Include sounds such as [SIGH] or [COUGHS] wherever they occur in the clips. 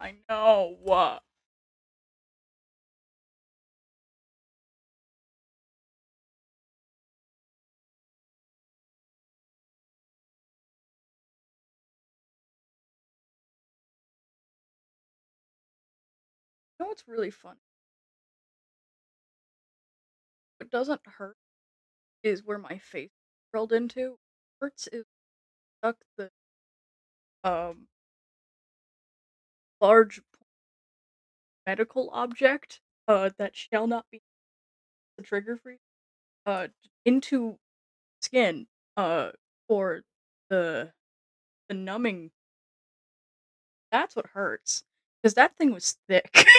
I know. What's really fun? What doesn't hurt is where my face drilled into. Hurts is stuck the um large medical object uh that shall not be the trigger free uh into skin uh for the the numbing that's what hurts because that thing was thick. [LAUGHS]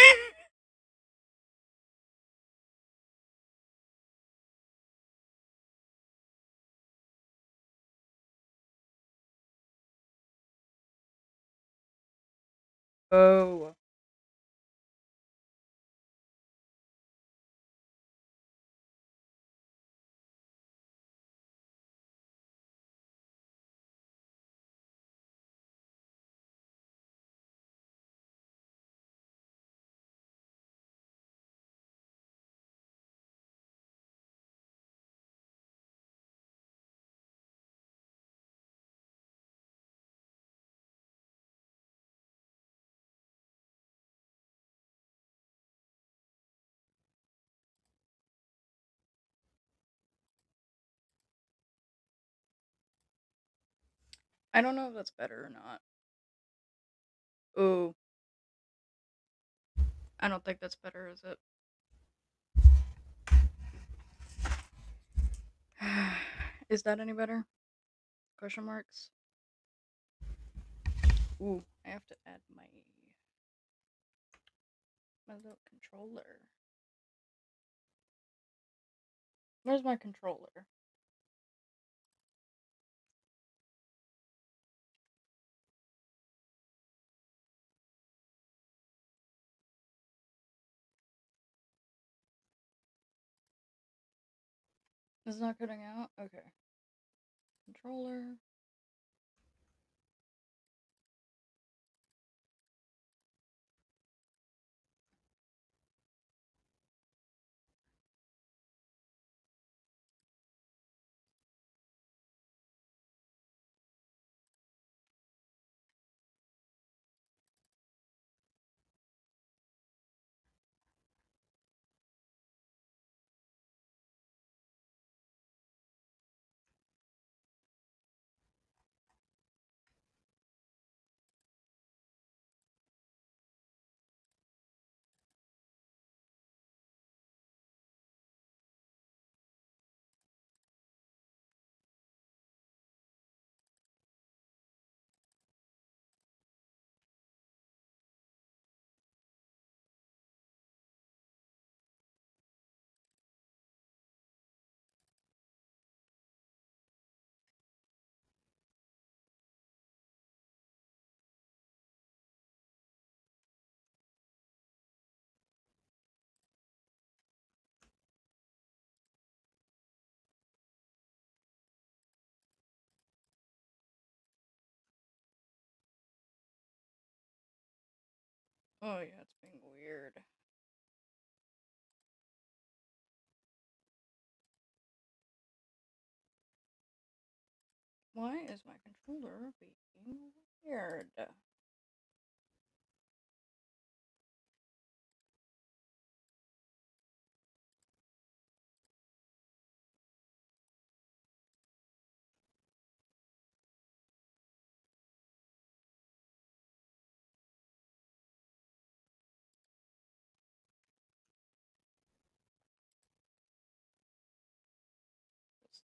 Oh I don't know if that's better or not. Oh. I don't think that's better, is it? [SIGHS] is that any better? Question marks? Ooh, I have to add my my little controller. Where's my controller? It's not cutting out? Okay. Controller. Oh yeah, it's being weird. Why is my controller being weird?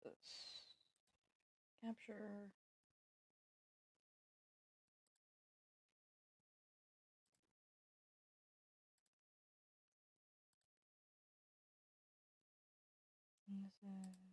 This? Capture. this is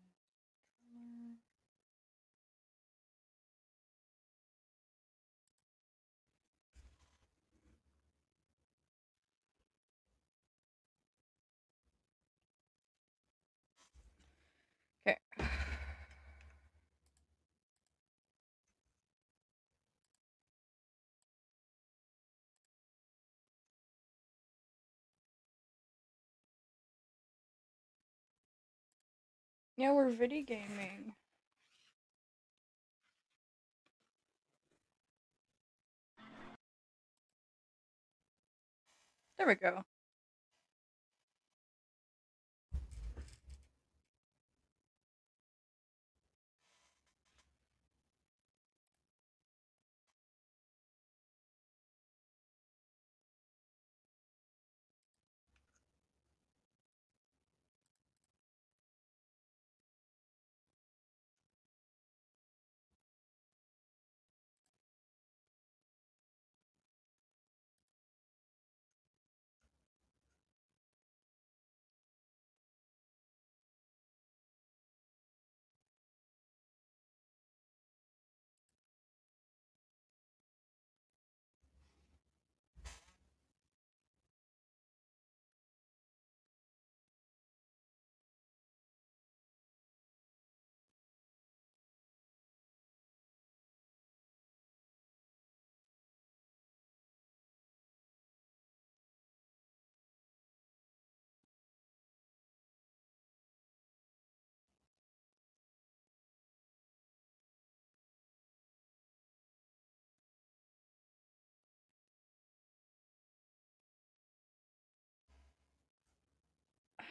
Yeah, we're video gaming. There we go.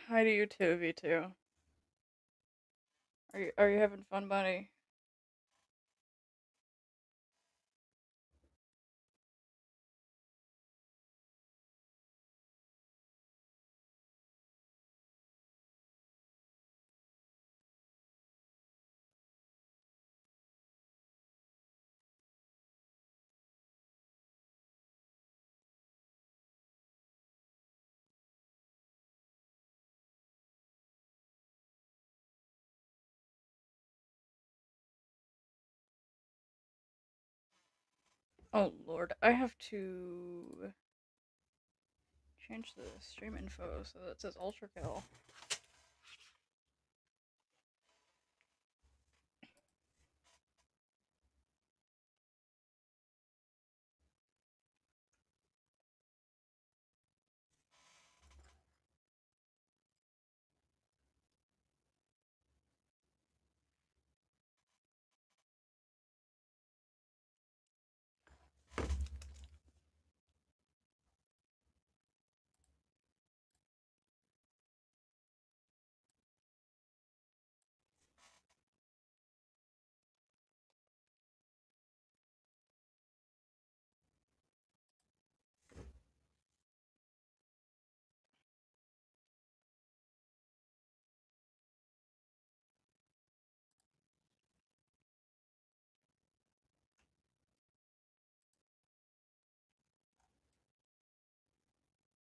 Hi to you too, V2. Are you are you having fun, buddy? Oh lord, I have to change the stream info so that it says ultra kill.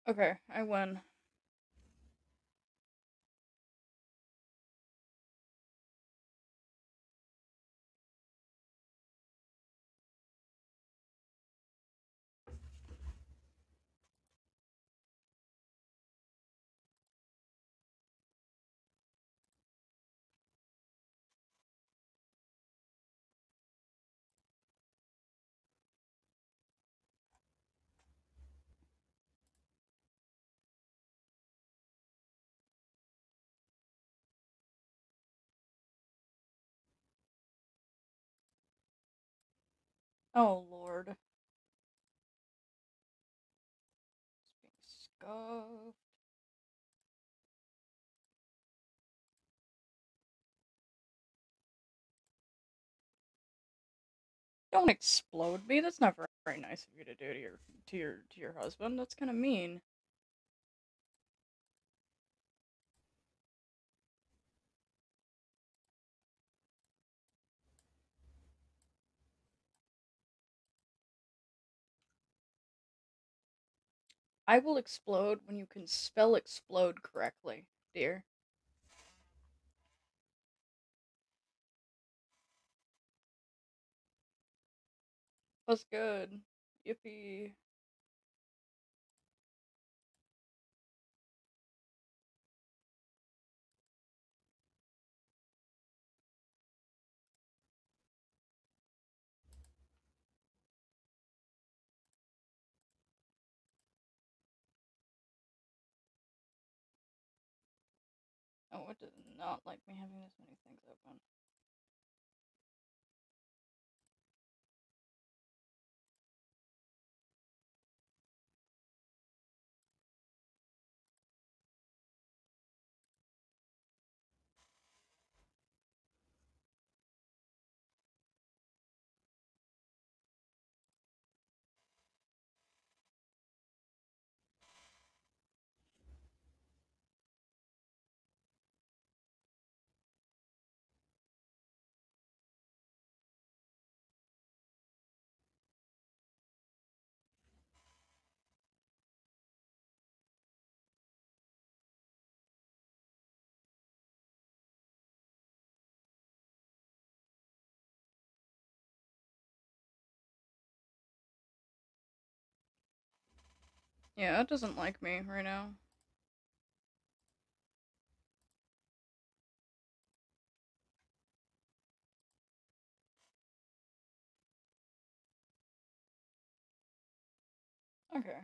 Okay, I win. Oh lord. It's being scuffed. Don't explode me. That's not very, nice of you to do to your to your to your husband. That's kind of mean. I will explode when you can spell explode correctly, dear. That's good. Yippee. Oh, it does not like me having this many things open. Yeah, it doesn't like me right now. Okay.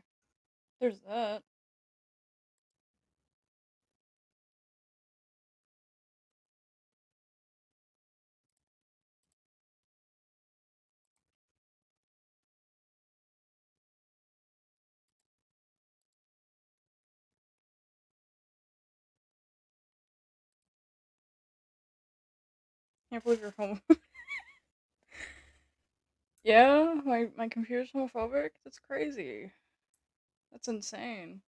There's that. Can't believe you're home. [LAUGHS] yeah, my my computer's homophobic. That's crazy. That's insane.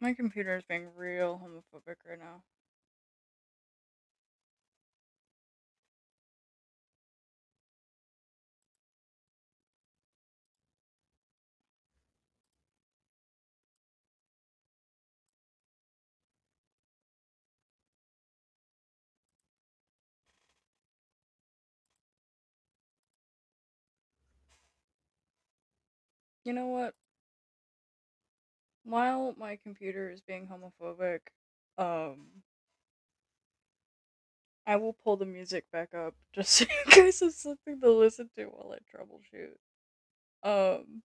My computer is being real homophobic right now. You know what? While my computer is being homophobic, um, I will pull the music back up just so you guys have something to listen to while I troubleshoot. Um,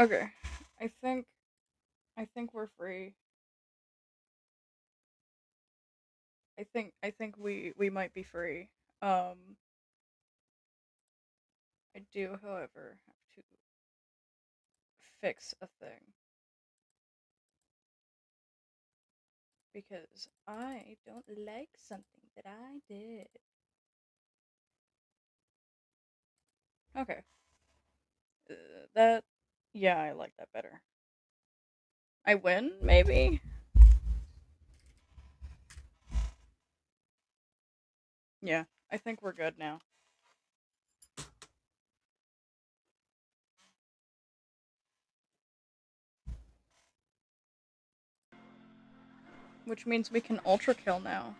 Okay. I think I think we're free. I think I think we we might be free. Um I do, however, have to fix a thing. Because I don't like something that I did. Okay. Uh, that yeah, I like that better. I win, maybe? Yeah, I think we're good now. Which means we can ultra kill now.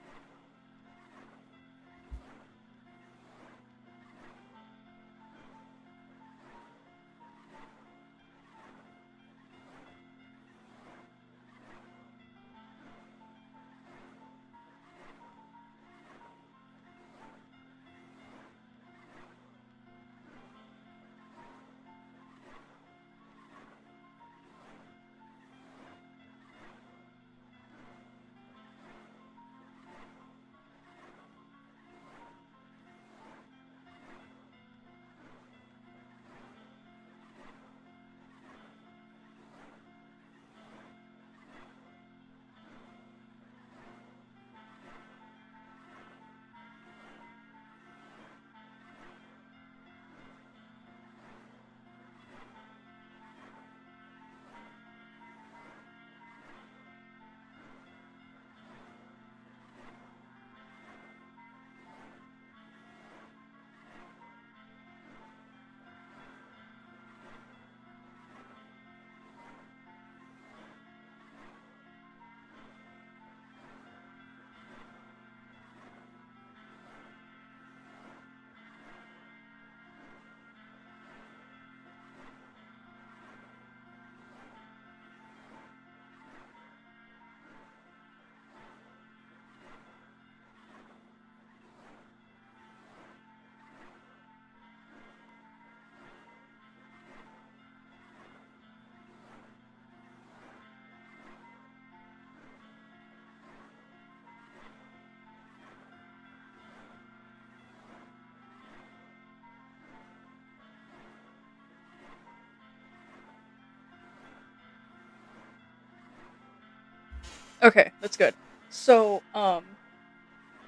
Okay, that's good. So, um,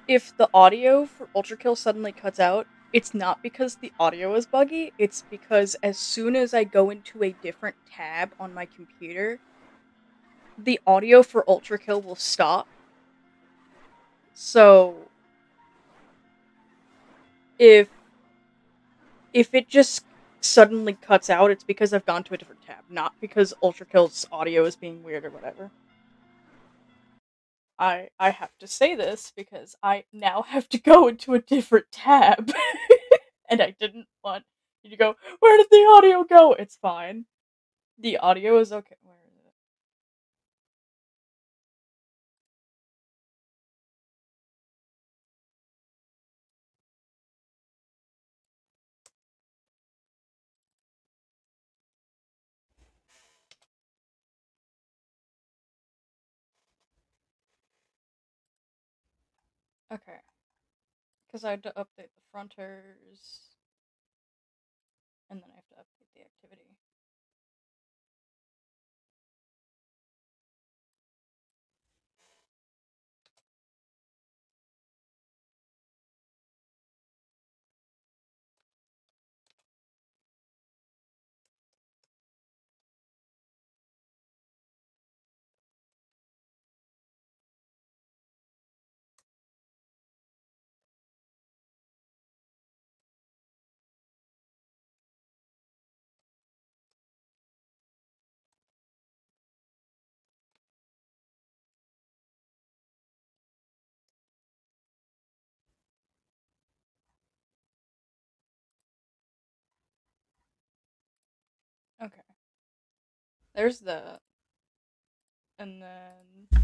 if the audio for Ultrakill suddenly cuts out, it's not because the audio is buggy, it's because as soon as I go into a different tab on my computer, the audio for Ultrakill will stop. So, if if it just suddenly cuts out, it's because I've gone to a different tab, not because Ultrakill's audio is being weird or whatever. I I have to say this because I now [LAUGHS] have to go into a different tab. [LAUGHS] and I didn't want you to go, where did the audio go? It's fine. The audio is okay. Where Okay. Because I had to update the fronters. And then I have to update the activity. There's the. And then.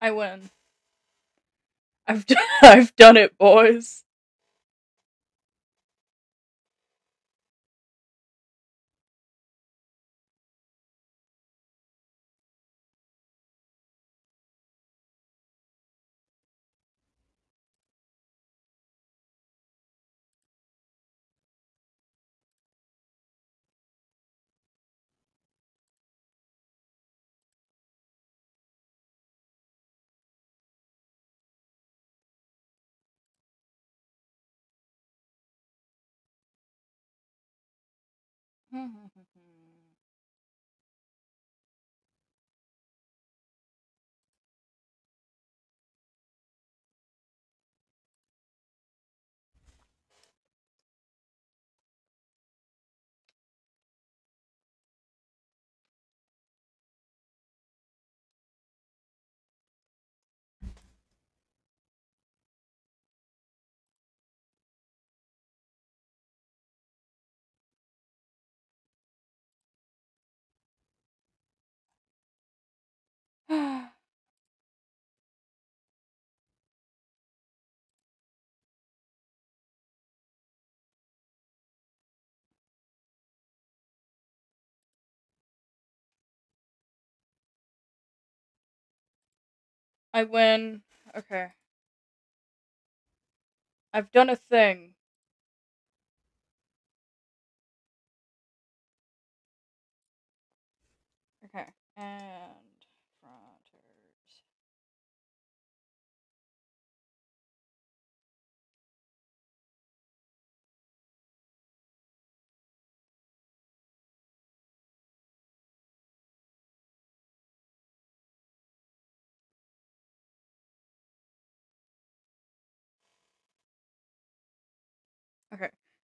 I win. I've done, [LAUGHS] I've done it, boys. Hmm hmm I win. Okay. I've done a thing. Okay. And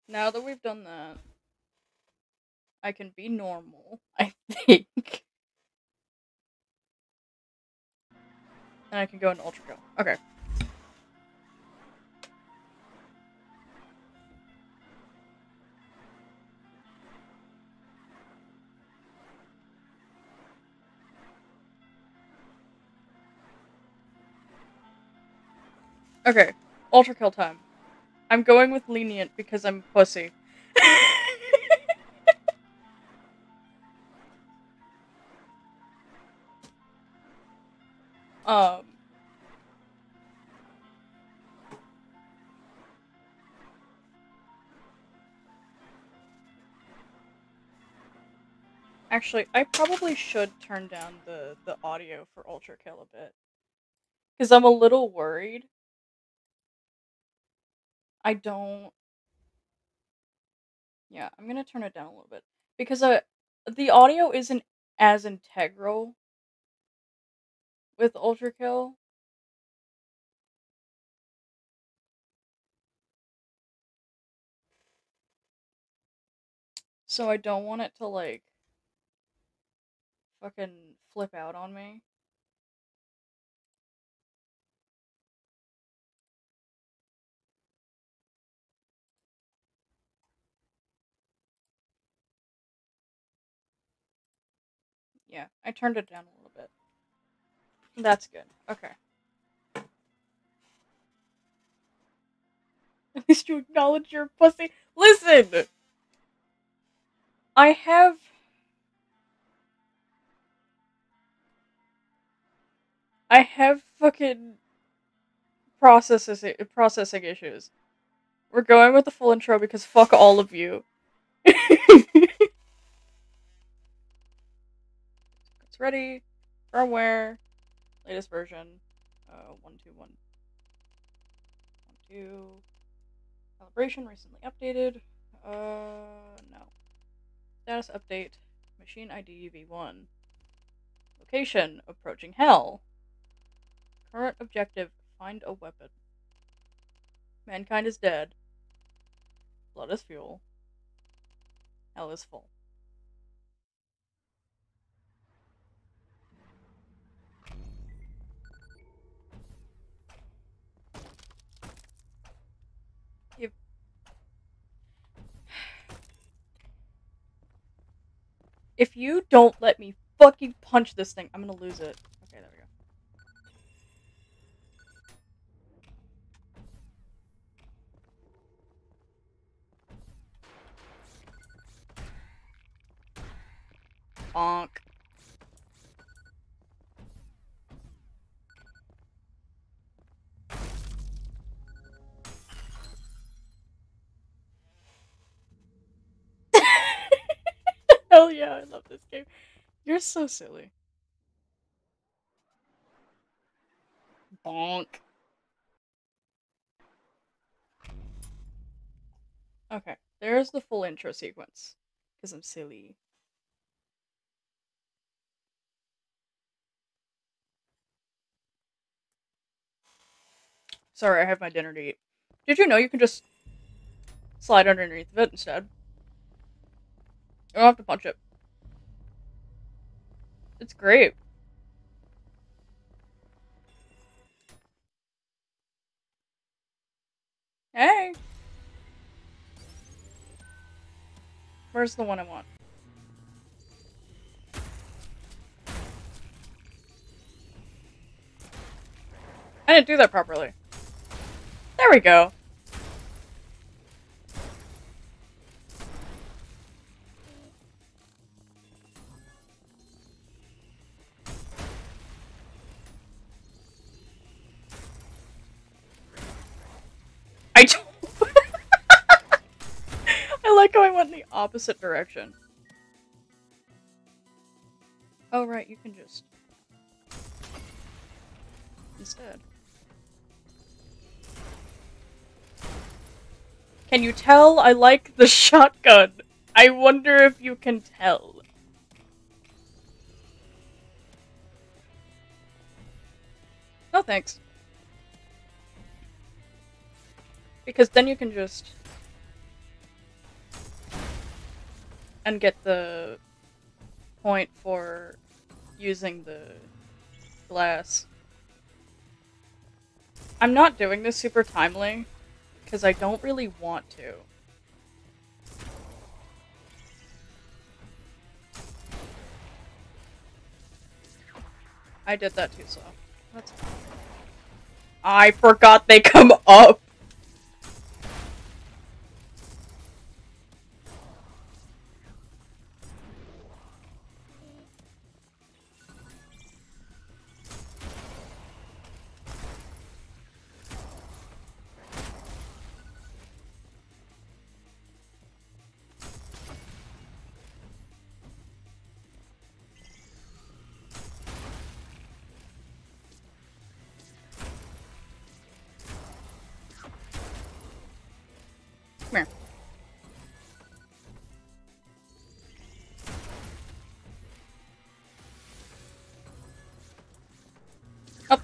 Now that we've done that, I can be normal, [LAUGHS] I think. And I can go into Ultrakill. Okay. Okay. Ultrakill time. I'm going with lenient because I'm pussy. [LAUGHS] um. Actually, I probably should turn down the, the audio for Ultrakill a bit. Because I'm a little worried. I don't... Yeah, I'm gonna turn it down a little bit. Because uh, the audio isn't as integral with Ultrakill. So I don't want it to, like, fucking flip out on me. Yeah, I turned it down a little bit. That's good. Okay. [LAUGHS] At least you acknowledge your pussy. Listen! I have. I have fucking processes processing issues. We're going with the full intro because fuck all of you. [LAUGHS] it's ready. Firmware. Latest version. Uh, 121. 12. Calibration recently updated. Uh, no. Status update. Machine ID V1. Location. Approaching hell. Current objective. Find a weapon. Mankind is dead. Blood is fuel. Hell is full. If you don't let me fucking punch this thing, I'm gonna lose it. Okay, there we go. Bonk. Hell yeah, I love this game. You're so silly. Bonk. Okay, there's the full intro sequence. Because I'm silly. Sorry, I have my dinner to eat. Did you know you can just slide underneath of it instead? Oh, you don't have to punch it. It's great. Hey! Where's the one I want? I didn't do that properly. There we go. Opposite direction. Oh right, you can just... Instead. Can you tell I like the [LAUGHS] shotgun? I wonder if you can tell. No thanks. Because then you can just... And get the point for using the glass. I'm not doing this super timely, because I don't really want to. I did that too slow. That's. I forgot they come up!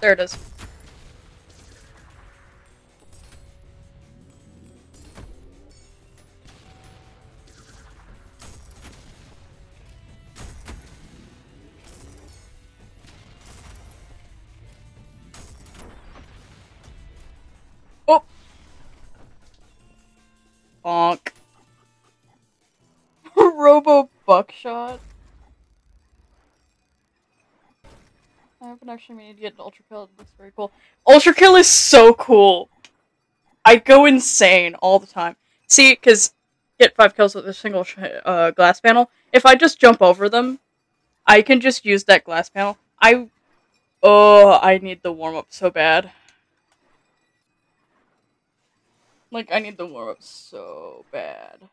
There it is. Haven't actually made yet an ultrakill. It looks very cool. Ultrakill is so cool. I go insane all the time. See, because get five kills with a single uh, glass panel. If I just jump over them, I can just use that glass panel. I, oh, I need the warm up so bad. Like, I need the warm up so bad.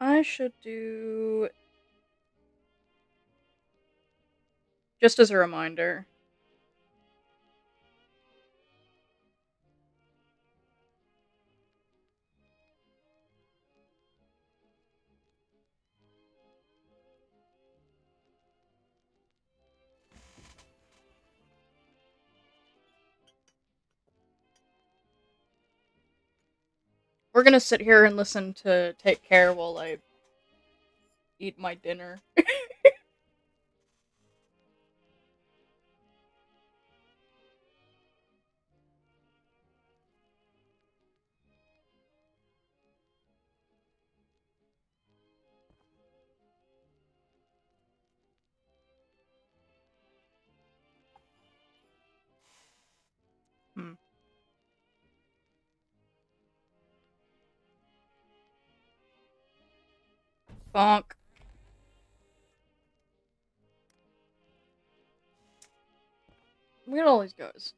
I should do. Just as a reminder. We're gonna sit here and listen to Take Care while I eat my dinner. [LAUGHS] Bonk. Look at all these guys.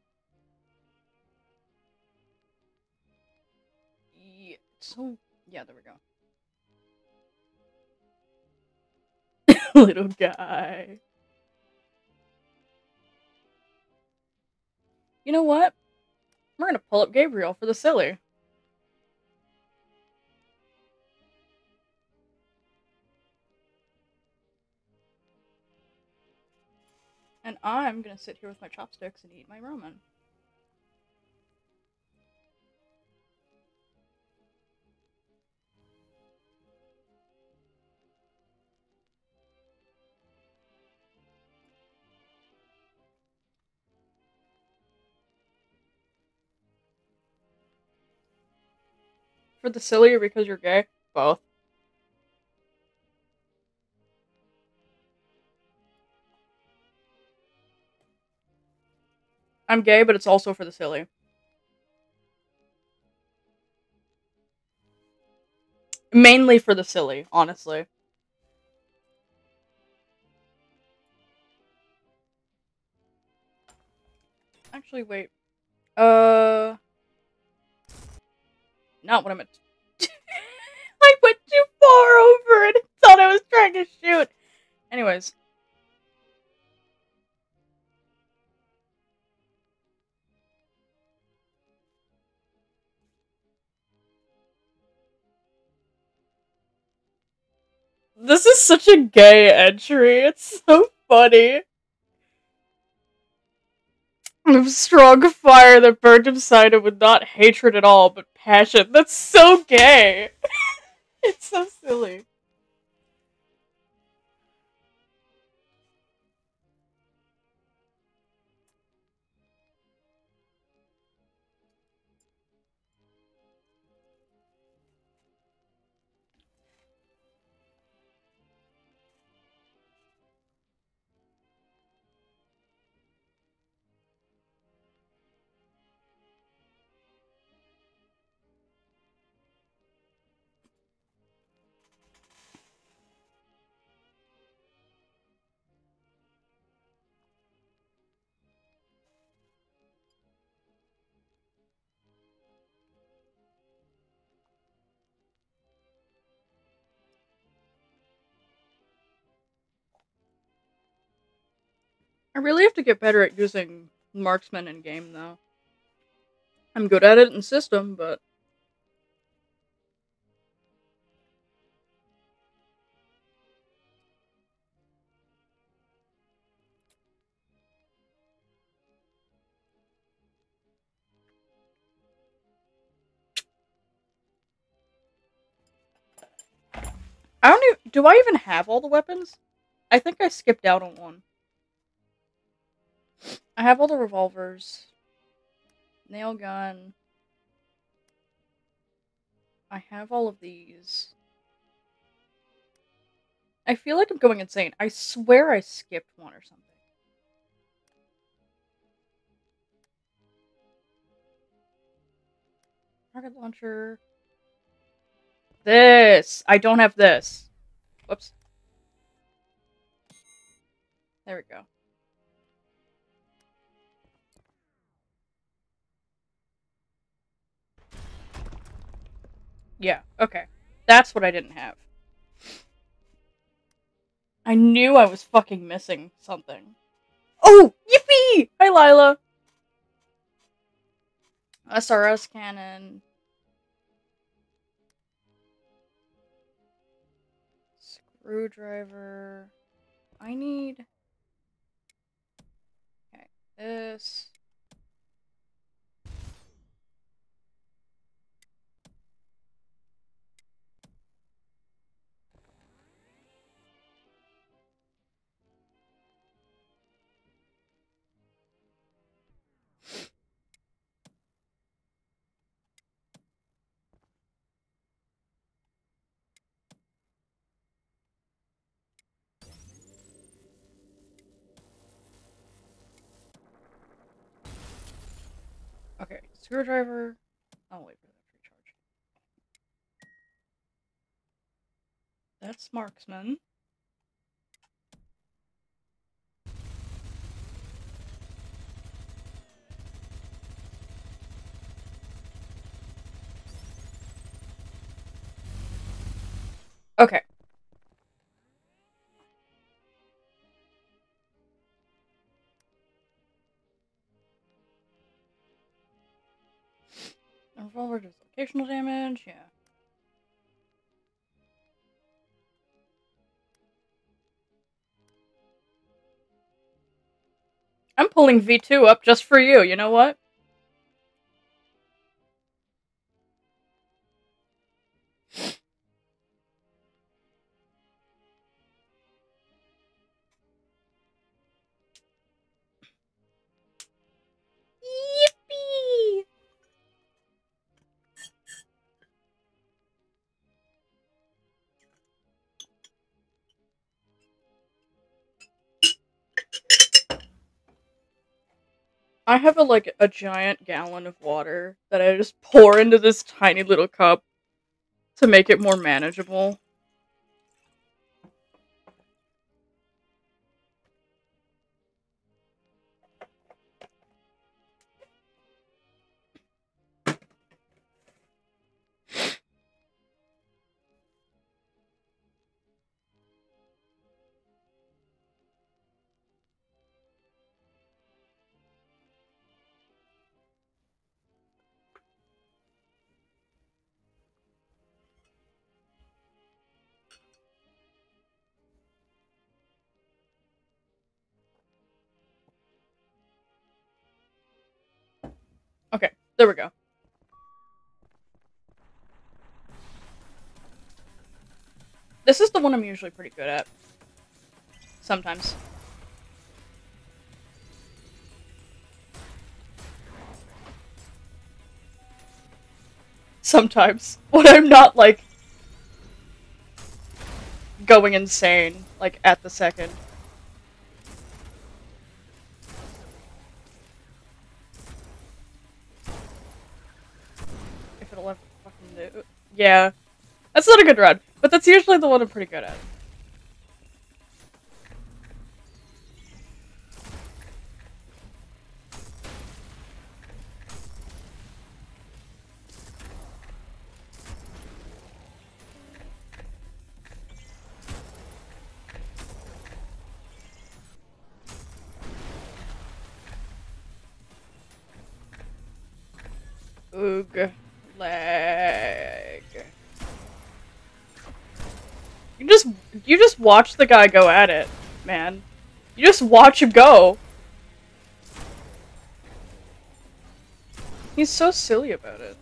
Yeah, so yeah, there we go. [COUGHS] Little guy. You know what? We're gonna pull up Gabriel for the silly. And I'm gonna sit here with my chopsticks and eat my ramen. For the silly or because you're gay? Both. I'm gay, but it's also for the silly. Mainly for the silly, honestly. Actually, wait. Uh... Not what I meant. [LAUGHS] I went too far over and thought I was trying to shoot. Anyways. This is such a gay entry. It's so funny. Of strong fire that burned inside him with not hatred at all, but passion. That's so gay. [LAUGHS] it's so silly. I really have to get better at using marksman in game, though. I'm good at it in system, but... I don't even- do I even have all the weapons? I think I skipped out on one. I have all the revolvers. Nail gun. I have all of these. I feel like I'm going insane. I swear I skipped one or something. Rocket launcher. This! I don't have this. Whoops. There we go. Yeah, okay. That's what I didn't have. I knew I was fucking missing something. Oh! Yippee! Hi, Lila! SRS cannon. Screwdriver. I need... Okay, this... screwdriver. I'll wait for that to recharge. That's marksman. Okay. Revolver does locational damage, yeah. I'm pulling V2 up just for you, you know what? I have a like a giant gallon of water that I just pour into this tiny little cup to make it more manageable. This is the one I'm usually pretty good at. Sometimes. Sometimes. [LAUGHS] When I'm not, like, going insane, like, at the second. If it'll ever fucking do. Yeah. That's not a good run, but that's usually the one I'm pretty good at. Oog. Leg. Just you just watch the guy go at it, man. You just watch him go. He's so silly about it.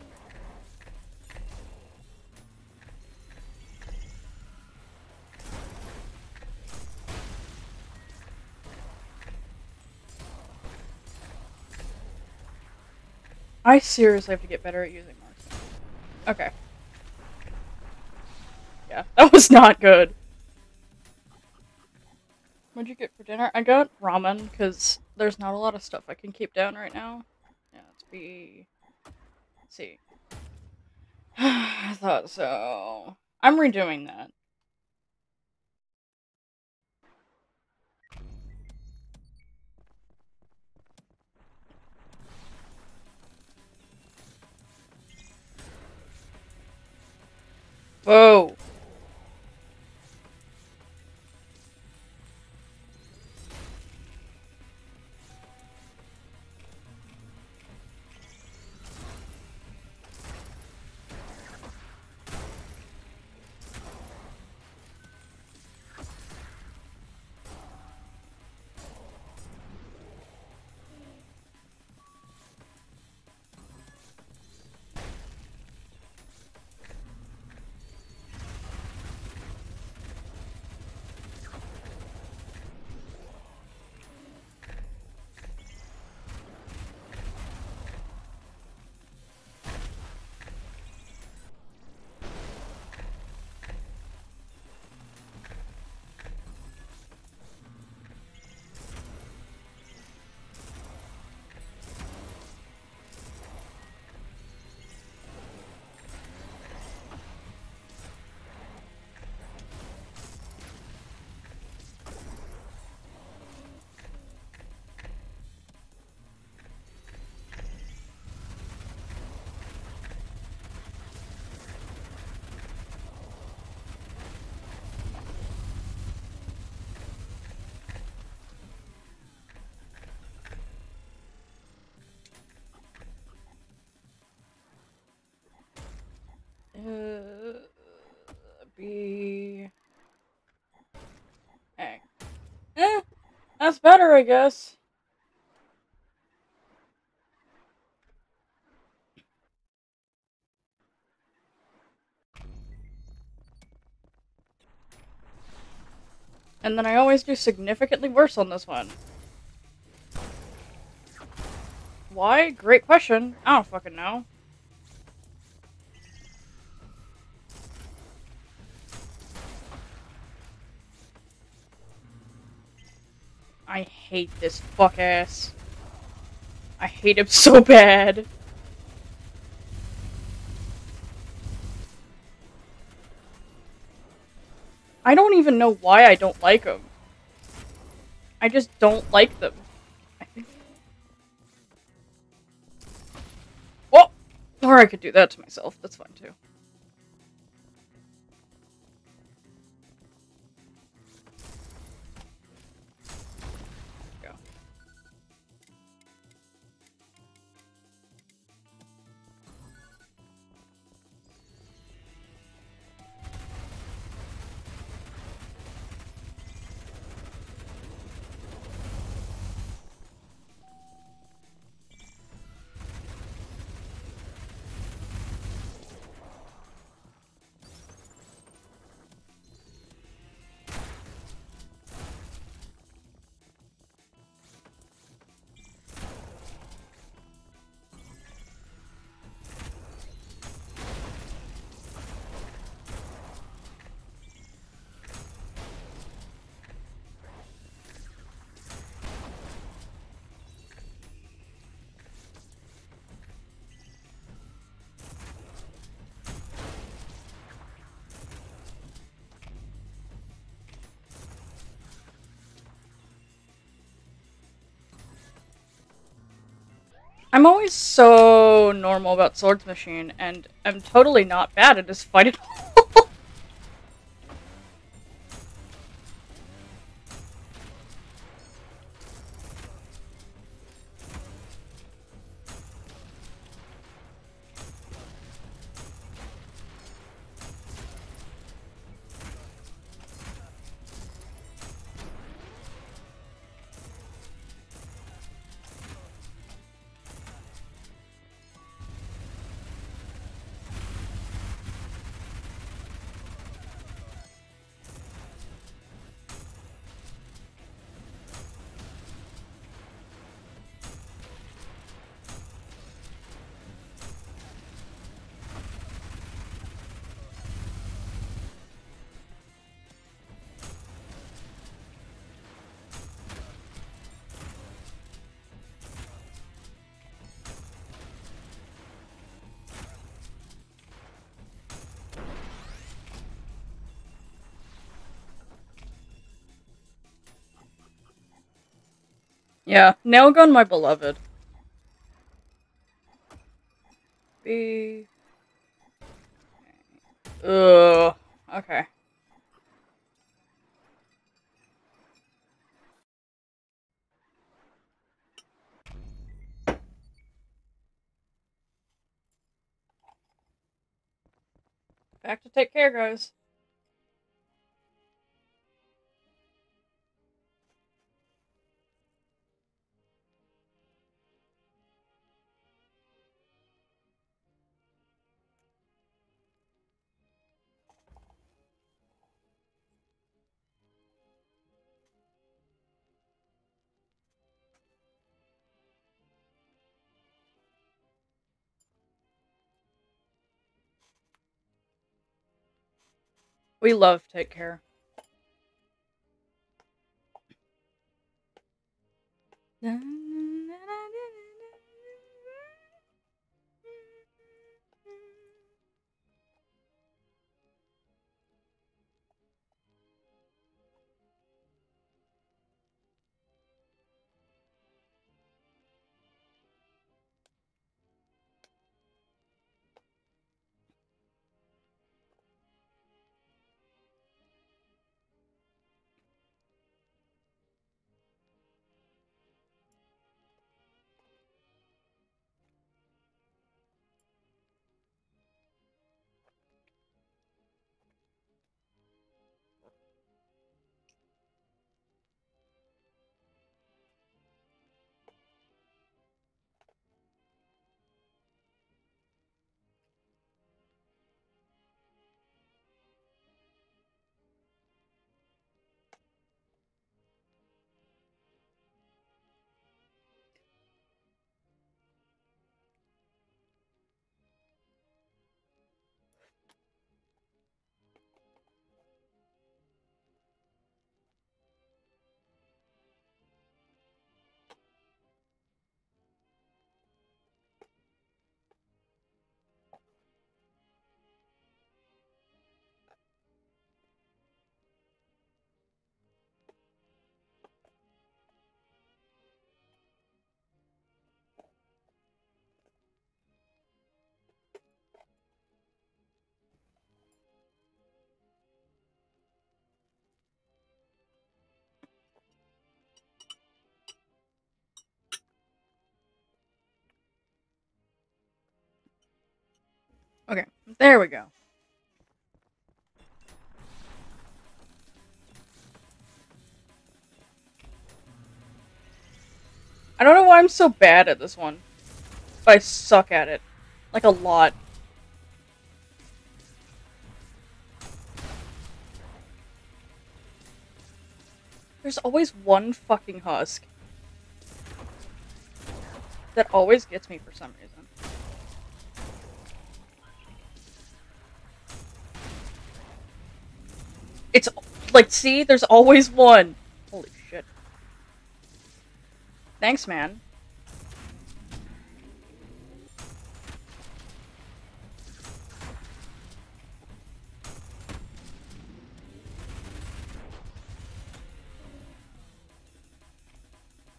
I seriously have to get better at using marks. Okay. Yeah, [LAUGHS] that was not good. What'd you get for dinner? I got ramen, because there's not a lot of stuff I can keep down right now. Yeah, let's be... Let's [SIGHS] see. I thought so. I'm redoing that. Whoa. A. Eh, that's better, I guess. And then I always do significantly worse on this one. Why? Great question. I don't fucking know. Hate this fuck ass. I hate him [LAUGHS] so bad. I don't even know why I don't like them. I just don't like them. Well, [LAUGHS] oh, or I could do that to myself. That's fine too. I'm always so normal about Swordsmachine, and I'm totally not bad at this fight [LAUGHS] yeah, Nailgun, my beloved. B. Ugh. Okay. Back to take care, guys. We love Take Care. Okay, there we go. I don't know why I'm so bad at this one. But I suck at it. Like a lot. There's always one fucking husk. That always gets me for some reason. It's like, see, there's always one. Holy shit. Thanks, man.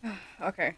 [SIGHS] okay.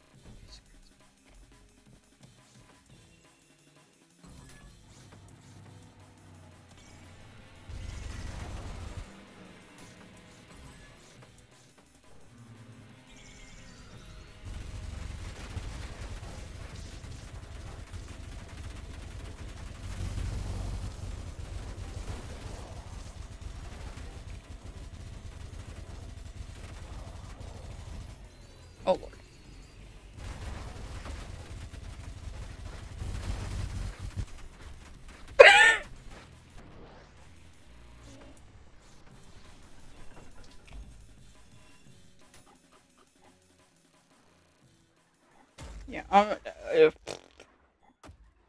I'm uh,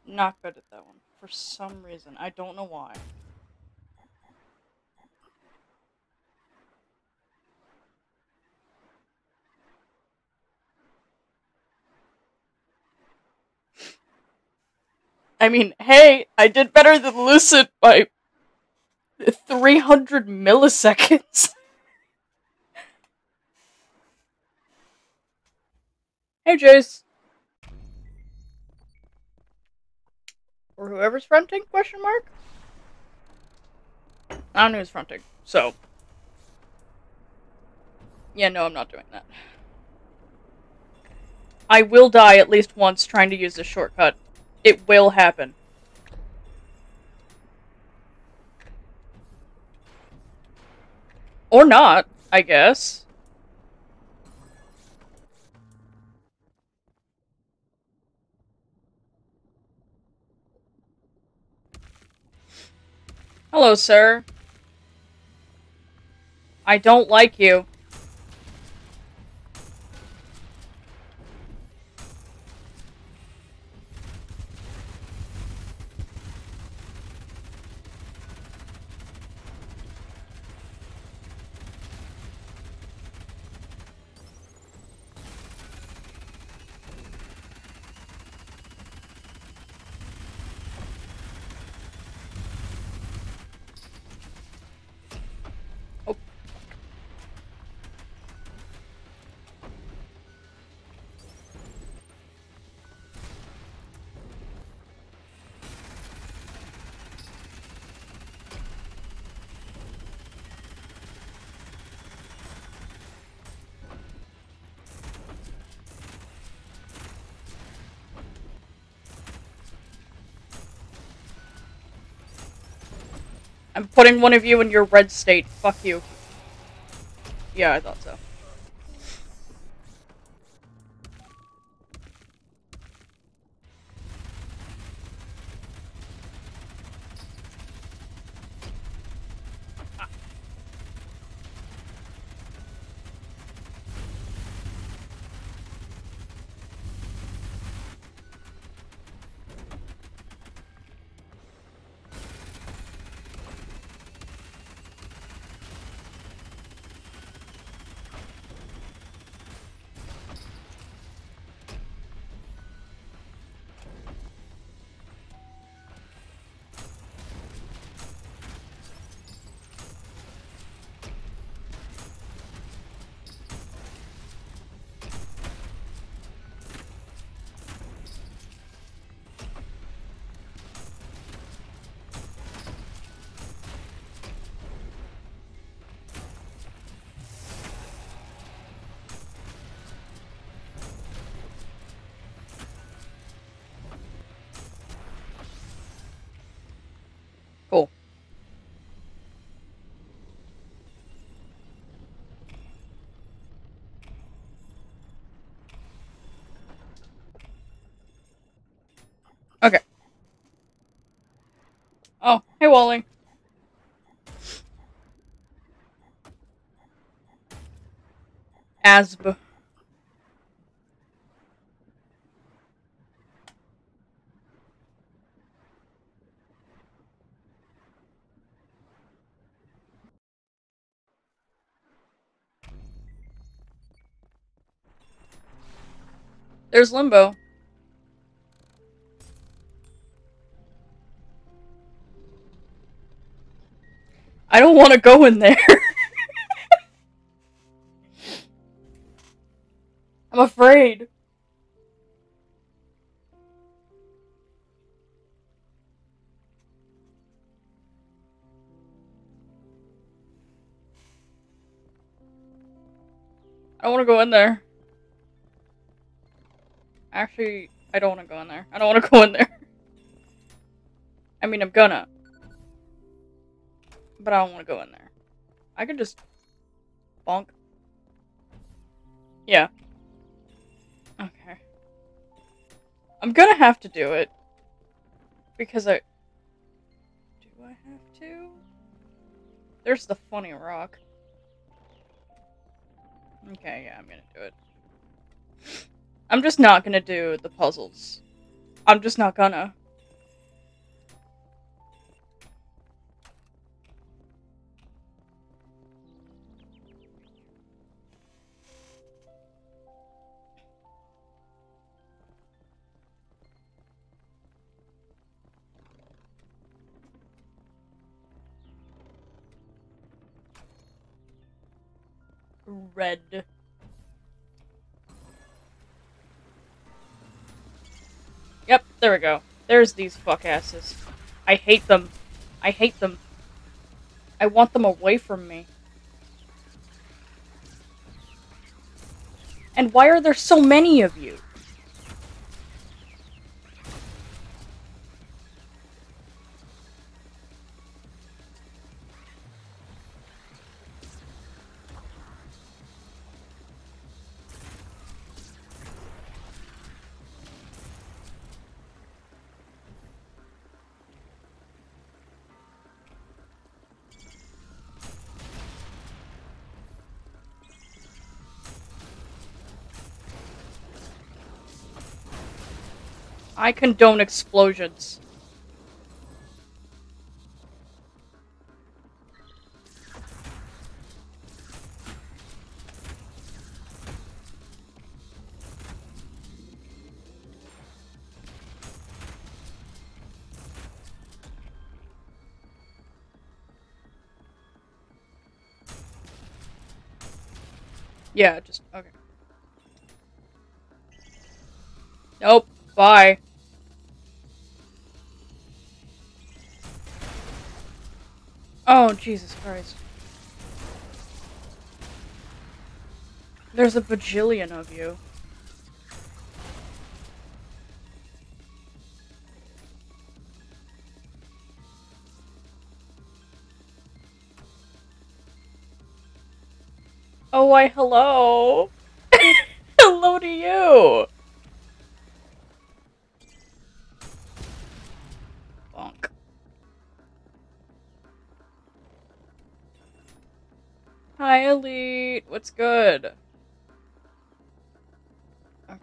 not good at that one for some reason. I don't know why. I mean, hey, I did better than Lucid by 300 milliseconds. [LAUGHS] hey, Jace. Or whoever's fronting, question mark? I don't know who's fronting, so. Yeah, no, I'm not doing that. I will die at least once trying to use this shortcut. It will happen. Or not, I guess. Hello, sir. I don't like you. Putting one of you in your red state. Fuck you. Yeah, I thought so. Hey Wally. Asb. There's Limbo. I don't want to go in there. [LAUGHS] I'm afraid. I don't want to go in there. Actually, I don't want to go in there. I don't want to [LAUGHS] go in there. I mean, I'm gonna. But I don't want to go in there. I could just... Bonk. Yeah. Okay. I'm gonna have to do it. Because I... Do I have to? There's the funny rock. Okay, yeah, I'm gonna do it. I'm just not gonna do the puzzles. I'm just not gonna. Red. Yep, there we go. There's these fuckasses. I hate them. I hate them. I want them away from me. And why are there so many of you? I condone explosions. Yeah, just, okay. Nope, bye. Oh, Jesus Christ. There's a bajillion of you. Oh, why, hello. [LAUGHS] hello to you. Hi, Elite. What's good? Okay.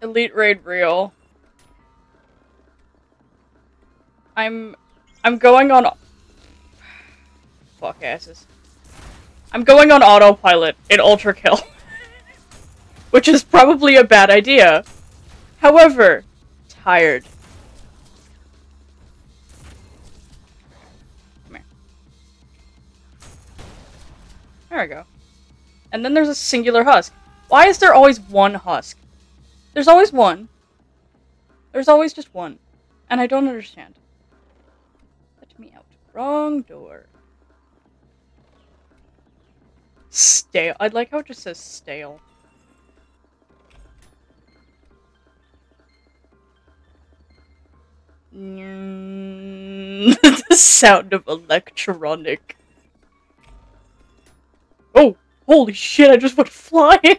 Elite Raid Real. I'm... I'm going on... Fuck asses. I'm going on autopilot in Ultrakill. [LAUGHS] Which is probably a bad idea. However, tired. There we go. And then there's a singular husk. Why is there always one husk? There's always one. There's always just one. And I don't understand. Let me out. Wrong door. Stale. I'd like how it just says stale. [LAUGHS] the sound of electronic. Oh, holy shit, I just went [LAUGHS] flying!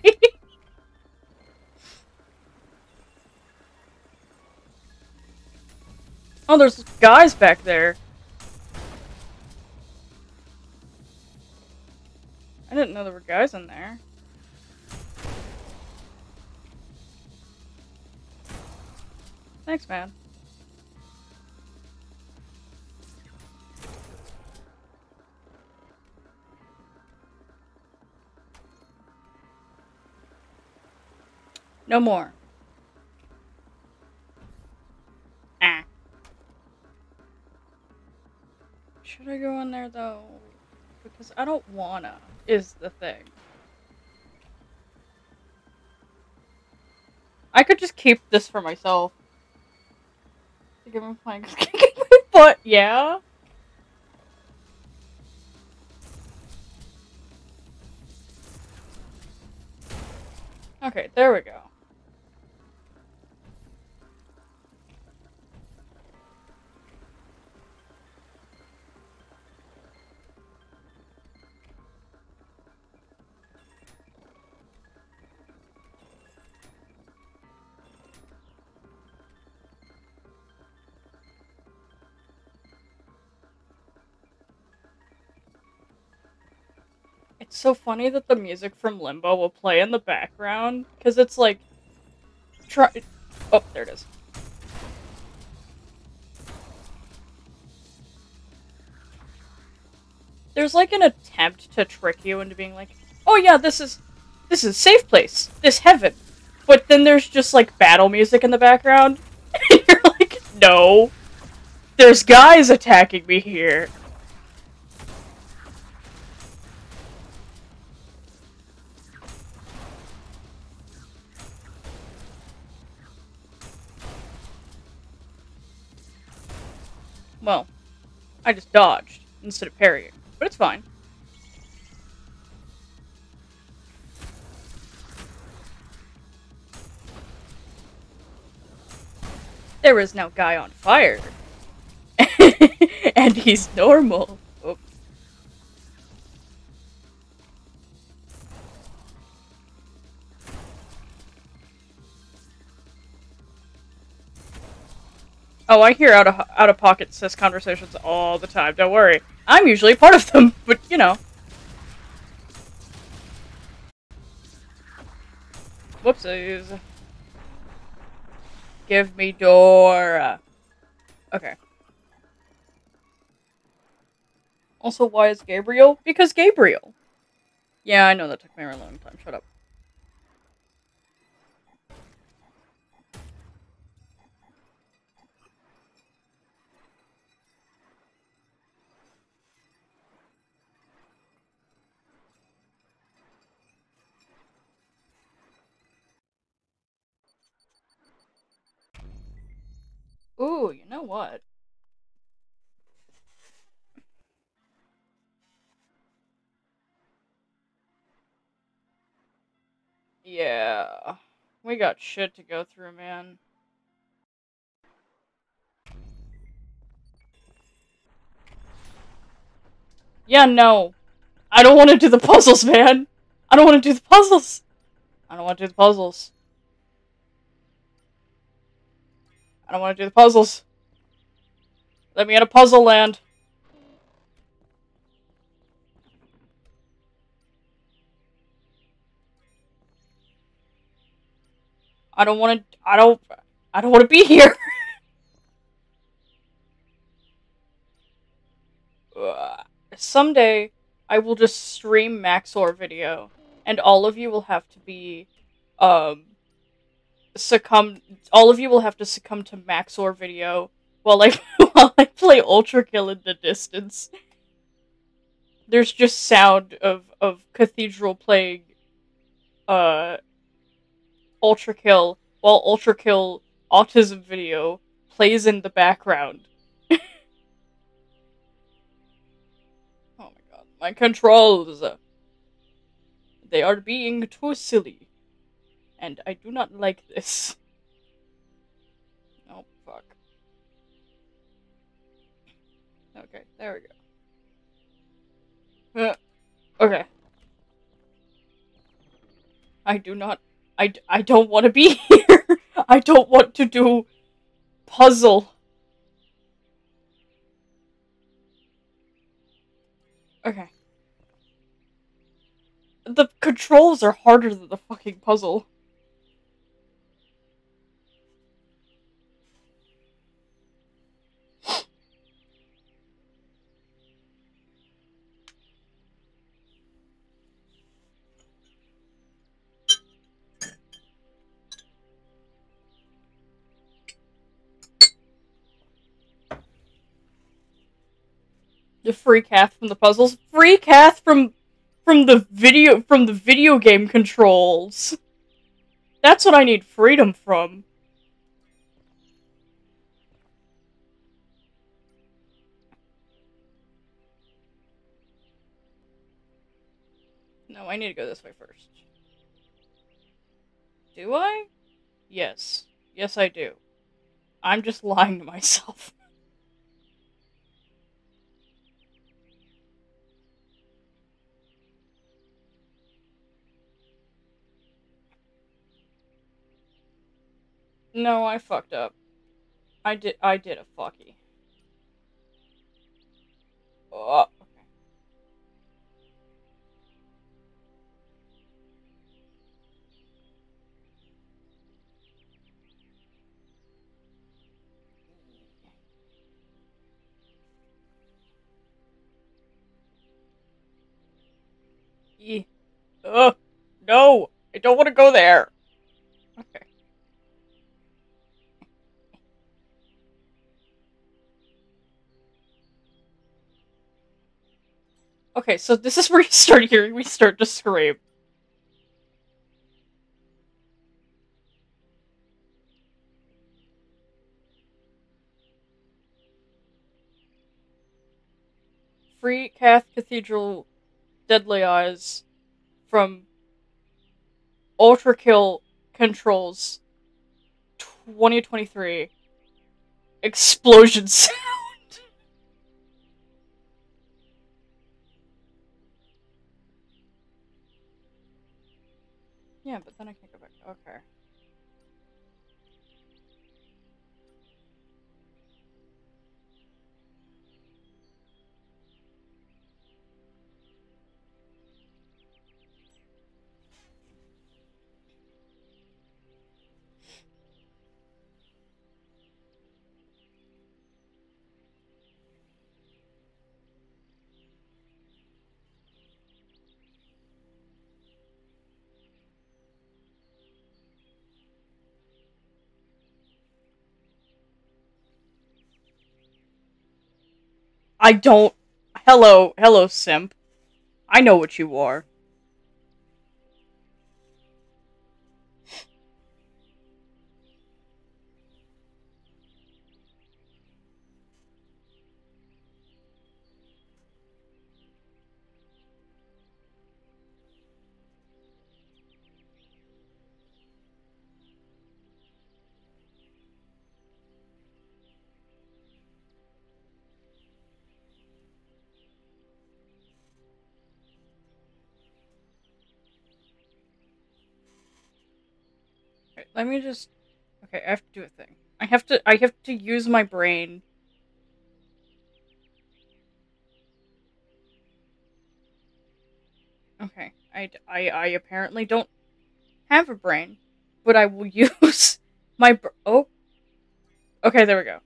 Oh, there's guys back there. I didn't know there were guys in there. Thanks, man. No more. Ah. Should I go in there though? Because I don't wanna, is the thing. I could just keep this for myself. Give me my [LAUGHS] butt, yeah. Okay, there we go. So funny that the music from Limbo will play in the background, because it's like... Try... Oh, there it is. There's like an attempt to trick you into being like, oh yeah, this is... This is safe place. This heaven. But then there's just like battle music in the background. [LAUGHS] And you're like, no. There's guys attacking me here. Well, I just dodged instead of parrying, but it's fine. There is no guy on fire. [LAUGHS] and he's normal. Oh, I hear out of out of pocket cis conversations all the time. Don't worry, I'm usually part of them, but you know. Whoopsies. Give me door. Okay. Also, why is Gabriel? Because Gabriel. Yeah, I know that took me a long time. Shut up. Ooh, you know what? Yeah. We got shit to go through, man. Yeah, no. I don't want to do the puzzles, man. I don't want to do the puzzles. I don't want to do the puzzles. I don't want to do the puzzles. Let me in a puzzle land. I don't want to. I don't. I don't want to be here. [LAUGHS] Someday, I will just stream Maxor video, and all of you will have to be, um, succumb. All of you will have to succumb to Maxor video while I [LAUGHS] while I play Ultrakill in the distance. There's just sound of of Cathedral playing, uh, Ultrakill while Ultrakill autism video plays in the background. [LAUGHS] oh my god, my controls! They are being too silly and I do not like this. Oh, fuck. Okay, there we go. Uh, okay. I do not... I, I don't want to be [LAUGHS] here! I don't want to do... puzzle. Okay. The controls are harder than the fucking puzzle. The free cath from the puzzles. Free cath from from the video from the video game controls. That's what I need freedom from. No, I need to go this way first. Do I? Yes. Yes, I do. I'm just [LAUGHS] lying to myself. No, I fucked up. I did I did a fucky. Oh, okay. Ugh. No! I don't want to go there! Okay. Okay, so this is where you start hearing me start to scream. Free Cath Cathedral Deadly Eyes from Ultrakill Controls 2023 Explosion [LAUGHS] Sound. Yeah, but then I can't go back. Okay. I don't. Hello, hello, simp. I know what you are. Let me just. Okay, I have to do a thing. I have to. I have to use my brain. Okay, I, I, I apparently don't have a brain, but I will [LAUGHS] use my. Oh. Okay, there we go.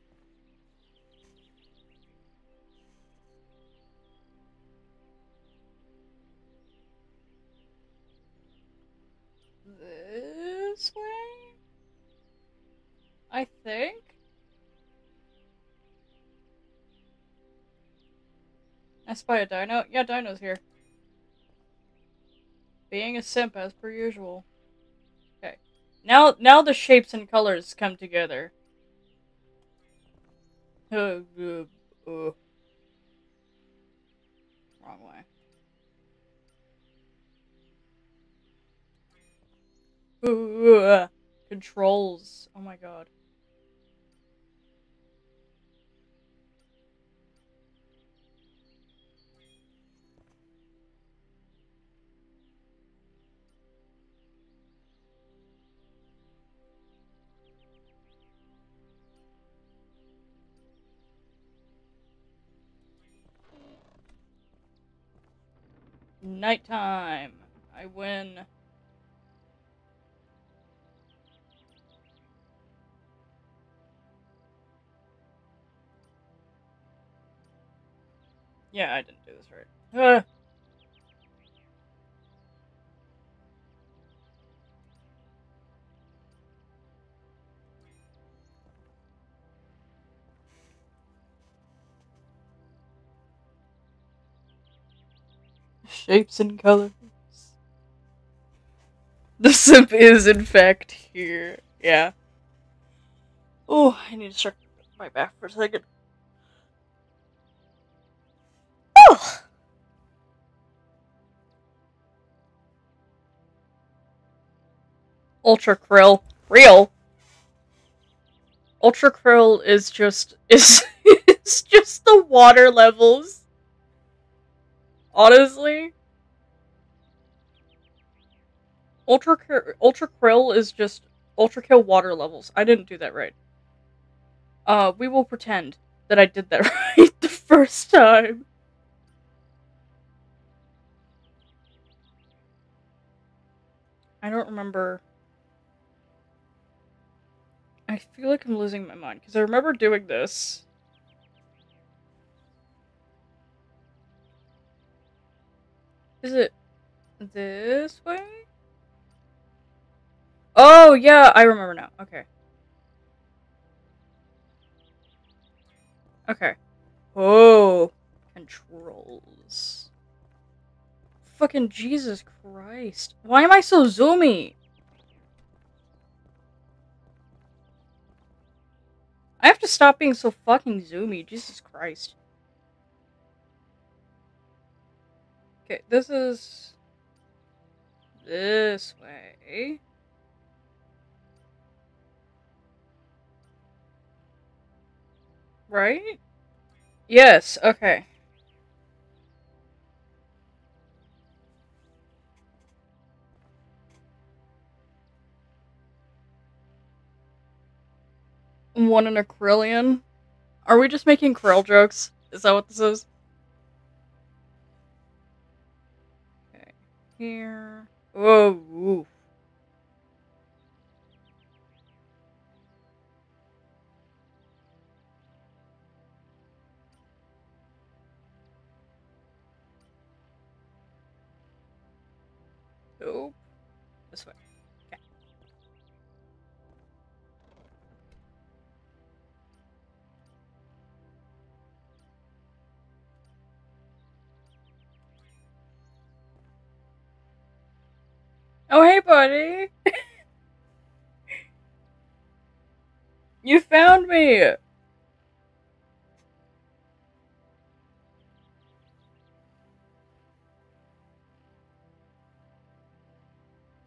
This way? I think? I spy a dino. Yeah, dino's here. Being a simp as per usual. Okay. Now now the shapes and colors come together. Uh, uh, uh. Wrong way. Ooh, controls. Oh my god. Nighttime. I win. Yeah, I didn't do this right. Uh. Shapes and colors. The simp is in fact here. Yeah. Oh, I need to stretch my back for a second. Oh! Ultra Krill. Real. Ultra Krill is just is [LAUGHS] it's just the water levels. Honestly. Ultra Ultra Krill is just Ultrakill water levels. I didn't do that right. Uh, we will pretend that I did that [LAUGHS] right the first time. I don't remember. I feel like I'm losing my mind because I remember doing this. Is it this way? Oh, yeah, I remember now. Okay. Okay. Oh, controls. Fucking Jesus Christ. Why am I so zoomy? I have to stop being so fucking zoomy. Jesus Christ. Okay, this is... This way. Right? Yes, okay. One in a krillion? Are we just making krill jokes? Is that what this is? Here. Whoa. Oof. Nope. Oh, hey, buddy. you found me.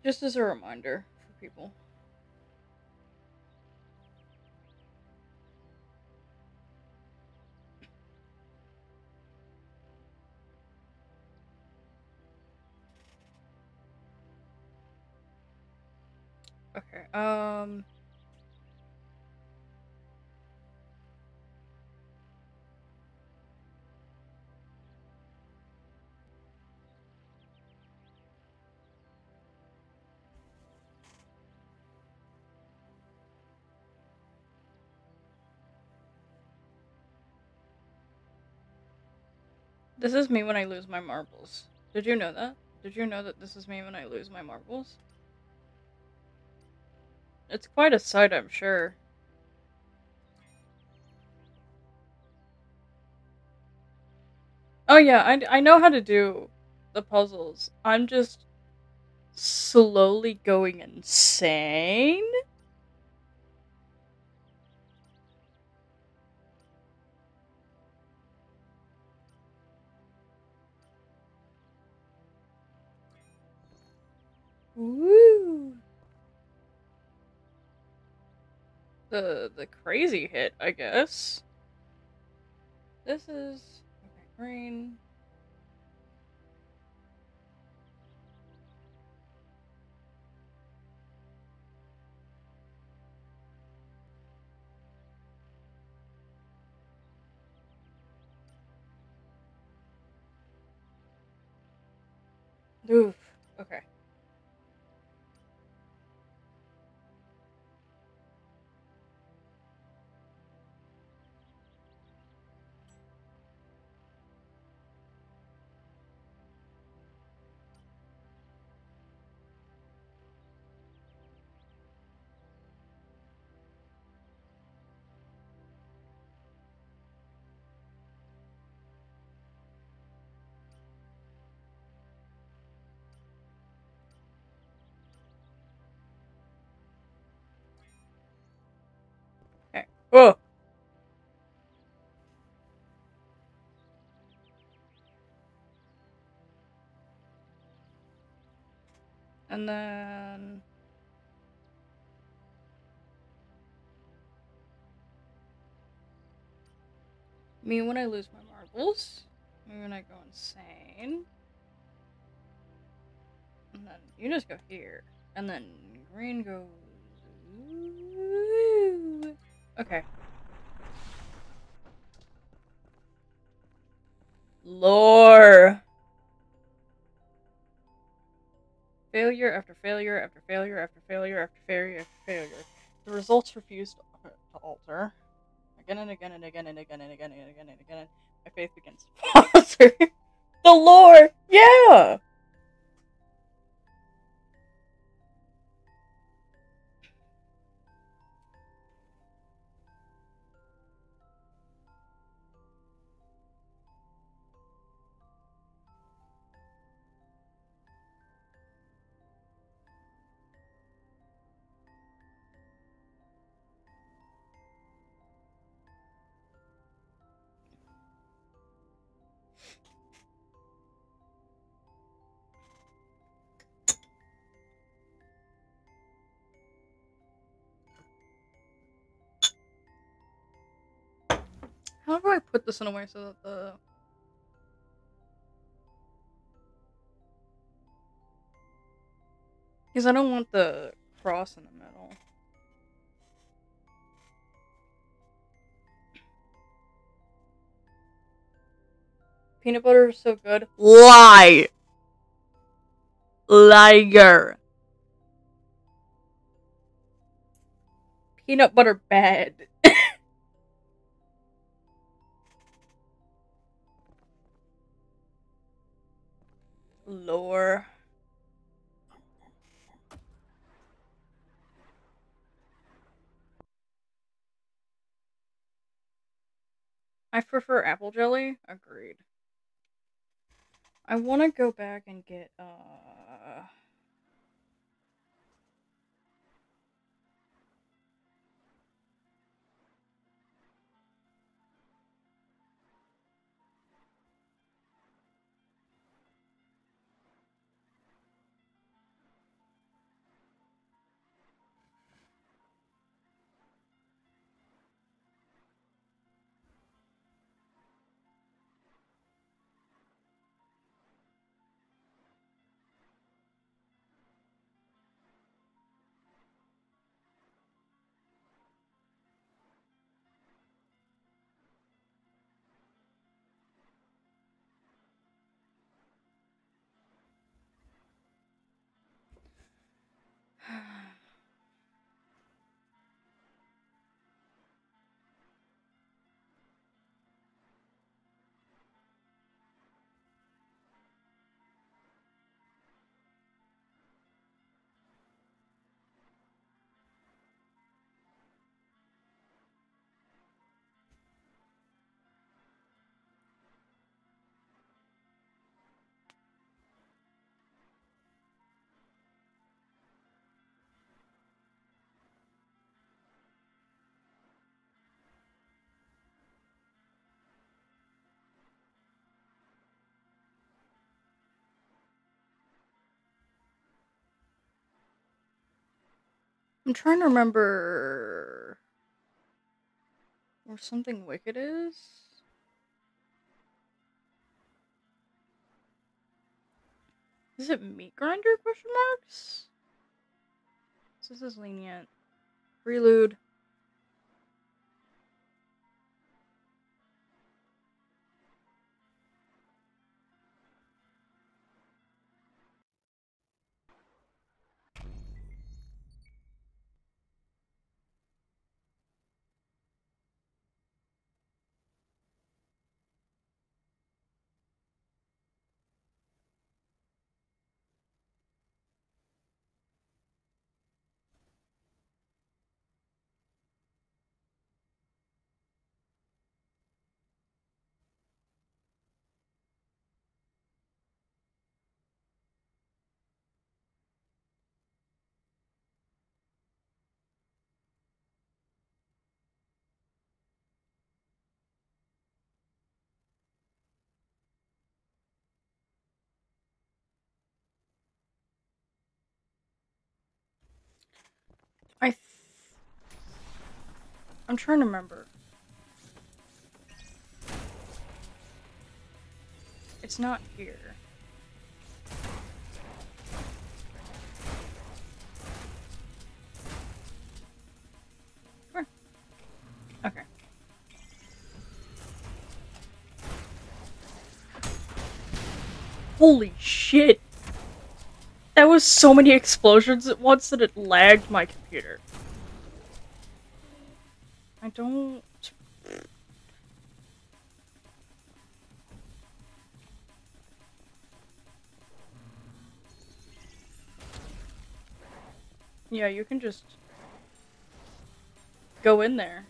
Just as a reminder for people. Um... This is me when I lose my marbles. Did you know that? Did you know that this is me when I lose my marbles? It's quite a sight, I'm sure. Oh yeah, I, I know how to do the puzzles. I'm just slowly going insane? Woo! The the crazy hit, I guess. This is okay, green. Oof. Oh. And then me when I lose my marbles, me when I go insane. And then you just go here. And then green goes. Okay. Lore. Failure after failure after failure after failure after failure after failure. The results refuse to, alter. Again and again and again and again and again and again and again. My faith begins to falter. [LAUGHS] the lore! Yeah! Do I put this in a way so that the Because I don't want the cross in the middle. Peanut butter is so good. Lie! Liar. Peanut butter bad. Lore. I prefer apple jelly. Agreed. I want to go back and get, uh... I'm trying to remember where something wicked is. Is it meat grinder question marks? This is lenient. Prelude. I'm trying to remember. It's not here. Come here. Okay. Holy shit! That was so many explosions at once that it lagged my computer. I don't... Yeah, you can just go in there.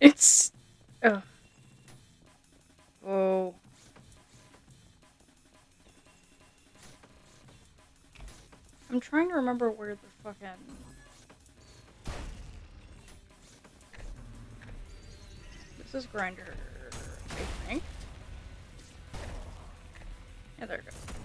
It's... Oh. I'm trying to remember where the fucking... This is grinder, I think. Yeah, there it goes.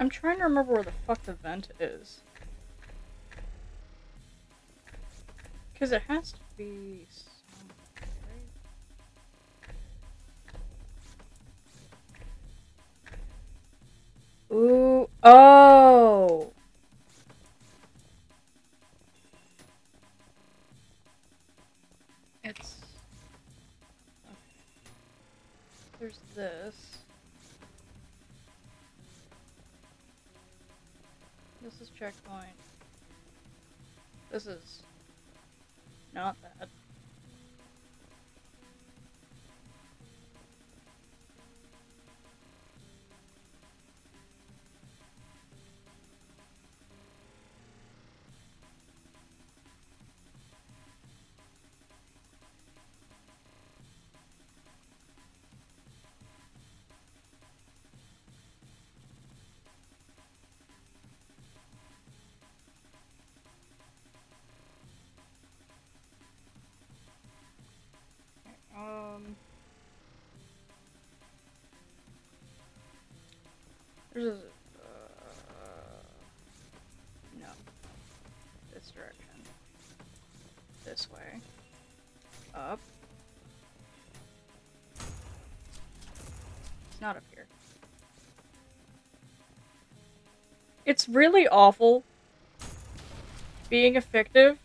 I'm trying to remember where the fuck the vent is. Because it has to be? Ooh, oh! It's... Okay. There's this. This is checkpoint. This is not that. There's a, uh, no, this direction, this way, up, it's not up here. It's really awful being effective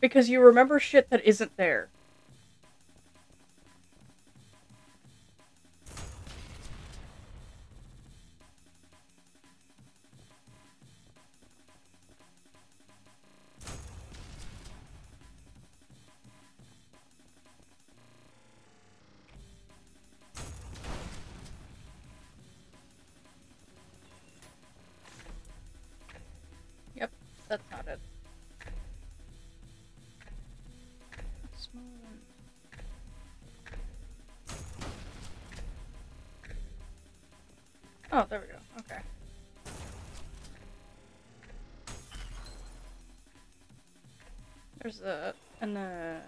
because you remember shit that isn't there. There's the, and then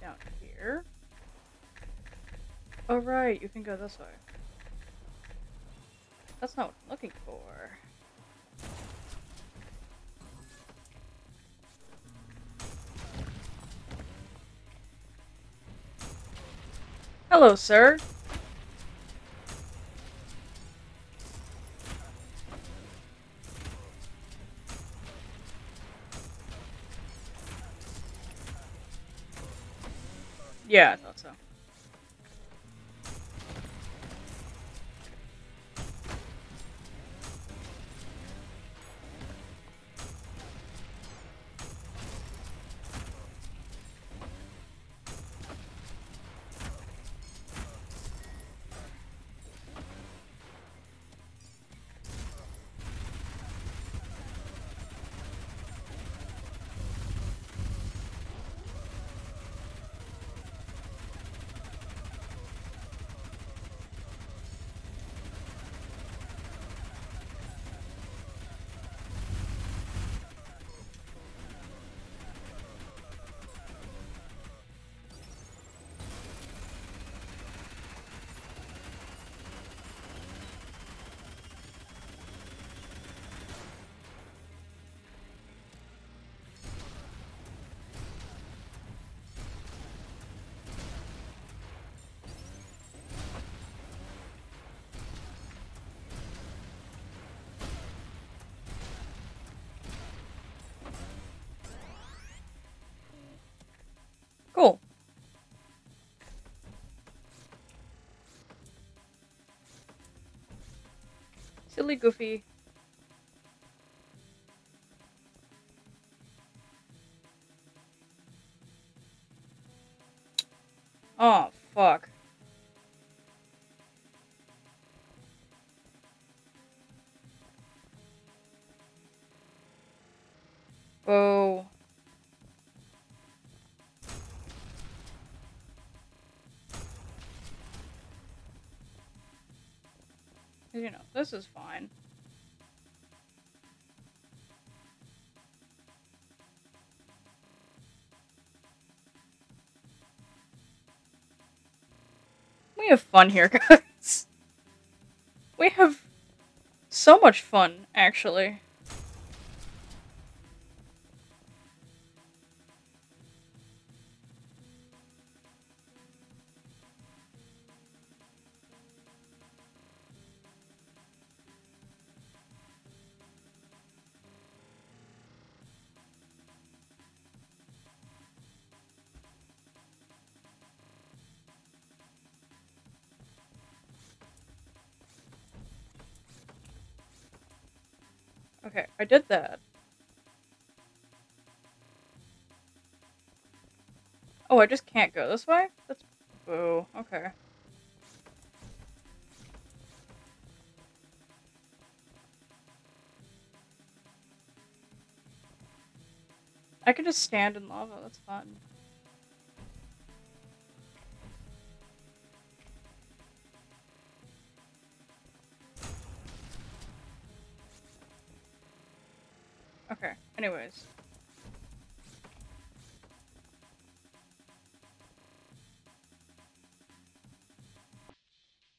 down here. Oh right, you can go this way. That's not what I'm looking for. Hello, sir. Yeah, Silly Goofy. Oh, fuck. Oh. You know, this is fine. We have fun here, [LAUGHS] guys. We have so much fun, actually. Okay, I did that. Oh, I just can't go this way? That's... Boo. Okay. I can just stand in lava, that's fun. Anyways.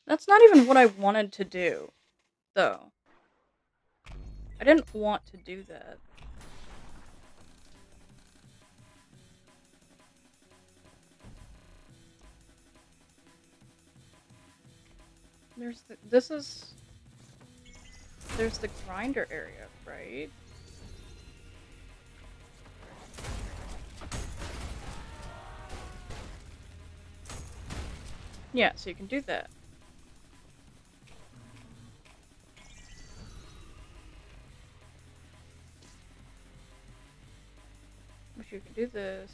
That's not even what I wanted to do, though. I didn't want to do that. There's the- this is... There's the grinder area, right? Yeah, so you can do that. Which you can do this.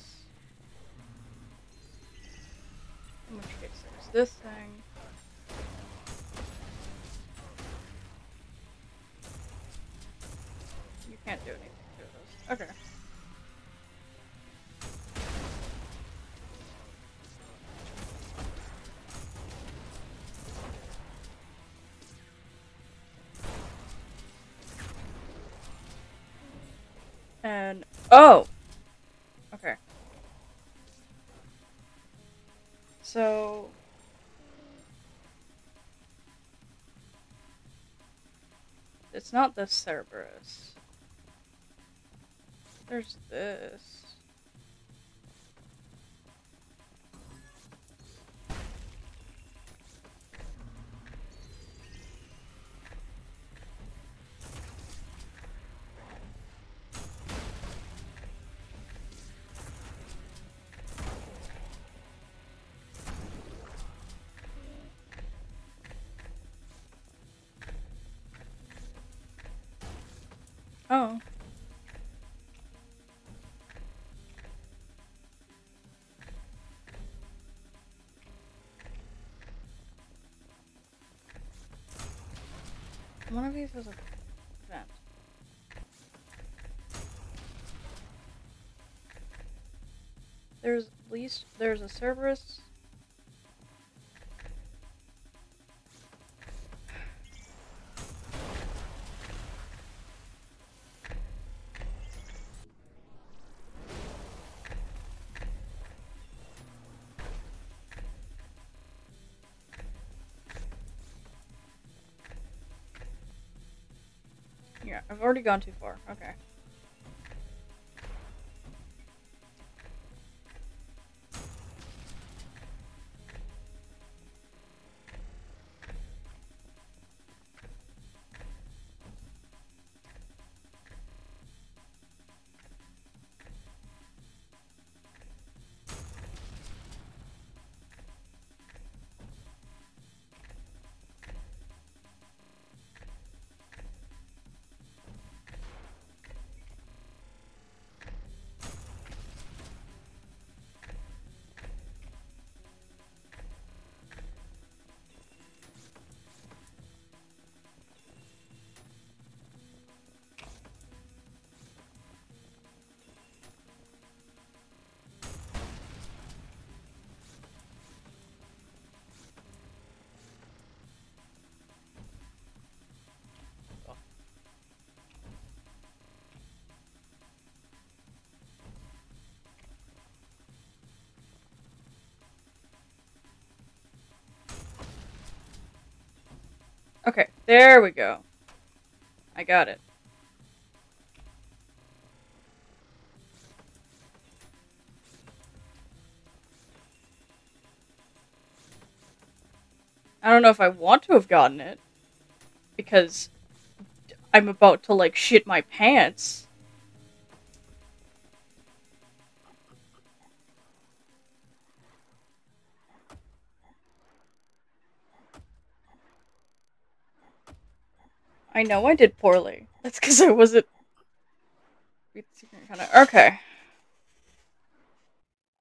In which case there's this thing. You can't do anything to this. Okay. And oh, okay. So it's not the Cerberus. There's this. One of these is a vent. There's at least there's a Cerberus. Already gone too far. Okay. There we go. I got it. I don't know if I want to have gotten it. Because I'm about to, like, shit my pants. I know I did poorly. That's because I wasn't. Okay.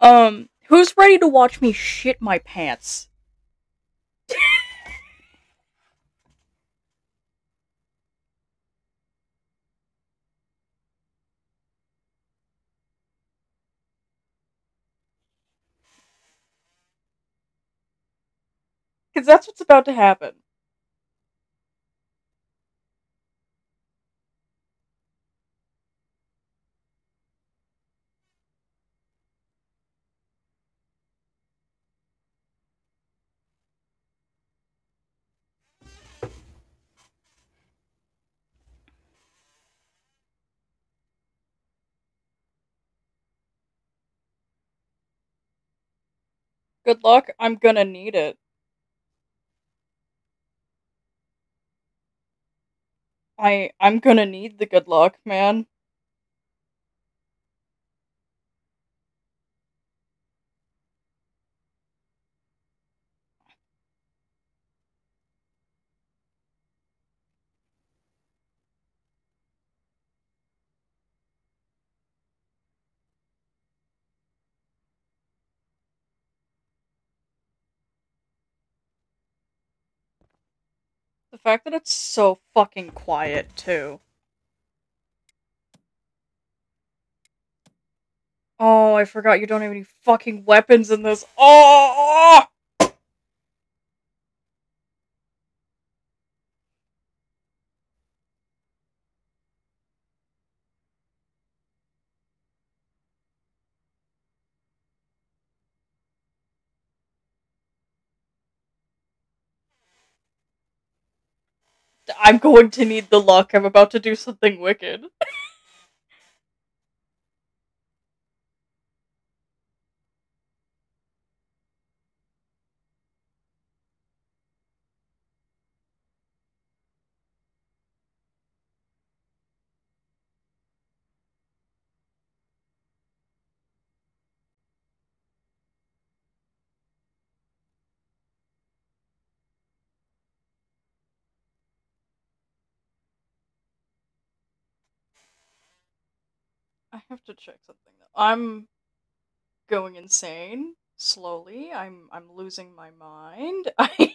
Um, who's ready to watch me shit my pants? [LAUGHS] Because that's what's about to happen. Good luck. I'm gonna need it. I I'm gonna need the good luck, man. Fact that it's so fucking quiet, too. Oh, I forgot you don't have any fucking weapons in this. Oh! I'm going to need the luck. I'm about to do something wicked. [LAUGHS] [LAUGHS] have to check something. I'm going insane slowly. I'm I'm losing my mind. [LAUGHS] I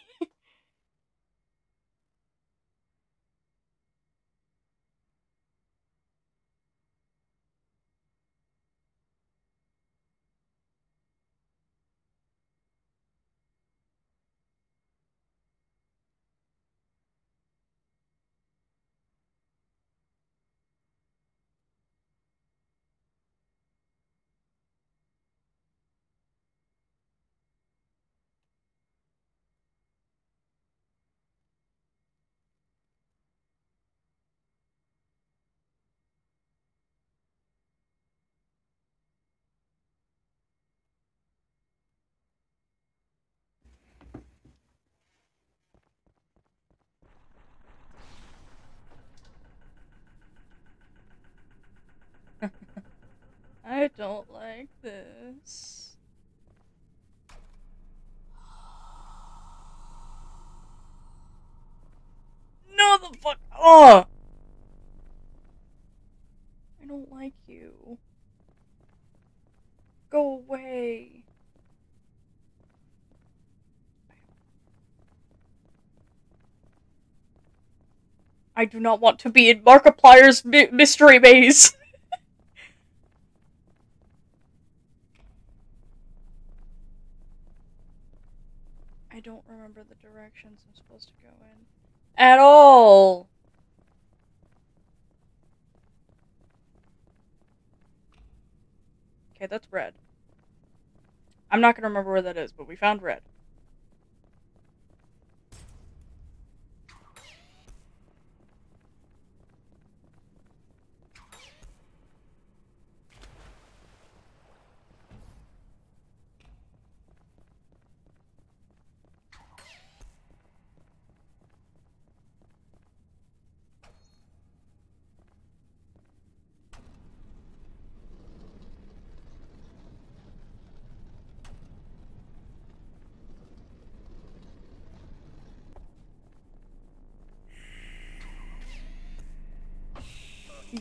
I don't like this. No the fuck oh I don't like you. Go away. I do not want to be in Markiplier's mystery maze. I don't remember the directions I'm supposed to go in. At all! Okay, that's red. I'm not gonna remember where that is, but we found red.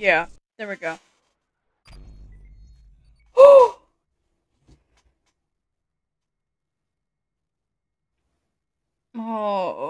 Yeah, there we go. [GASPS] oh.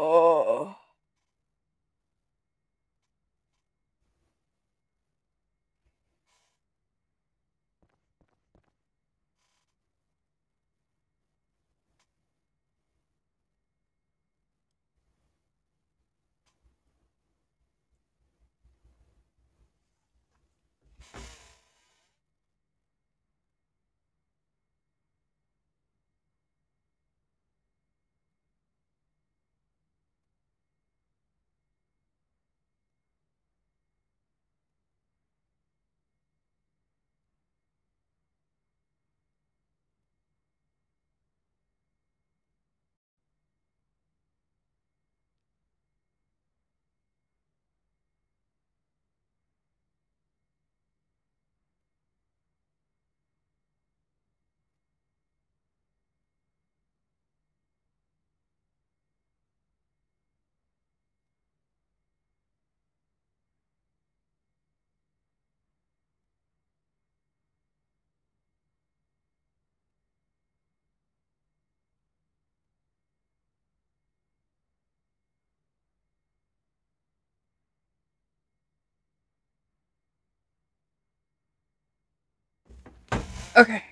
Okay.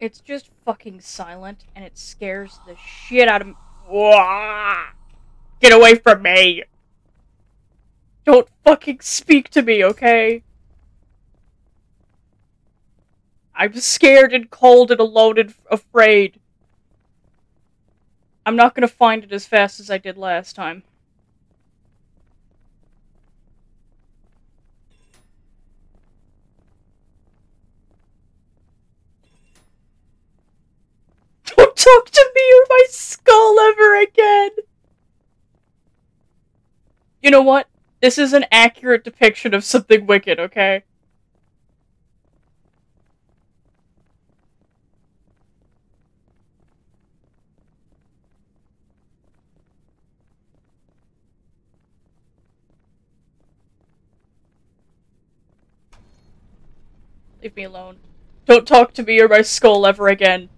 It's just fucking silent and it scares the shit out of me. Get away from me! Don't fucking speak to me, okay? I'm scared and cold and alone and afraid. I'm not gonna find it as fast as I did last time. Don't talk to me or my skull ever again! You know what? This is an accurate depiction of something wicked, okay? Leave me alone. Don't talk to me or my skull ever again.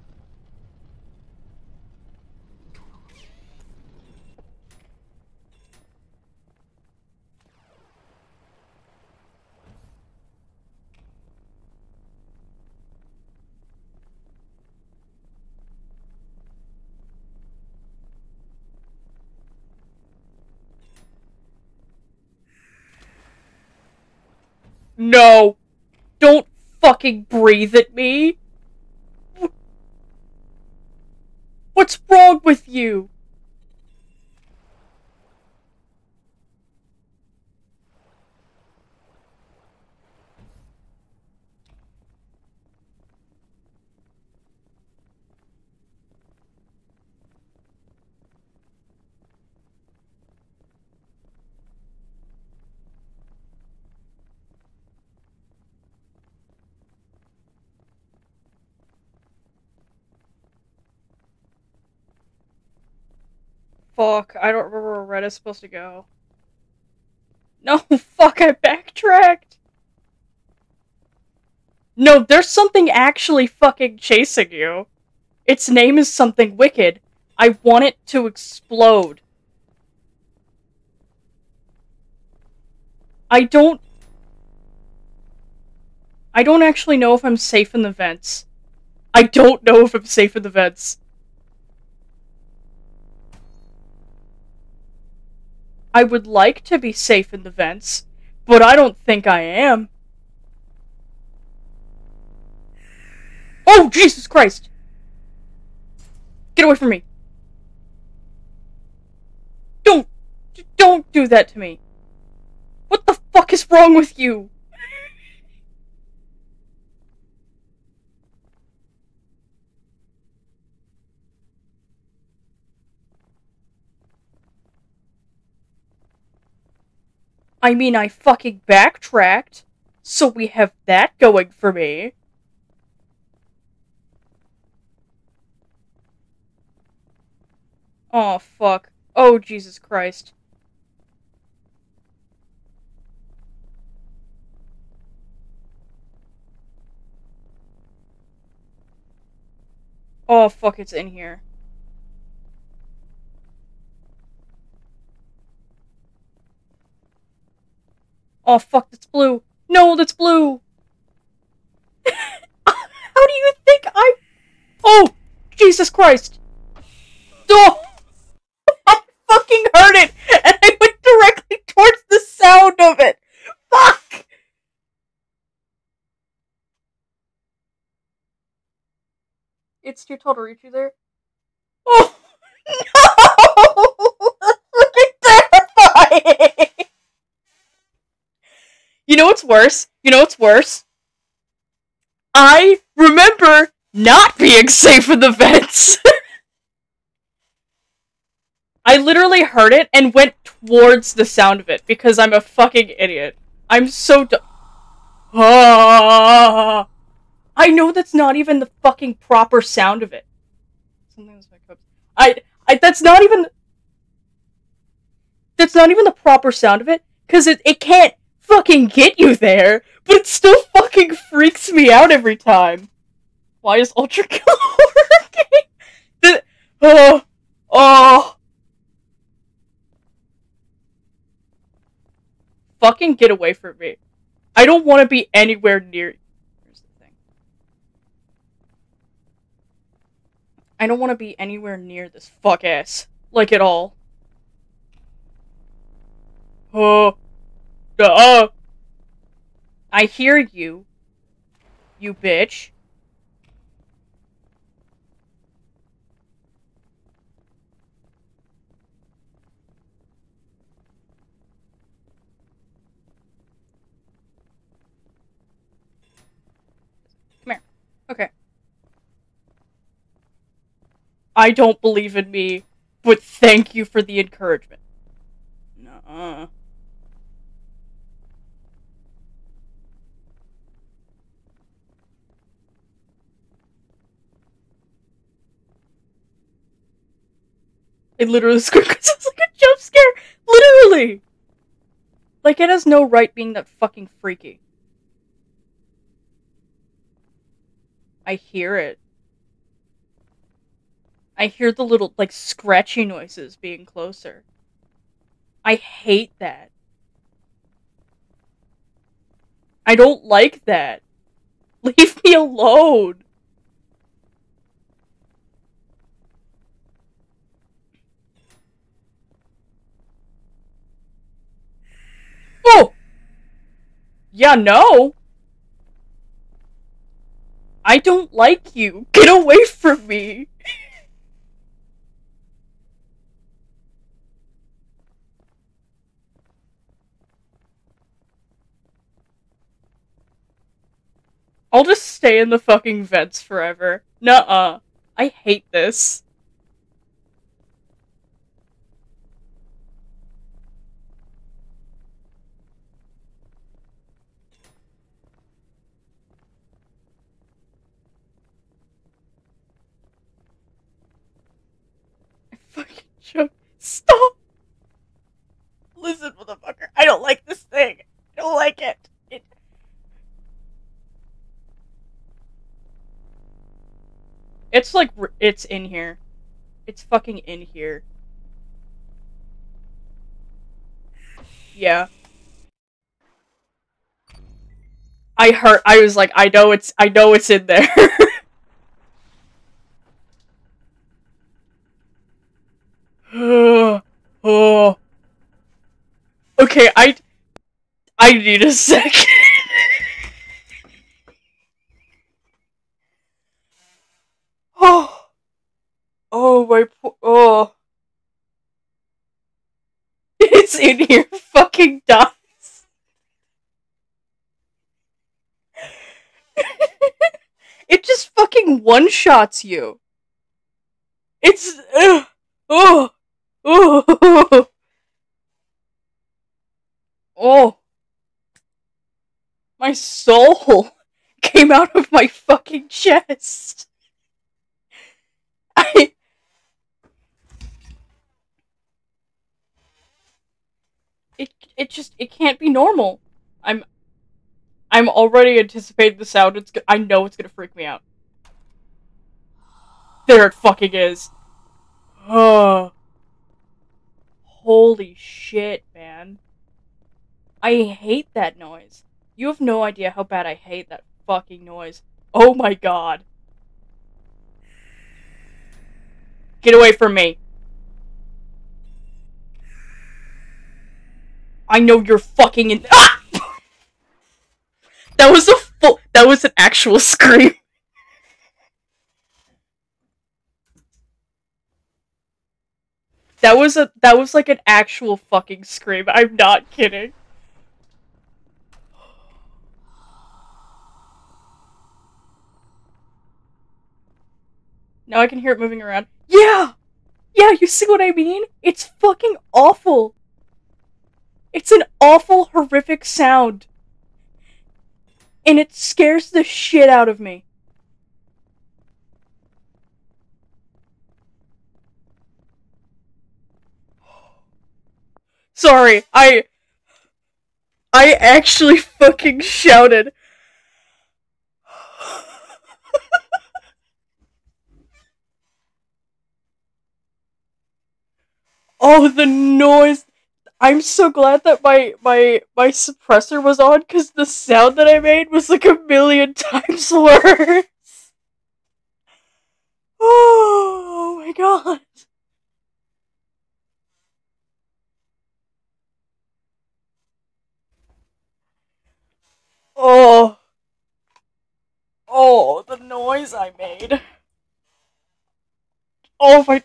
No! Don't fucking breathe at me! What's wrong with you? Fuck, I don't remember where Red is supposed to go. No, [LAUGHS] fuck, I backtracked! No, there's something actually fucking chasing you. Its name is something wicked. I want it to explode. I don't... I don't actually know if I'm safe in the vents. I don't know if I'm safe in the vents. I would like to be safe in the vents, but I don't think I am. Oh, Jesus Christ! Get away from me! Don't, don't do that to me! What the fuck is wrong with you? I mean, I fucking backtracked, so we have that going for me. Oh, fuck. Oh, Jesus Christ. Oh, fuck, it's in here. Oh fuck, that's blue. No, that's blue. [LAUGHS] How do you think I... Oh! Jesus Christ! Oh! [LAUGHS] I fucking heard it! And I went directly towards the sound of it! Fuck! It's too tall to reach you there? Oh! [LAUGHS] No! That's fucking terrifying! You know what's worse? You know what's worse? I remember not being [LAUGHS] safe in the vents. [LAUGHS] I literally heard it and went towards the sound of it because I'm a fucking idiot. I'm so dumb. Ah, [SIGHS] I know that's not even the fucking proper sound of it. Something's my I, I, that's not even. That's not even the proper sound of it because it, it can't fucking get you there, but it still fucking freaks me out every time. Why is Ultra [LAUGHS] Kill working? The, oh, oh. Fucking get away from me. I don't want to be anywhere near. Here's the thing. I don't want to be anywhere near this fuck ass. Like at all. Oh. Uh -oh. I hear you. You bitch. Okay. I don't believe in me, but thank you for the encouragement. Nuh-uh. It literally [LAUGHS] squeaked because it's like a jump scare. Literally! Like, it has no right being that fucking freaky. I hear it. I hear the little, like, scratchy noises being closer. I hate that. I don't like that. [LAUGHS] Leave me alone. Oh! Yeah, no. I don't like you. Get away from me. I'll just stay in the fucking vents forever. Nuh-uh. I hate this. Fucking joke. Stop! Listen, motherfucker. I don't like this thing. I don't like it. It. It's like it's in here. It's fucking in here. Yeah. I heard. I was like, I know it's. I know it's in there. [LAUGHS] [SIGHS] oh. Okay, I I need a [LAUGHS] second. [SIGHS] oh. Oh my oh. [LAUGHS] It's in here fucking dies. [LAUGHS] it just fucking one-shots you. It's uh, oh. Oh, oh, my soul [LAUGHS] came out of my fucking chest. I. It it just it can't be normal. I'm. I'm already anticipating the sound. It's I know it's gonna freak me out. There it fucking is. [SIGHS] Oh. Holy shit, man. I hate that noise. You have no idea how bad I hate that fucking noise. Oh my god. Get away from me. I know you're fucking in- [LAUGHS] ah! That was a full- that was an actual [LAUGHS] scream. That was a that was like an actual fucking scream. I'm not kidding. Now I can hear it moving around. Yeah! Yeah, you see what I mean? It's fucking awful. It's an awful, horrific sound. And it scares the shit out of me. Sorry, I... I actually fucking shouted. oh, the noise. I'm so glad that my my my suppressor was on because the sound that I made was like a million [LAUGHS] times worse. Oh my god. Oh. Oh, the noise I made. Oh my.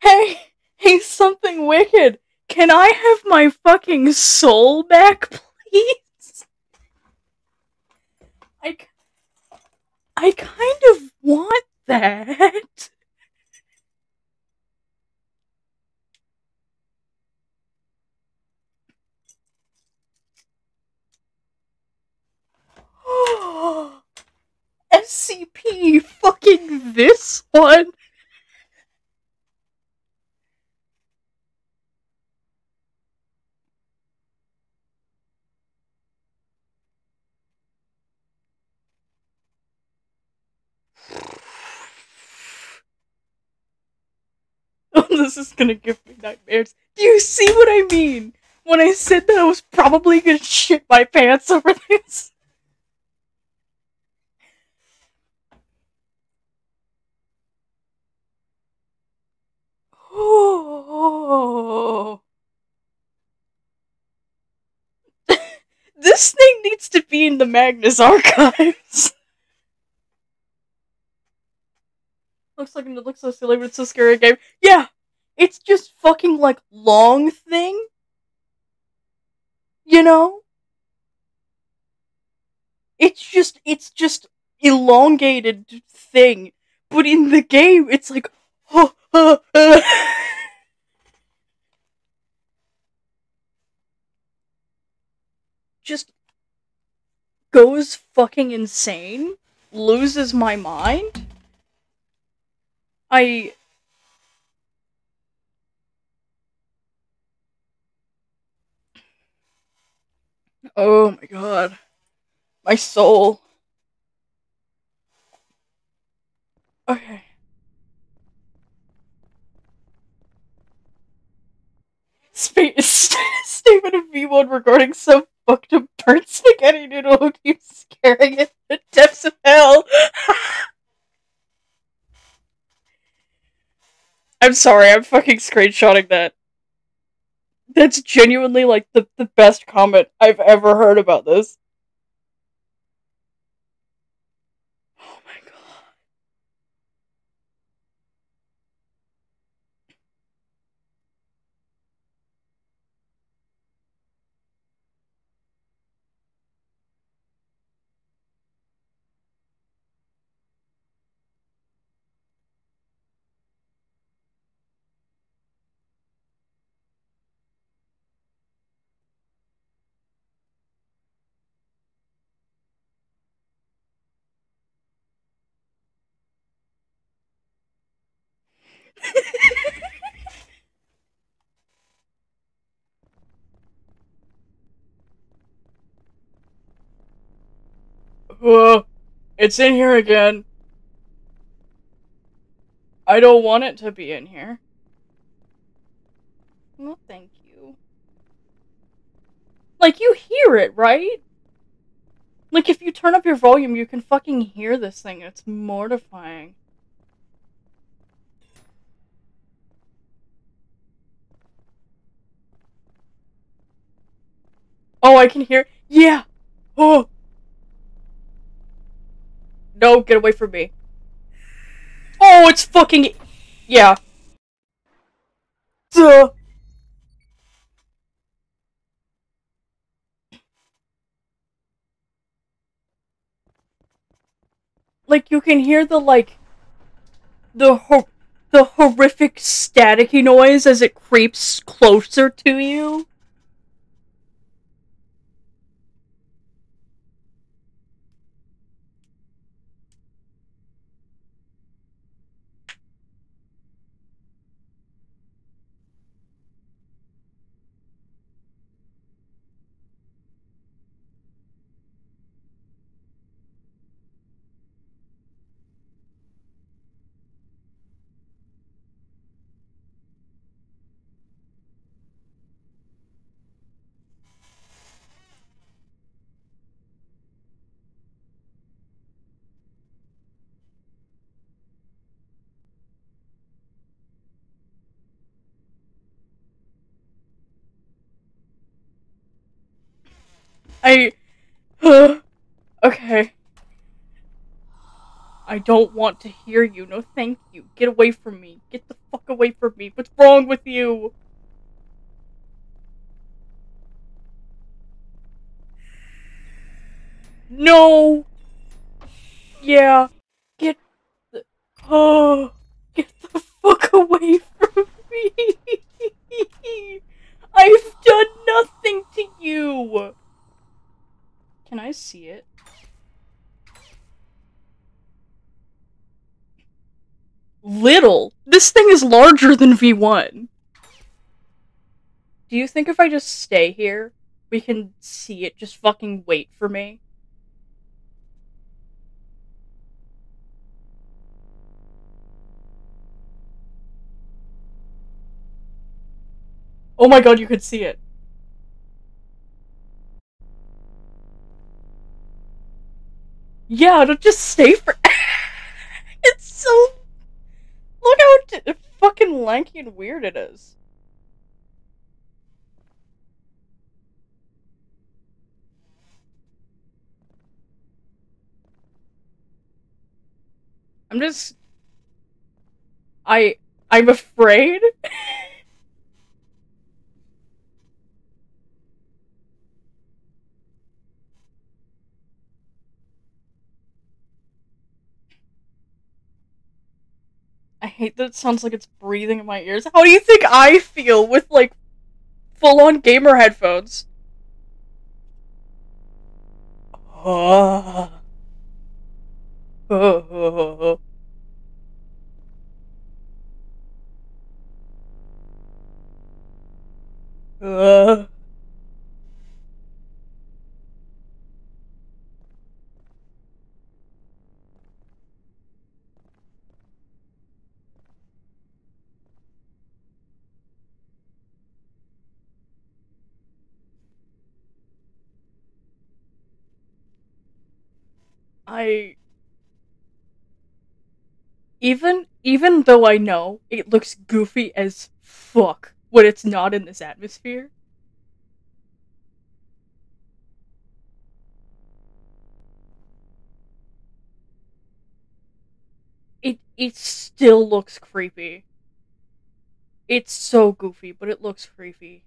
Hey, hey, something wicked. Can I have my fucking soul back, please? I. I kind of want that. [GASPS] SCP fucking this one. [LAUGHS] Oh, this is gonna give me nightmares. Do you see what I mean? When I said that I was probably gonna shit my pants over this. Oh. [LAUGHS] this thing needs to be in the Magnus archives. [LAUGHS] looks like it looks so silly, but it's so scary game. Yeah, it's just fucking like long thing. You know? It's just it's just elongated thing. But in the game it's like oh. [LAUGHS] just goes fucking insane, loses my mind. I Oh my god. My soul. Okay. Sp- statement of V1 regarding some fucked up burnt spaghetti noodle [LAUGHS] who keeps scaring it the depths of hell. [LAUGHS] I'm sorry, I'm fucking screenshotting that. That's genuinely like the, the best comment I've ever heard about this. Oh my god. Whoa, it's in here again. I don't want it to be in here. No, thank you. Like, you hear it, right? Like, if you turn up your volume, you can fucking hear this thing. It's mortifying. Oh, I can hear. Yeah. Oh. No, get away from me. Oh, it's fucking. Yeah. Duh. Like you can hear the like the ho the horrific staticky noise as it creeps closer to you. I. Okay. I don't want to hear you. No, thank you. Get away from me. Get the fuck away from me. What's wrong with you? No! Yeah. Get the oh get the fuck away from me. [LAUGHS] I've done nothing to you. Can I see it? Little. This thing is larger than V1. Do you think if I just stay here, we can see it just fucking wait for me? Oh my god, you could see it. Yeah, it'll just stay for- [LAUGHS] It's so- Look how fucking lanky and weird it is. I'm just... I... I'm afraid? [LAUGHS] I hate that it sounds like it's breathing in my ears. How do you think I feel with, like, full-on gamer headphones? Uh, uh, uh. I even even though I know it looks goofy as fuck when it's not in this atmosphere. It it still looks creepy. It's so goofy, but it looks creepy.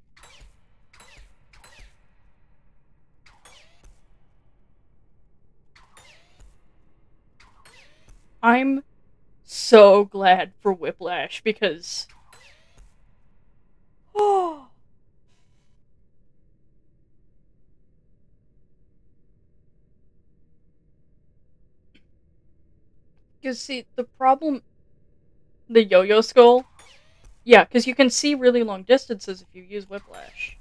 I'm so glad for Whiplash because oh [GASPS] Cause see the problem the yo-yo skull yeah, because you can see really long distances if you use Whiplash.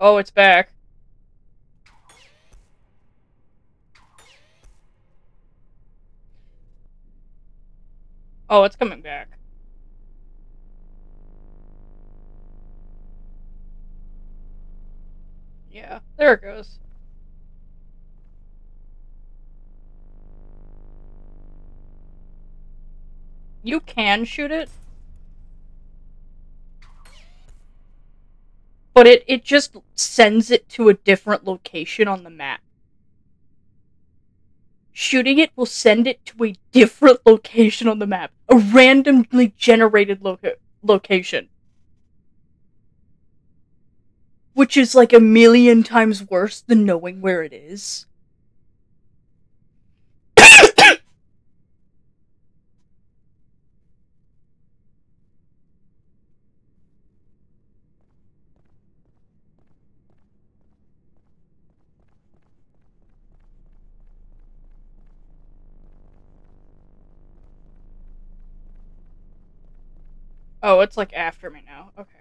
Oh, it's back. Oh, it's coming back. Yeah, there it goes. You can shoot it. But it, it just sends it to a different location on the map. Shooting it will send it to a different location on the map. A randomly generated loca location. Which is like a million times worse than knowing where it is. Oh, it's like after me now. Okay.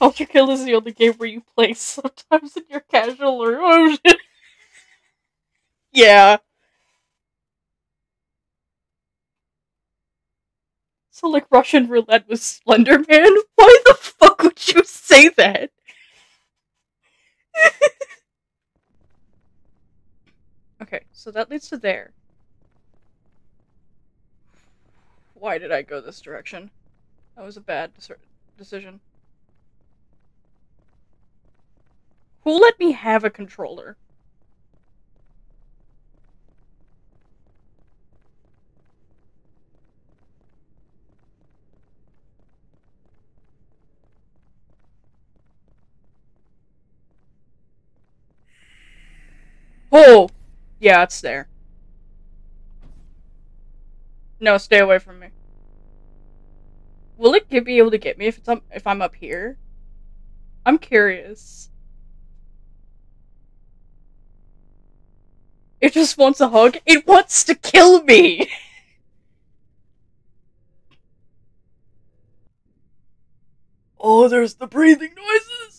Ultrakill is the only game where you play sometimes in your casual oh yeah. So like Russian roulette was Slender Man? [LAUGHS] Why the fuck would you say that? [LAUGHS] okay, so that leads to there. Why did I go this direction? That was a bad decision. Who let me have a controller? Oh! Yeah, it's there. No, stay away from me. Will it be able to get me if it's up, if I'm up here? I'm curious. It just wants a hug. It wants to kill me! oh, there's the breathing noises!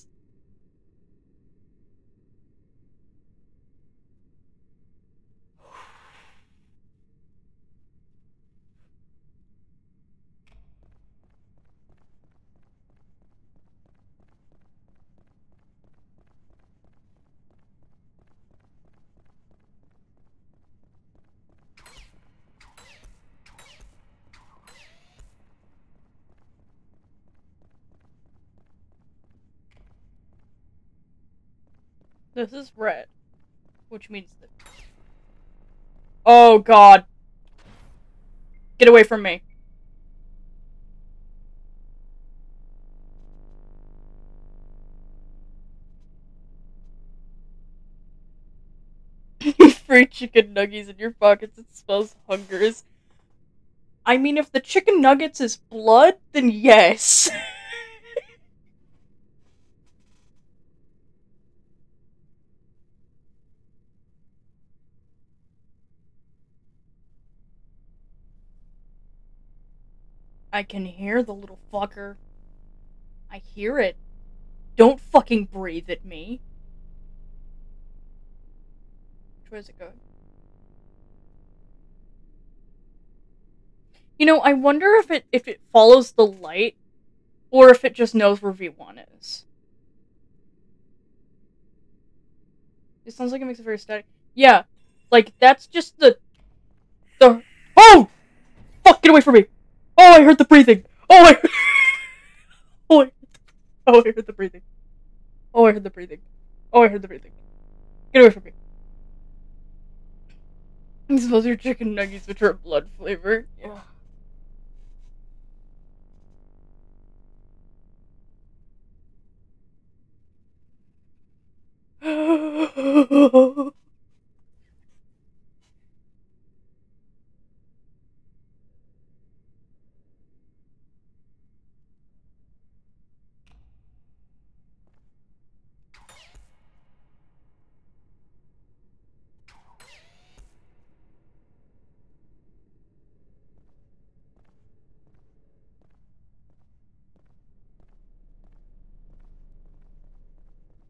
This is red. Which means that... Oh god. Get away from me. [LAUGHS] Free chicken nuggies in your pockets, it smells hungers. I mean, if the chicken nuggets is blood, then yes. [LAUGHS] I can hear the little fucker. I hear it. Don't fucking breathe at me. Which way is it going? You know, I wonder if it if it follows the light or if it just knows where V1 is. It sounds like it makes it very static. Yeah, like that's just the the Oh! Fuck, get away from me! Oh, I heard the breathing. Oh, I. [LAUGHS] oh, I... oh, I heard the breathing. Oh, I heard the breathing. Oh, I heard the breathing. Get away from me. [LAUGHS] These are chicken nuggets, which are blood flavor. Yeah. I [LAUGHS]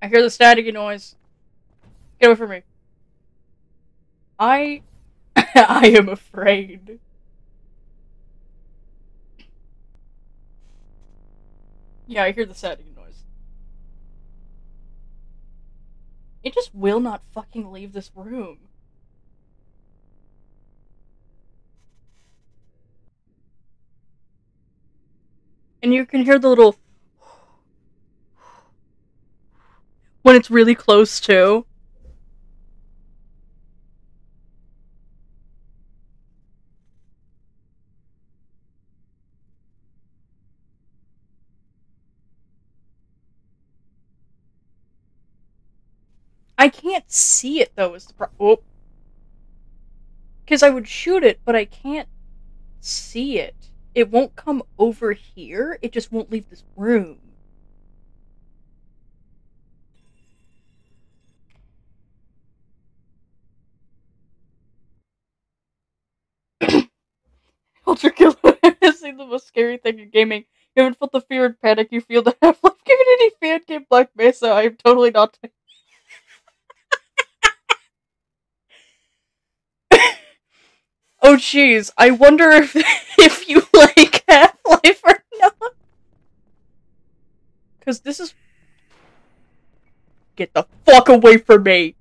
hear the staticky noise. Get away from me. I... [LAUGHS] I am afraid. Yeah, I hear the staticky noise. It just will not fucking leave this room. And you can hear the little when it's really close to. I can't see it though. Is the oh, because I would shoot it, but I can't see it. It won't come over here. It just won't leave this room. Ultra Killer [LAUGHS] is the most scary thing in gaming. You haven't felt the fear and panic you feel to [LAUGHS] have life given any fan game Black Mesa. I am totally not. [LAUGHS] Oh jeez, I wonder if if you like Half-Life or not. Cause this is Get the fuck away from me!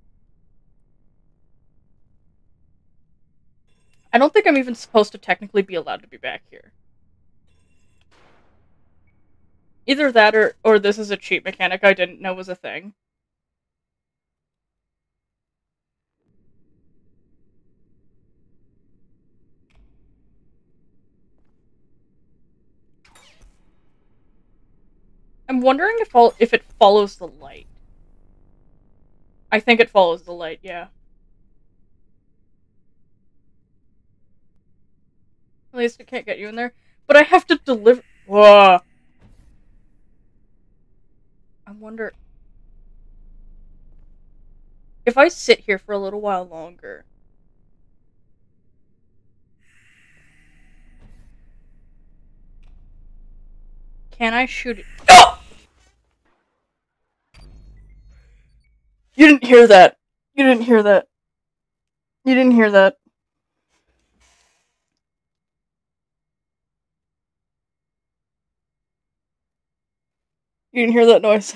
I don't think I'm even supposed to technically be allowed to be back here. Either that or or this is a cheat mechanic I didn't know was a thing. I'm wondering if if it follows the light. I think it follows the light, yeah. At least it can't get you in there. But I have to deliver- Whoa! I wonder... If I sit here for a little while longer... Can I shoot it? [GASPS] Oh! You didn't hear that. You didn't hear that. You didn't hear that. You didn't hear that noise.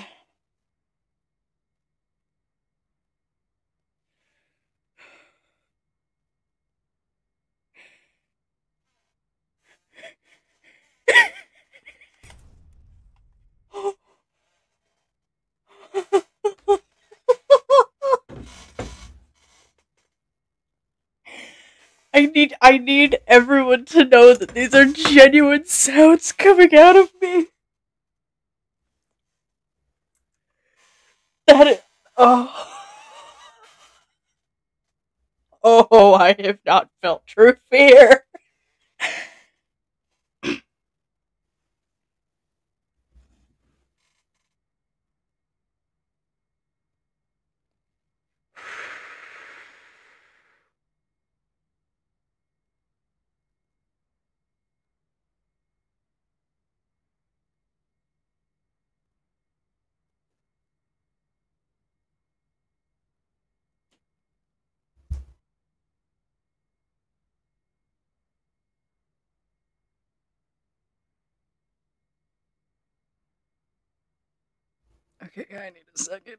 I need I need everyone to know that these are genuine sounds coming out of me. That is, oh. [LAUGHS] Oh, I have not felt true fear. Okay, [LAUGHS] I need a second.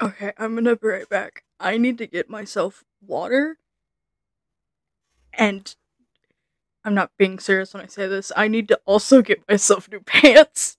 Okay, I'm gonna be right back. I need to get myself water. And I'm not being serious when I say this. I need to also get myself new pants.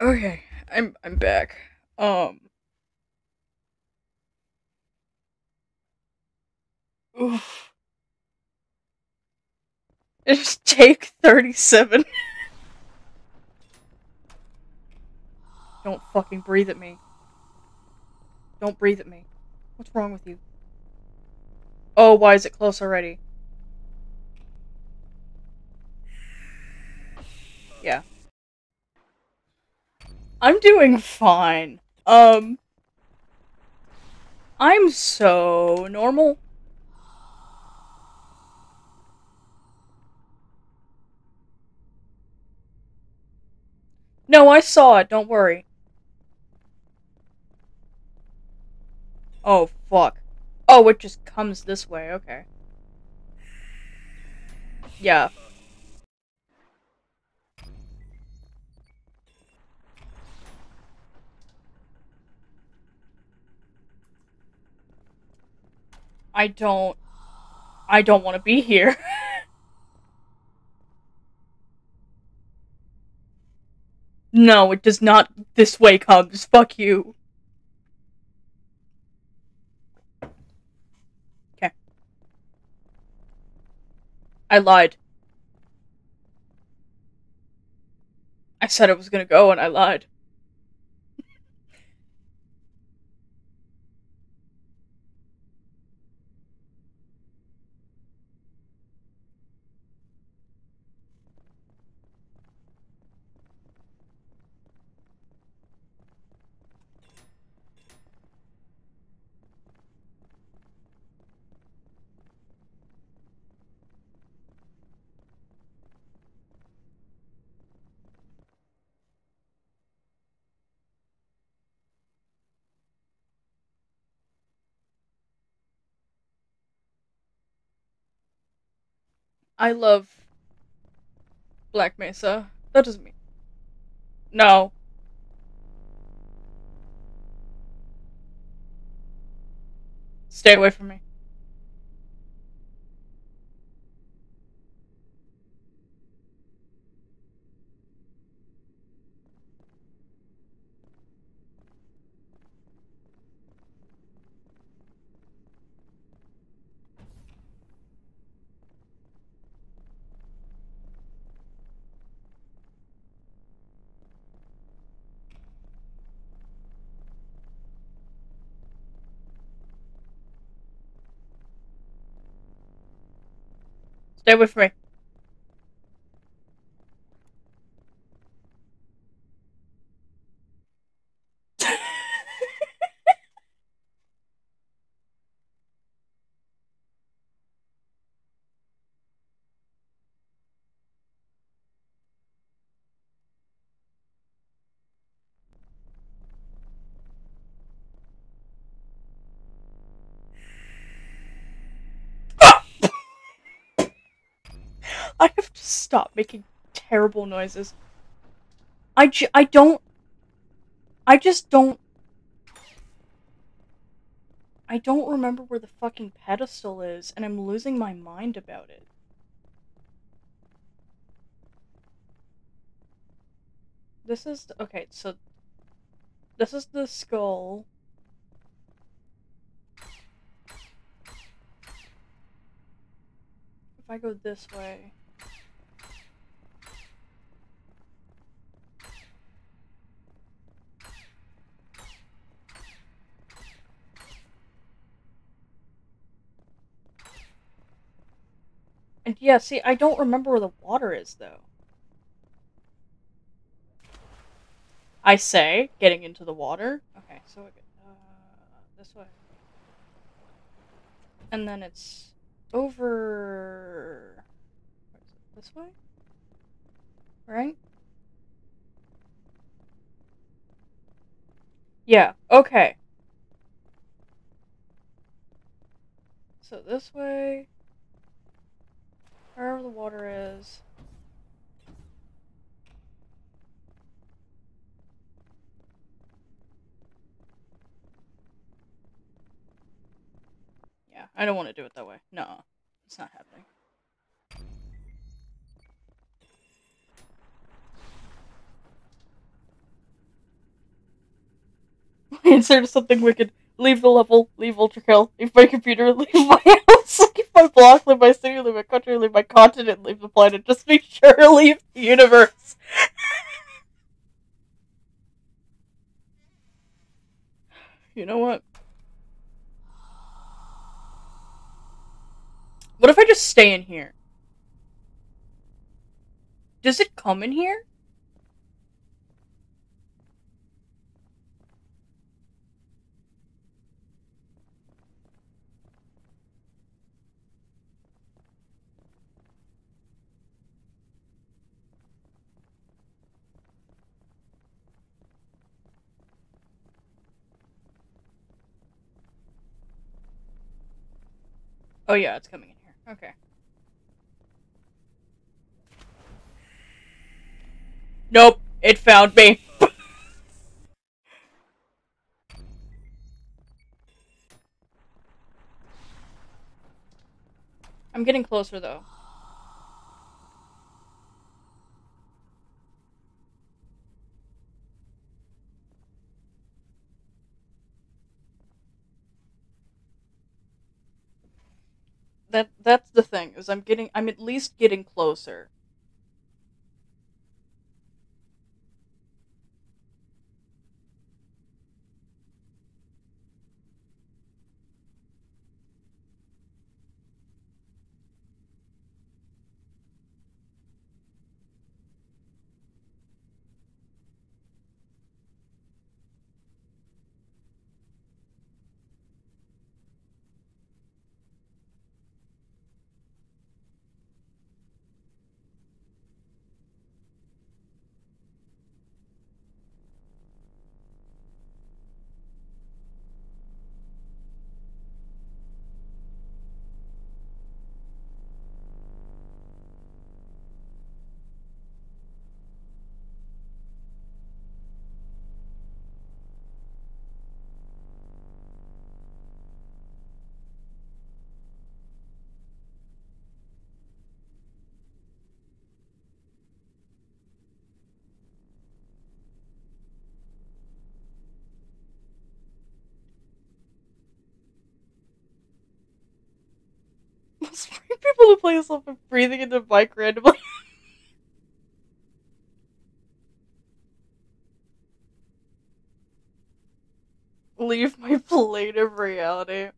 Okay, I'm I'm back. Um. Oof. [LAUGHS] It's take 37. Don't fucking breathe at me. Don't breathe at me. What's wrong with you? Oh, why is it close already? Yeah. I'm doing fine. Um. I'm so normal. No, I saw it, don't worry. Oh, fuck. Oh, it just comes this way, okay. Yeah. I don't... I don't want to be here. [LAUGHS] no, it does not this way comes. Fuck you. Okay. I lied. I said I was gonna go and I lied. I love Black Mesa. That doesn't mean. No. Stay away from me. Stay away from me. I have to stop making terrible noises. I, j- I don't. I just don't. I don't remember where the fucking pedestal is, and I'm losing my mind about it. This is. Okay, so. This is the skull. If I go this way. And yeah, see, I don't remember where the water is, though. I say, getting into the water. Okay, so uh, this way. And then it's over... This way? Right? Yeah, okay. So this way... Wherever the water is. Yeah, I don't want to do it that way. No, it's not happening. [LAUGHS] answer to something wicked. Leave the level, leave Ultrakill, leave my computer, [LAUGHS] leave my house, leave my block, leave my city, leave my country, leave my continent, leave the planet. Just be sure to leave the universe. [SIGHS] you know what? What if I just stay in here? Does it come in here? Oh yeah, it's coming in here. Okay. Nope, it found me. [LAUGHS] I'm getting closer though. That that's the thing is I'm getting I'm at least getting closer. Who play this off of breathing into the mic randomly. [LAUGHS] Leave my plate of reality.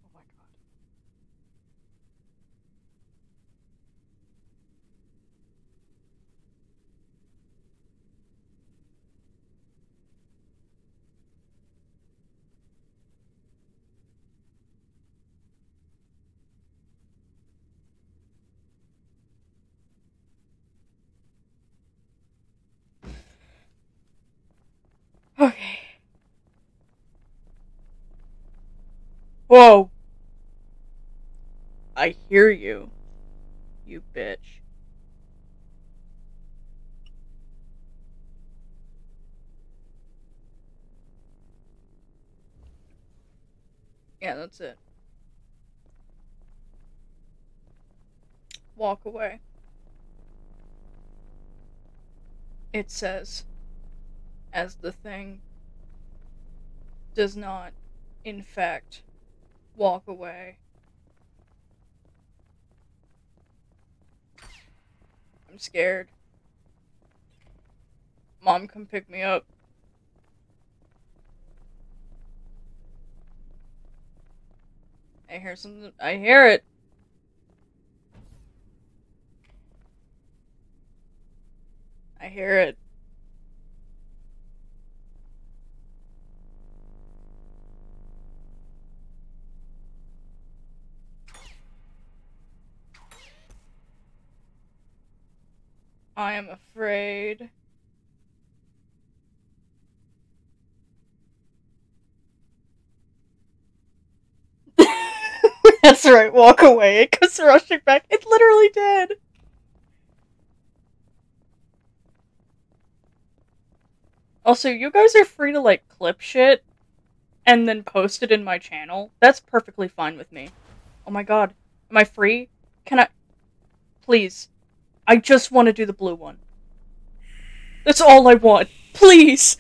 Okay. Whoa. I hear you, you bitch. Yeah, that's it. Walk away. It says as the thing does not, in fact, walk away. I'm scared. Mom, come pick me up. I hear something. I hear it. I hear it. I am afraid. [LAUGHS] That's right, walk away. It goes rushing back. It literally did. Also, you guys are free to, like, clip shit and then post it in my channel. That's perfectly fine with me. Oh my god. Am I free? Can I... Please. I just want to do the blue one. That's all I want. Please!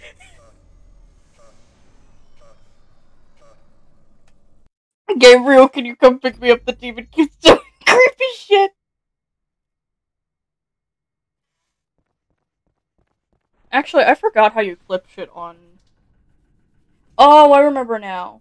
Gabriel, can you come pick me up? The demon [LAUGHS] keeps doing creepy shit. Actually, I forgot how you clip shit on. Oh, I remember now.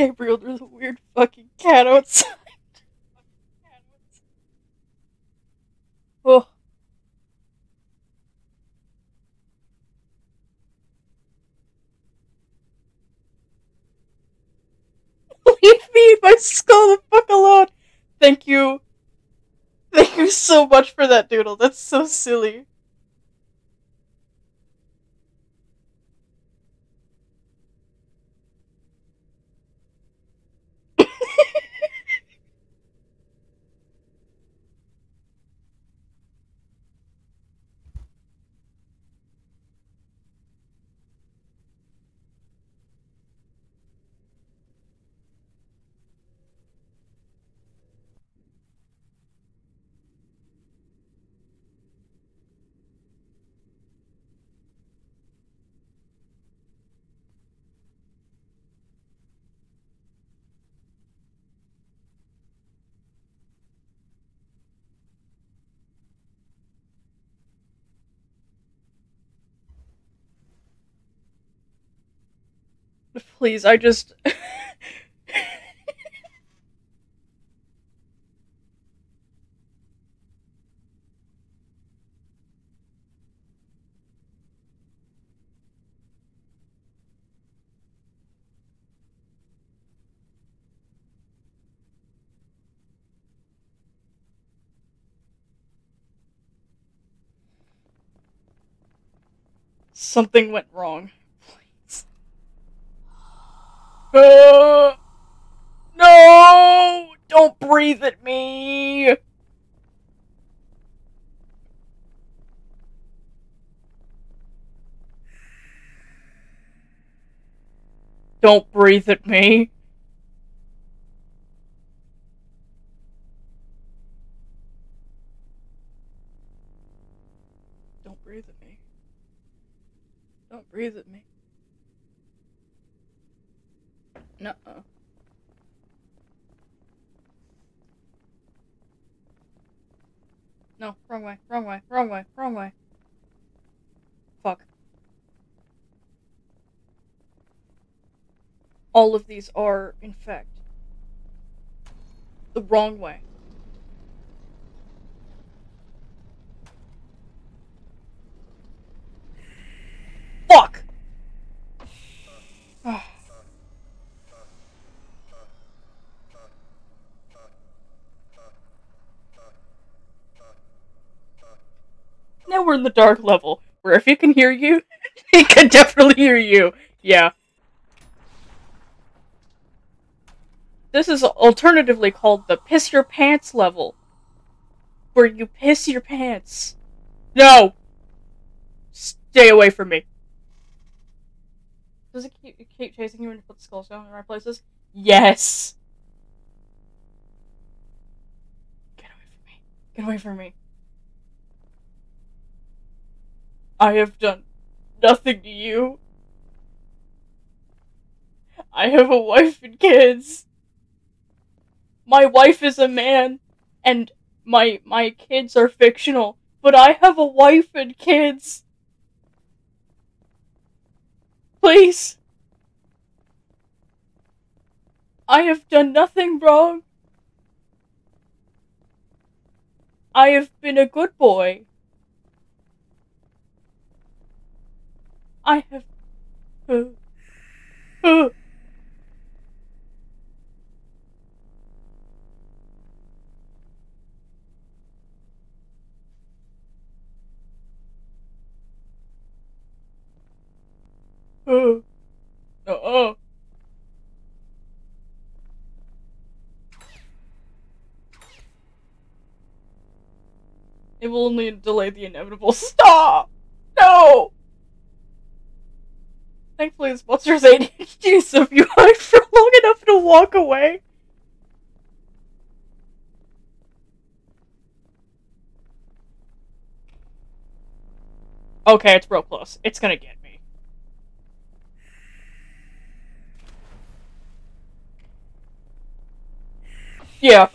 Gabriel, there's a weird fucking cat outside. oh. Leave me my skull the fuck alone. Thank you. Thank you so much for that doodle. That's so silly. Please, I just. [LAUGHS] Something went wrong. Uh, no! Don't breathe at me! Don't breathe at me. Don't breathe at me. Don't breathe at me. No. -uh. No, wrong way, wrong way, wrong way, wrong way. Fuck. All of these are, in fact, the wrong way. Fuck! [SIGHS] now we're in the dark level, where if he can hear you, [LAUGHS] he can definitely hear you. Yeah. This is alternatively called the piss your pants level. Where you piss your pants. No! Stay away from me. Does it keep, keep chasing you when you put the skull down in the right places? Yes! Get away from me. Get away from me. I have done nothing to you. I have a wife and kids. My wife is a man, and my my kids are fictional, but I have a wife and kids. Please. I have done nothing wrong. I have been a good boy. I have. Uh, uh. Uh, uh, It will only delay the inevitable. Stop! No! Thankfully, this monster's ADHD, so if you hide for [LAUGHS] long enough, it'll walk away. Okay, it's real close. It's gonna get me. Yeah.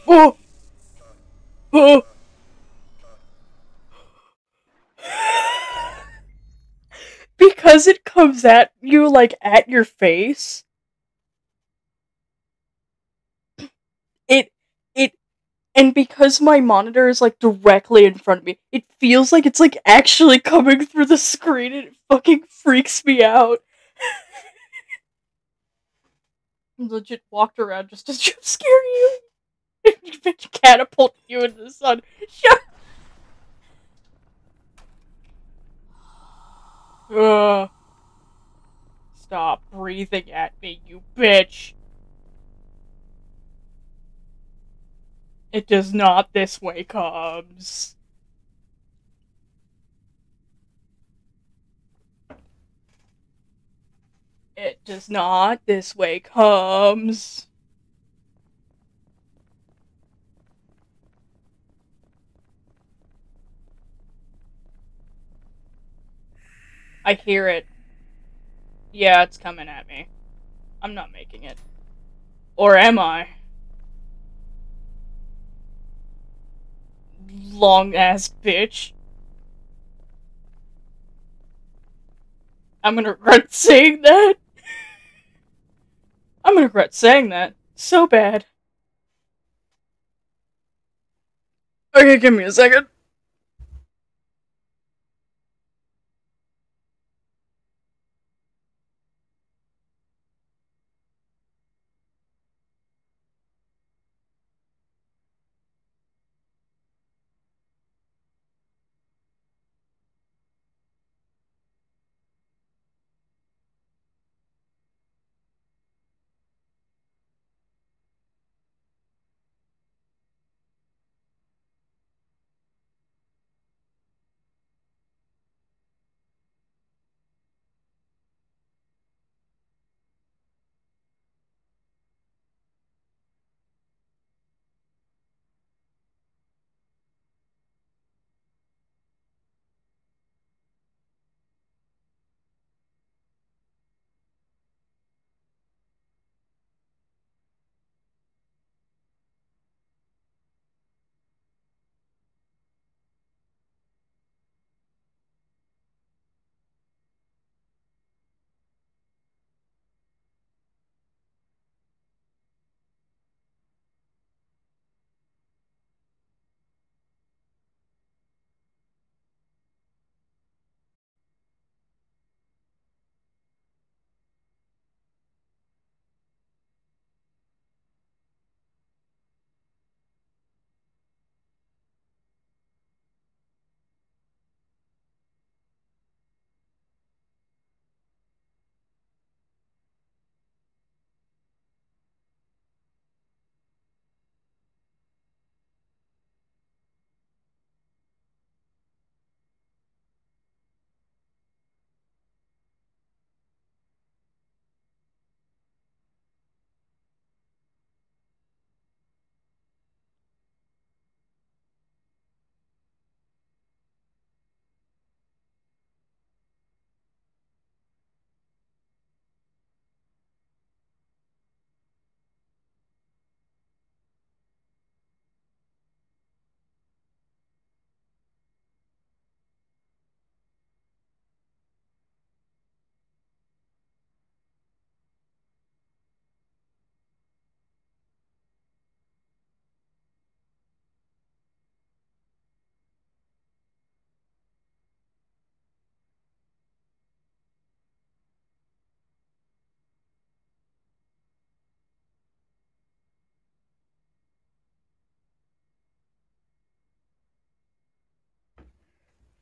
Because it comes at you like at your face. It it and because my monitor is like directly in front of me, it feels like it's like actually coming through the screen and it fucking freaks me out. [LAUGHS] legit walked around just to [LAUGHS] scare you. [LAUGHS] catapult you into the sun. Shut Ugh. Stop breathing at me, you bitch. It does not this way comes. It does not this way comes. I hear it. Yeah, it's coming at me. I'm not making it. Or am I? Long ass bitch. I'm gonna regret saying that. I'm gonna regret saying that. So bad. Okay, give me a second.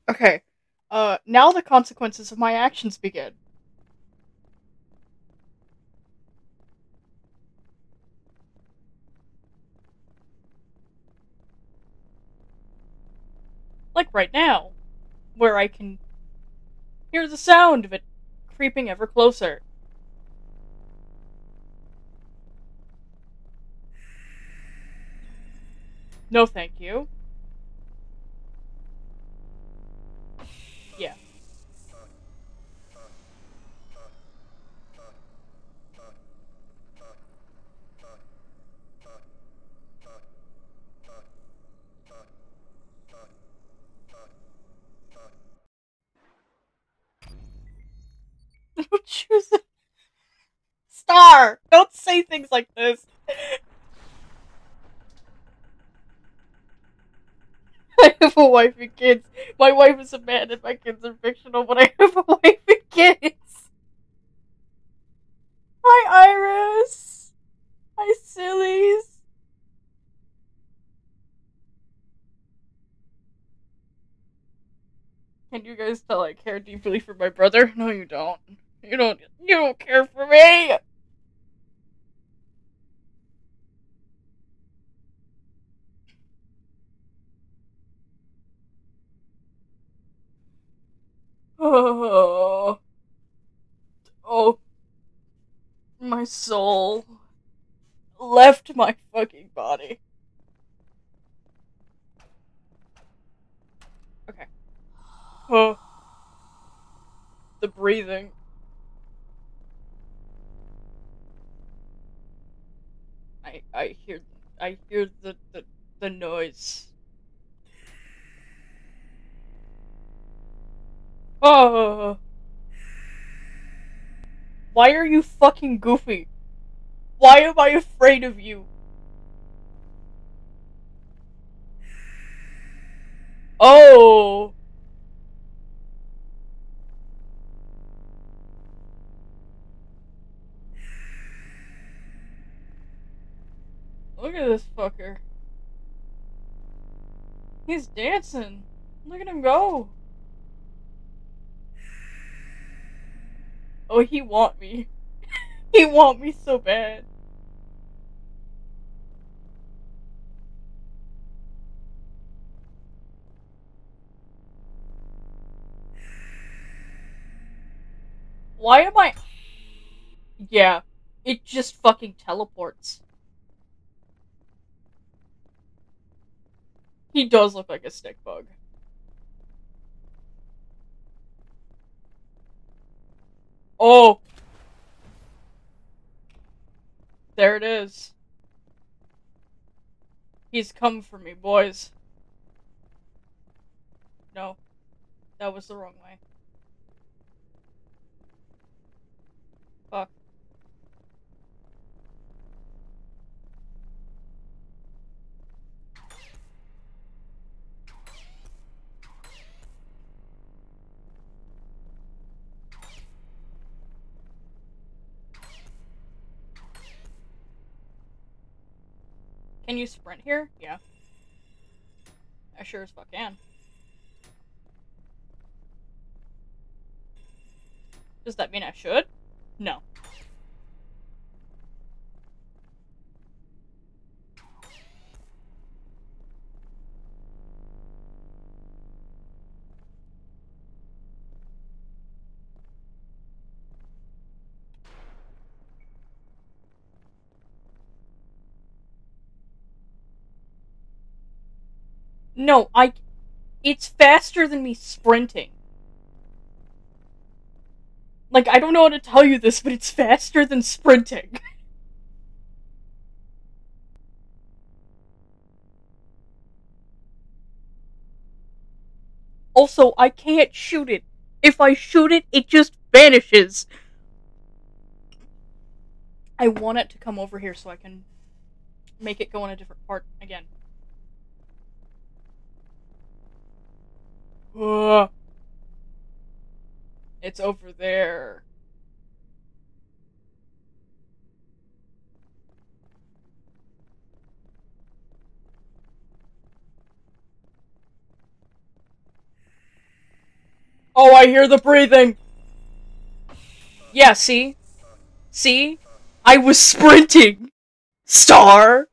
Okay. Uh, now the consequences of my actions begin. Like right now, where I can hear the sound of it creeping ever closer. No, thank you. Yeah. Choose it. Star! Don't say things like this. [LAUGHS] I have a wife and kids. My wife is a man and my kids are fictional, but I have a wife and kids. Hi, Iris. Hi, sillies. Can you guys tell I care deeply for my brother? No, you don't. You don't. You don't care for me. Oh. [SIGHS] Oh. My soul left my fucking body. Okay. Oh. [SIGHS] The breathing. I I hear I hear the the, the noise. Oh. Why are you fucking goofy? Why am I afraid of you? Oh. Look at this fucker. He's dancing. Look at him go. Oh, he want me. [LAUGHS] he want me so bad. Why am I... Yeah, it just fucking teleports. He does look like a stick bug. Oh! There it is. He's come for me, boys. No. That was the wrong way. Fuck. Can you sprint here? Yeah. I sure as fuck can. Does that mean I should? No. No, I. It's faster than me sprinting. Like, I don't know how to tell you this, but it's faster than sprinting. [LAUGHS] also, I can't shoot it. If I shoot it, it just vanishes. I want it to come over here so I can make it go in a different part again. Uh, it's over there. Oh, I hear the breathing! Yeah, see? See? I was sprinting! Star!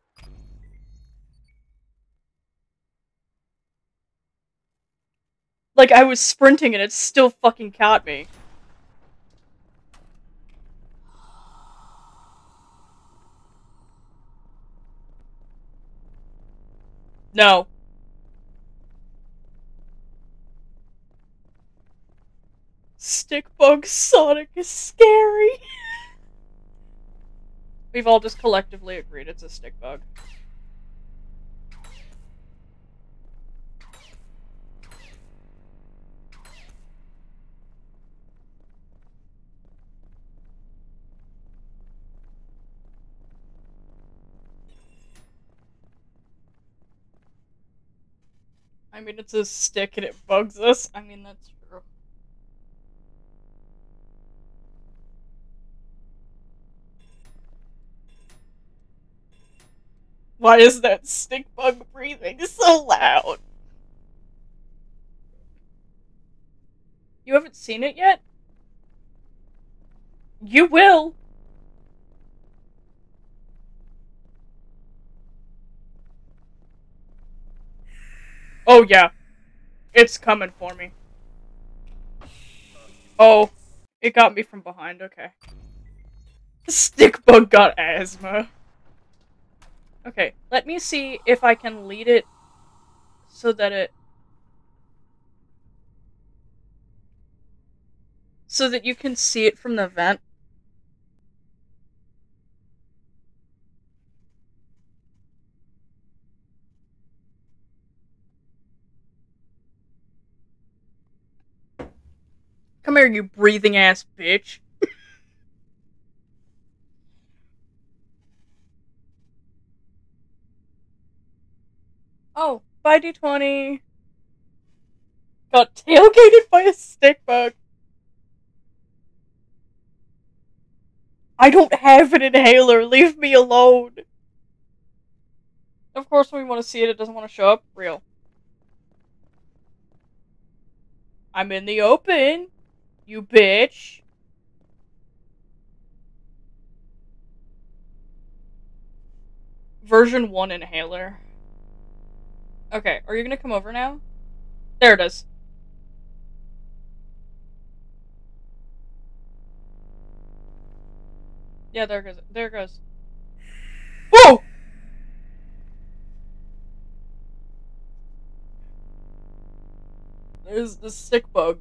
Like, I was sprinting and it still fucking caught me. No. Stickbug Sonic is scary. [LAUGHS] We've all just collectively agreed it's a stickbug. I mean, it's a stick and it bugs us. I mean, that's true. Why is that stick bug breathing so loud? You haven't seen it yet? You will. Oh, yeah. It's coming for me. Oh, it got me from behind, okay. Stick bug got asthma. Okay, let me see if I can lead it so that it... So that you can see it from the vent. Come here, you breathing ass bitch. [LAUGHS] oh, bye D20. Got tailgated by a stick bug. I don't have an inhaler. Leave me alone. Of course, when we want to see it, it doesn't want to show up. Real. I'm in the open. You bitch. Version 1 inhaler. Okay, are you gonna come over now? There it is. Yeah, there it goes. There it goes. Whoa! There's the sick bug.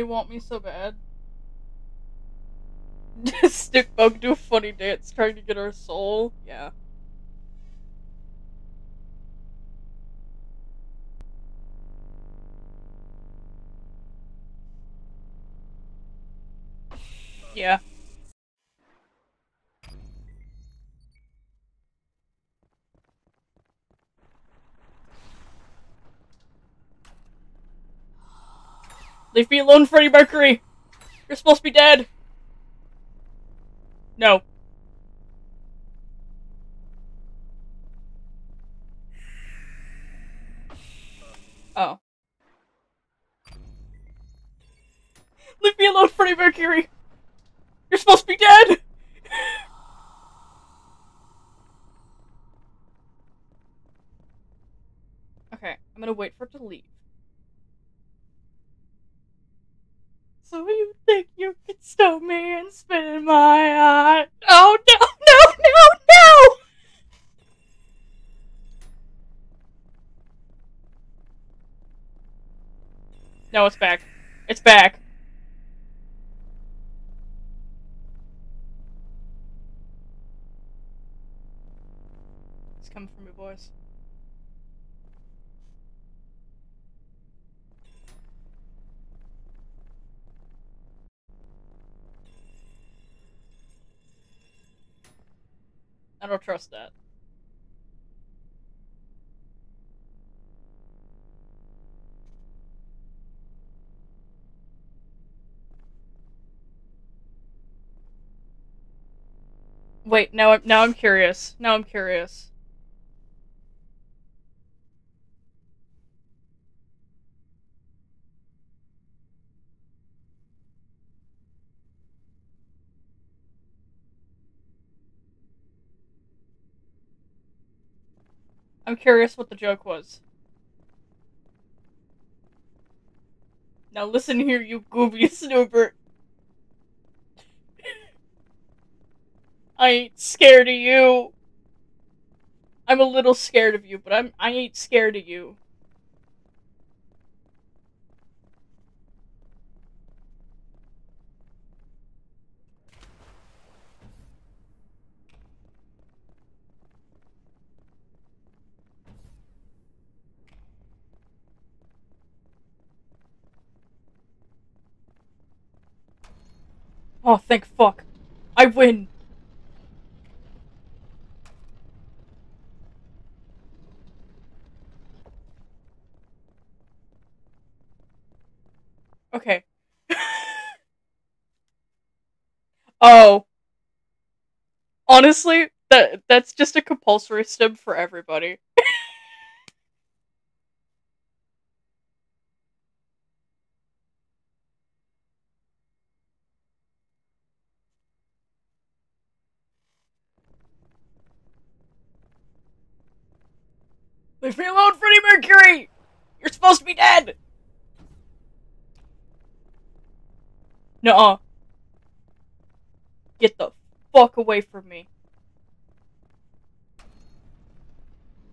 They want me so bad. [LAUGHS] Stickbug do a funny dance trying to get our soul. Yeah. Yeah. Leave me alone, Freddie Mercury! You're supposed to be dead! No. Oh. Leave me alone, Freddie Mercury! You're supposed to be dead! okay, I'm gonna wait for it to leave. So you think you can stone me and spit in my eye? Oh no, no, no, no! No, it's back. It's back. It's coming from me, boys. I don't trust that. Wait, now I'm now I'm curious. Now I'm curious. I'm curious what the joke was. Now listen here, you gooby [LAUGHS] snooper. I ain't scared of you. I'm a little scared of you, but I'm I ain't scared of you. Oh, thank fuck. I win. Okay. [LAUGHS] oh. Honestly, that that's just a compulsory stim for everybody. Leave me alone, Freddie Mercury! You're supposed to be dead! Nuh-uh. Get the fuck away from me.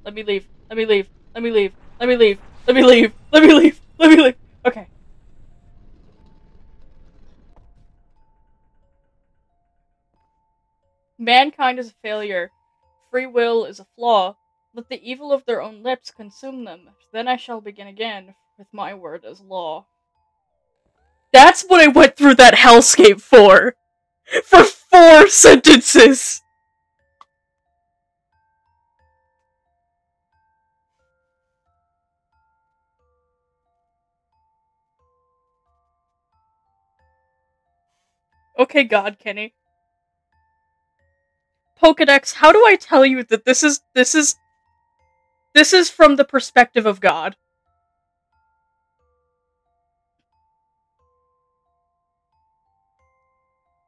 Let me leave. Let me leave. Let me leave. Let me leave. Let me leave. Let me leave. Let me leave. Okay. Mankind is a failure. Free will is a flaw. Let the evil of their own lips consume them. Then I shall begin again, with my word as law. That's what I went through that hellscape for! For four sentences! Okay, God, Kenny. Pokedex, how do I tell you that this is this is this is from the perspective of God?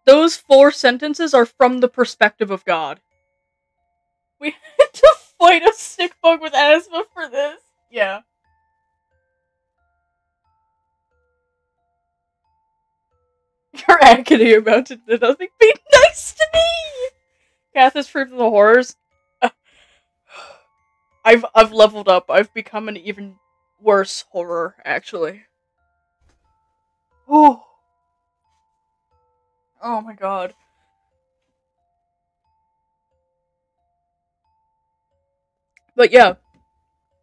Those four sentences are from the perspective of God. We [LAUGHS] had to fight a sick bug with asthma for this. Yeah. [LAUGHS] Your agony amounted to nothing. Be nice to me! Kath is free from the horrors. I've I've leveled up. I've become an even worse horror, actually. Oh. Oh my god. But yeah,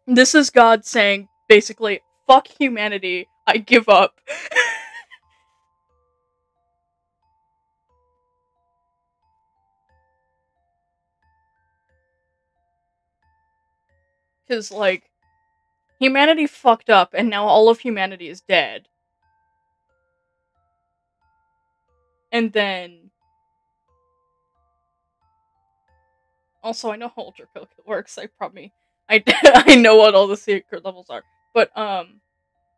this is God saying basically, fuck humanity, I give up. [LAUGHS] Because, like, humanity fucked up and now all of humanity is dead. And then. Also, I know how Ultrakill works. I probably. I, [LAUGHS] I know what all the secret levels are. But, um.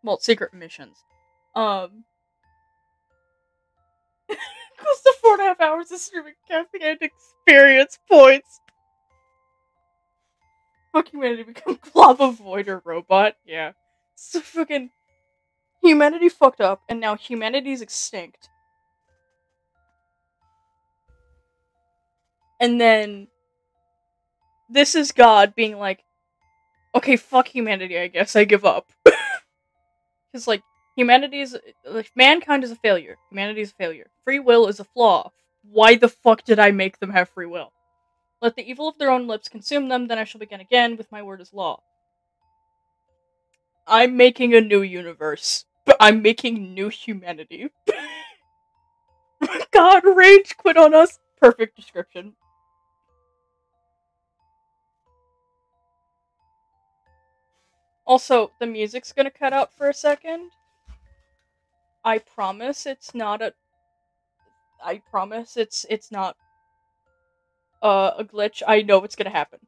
Well, secret missions. Um. [LAUGHS] Close to four and a half hours of streaming casting and experience points. Fuck humanity become [LAUGHS] Glava Voider robot. Yeah. So fucking humanity fucked up and now humanity's extinct. And then this is God being like, okay, fuck humanity, I guess. I give up. [LAUGHS] Because, like, humanity is. Like, mankind is a failure. Humanity is a failure. Free will is a flaw. Why the fuck did I make them have free will? Let the evil of their own lips consume them, then I shall begin again with my word as law. I'm making a new universe, but I'm making new humanity. [LAUGHS] God, rage quit on us. Perfect description. Also, the music's gonna cut out for a second. I promise it's not a. I promise it's it's not uh, a glitch, I know what's gonna happen.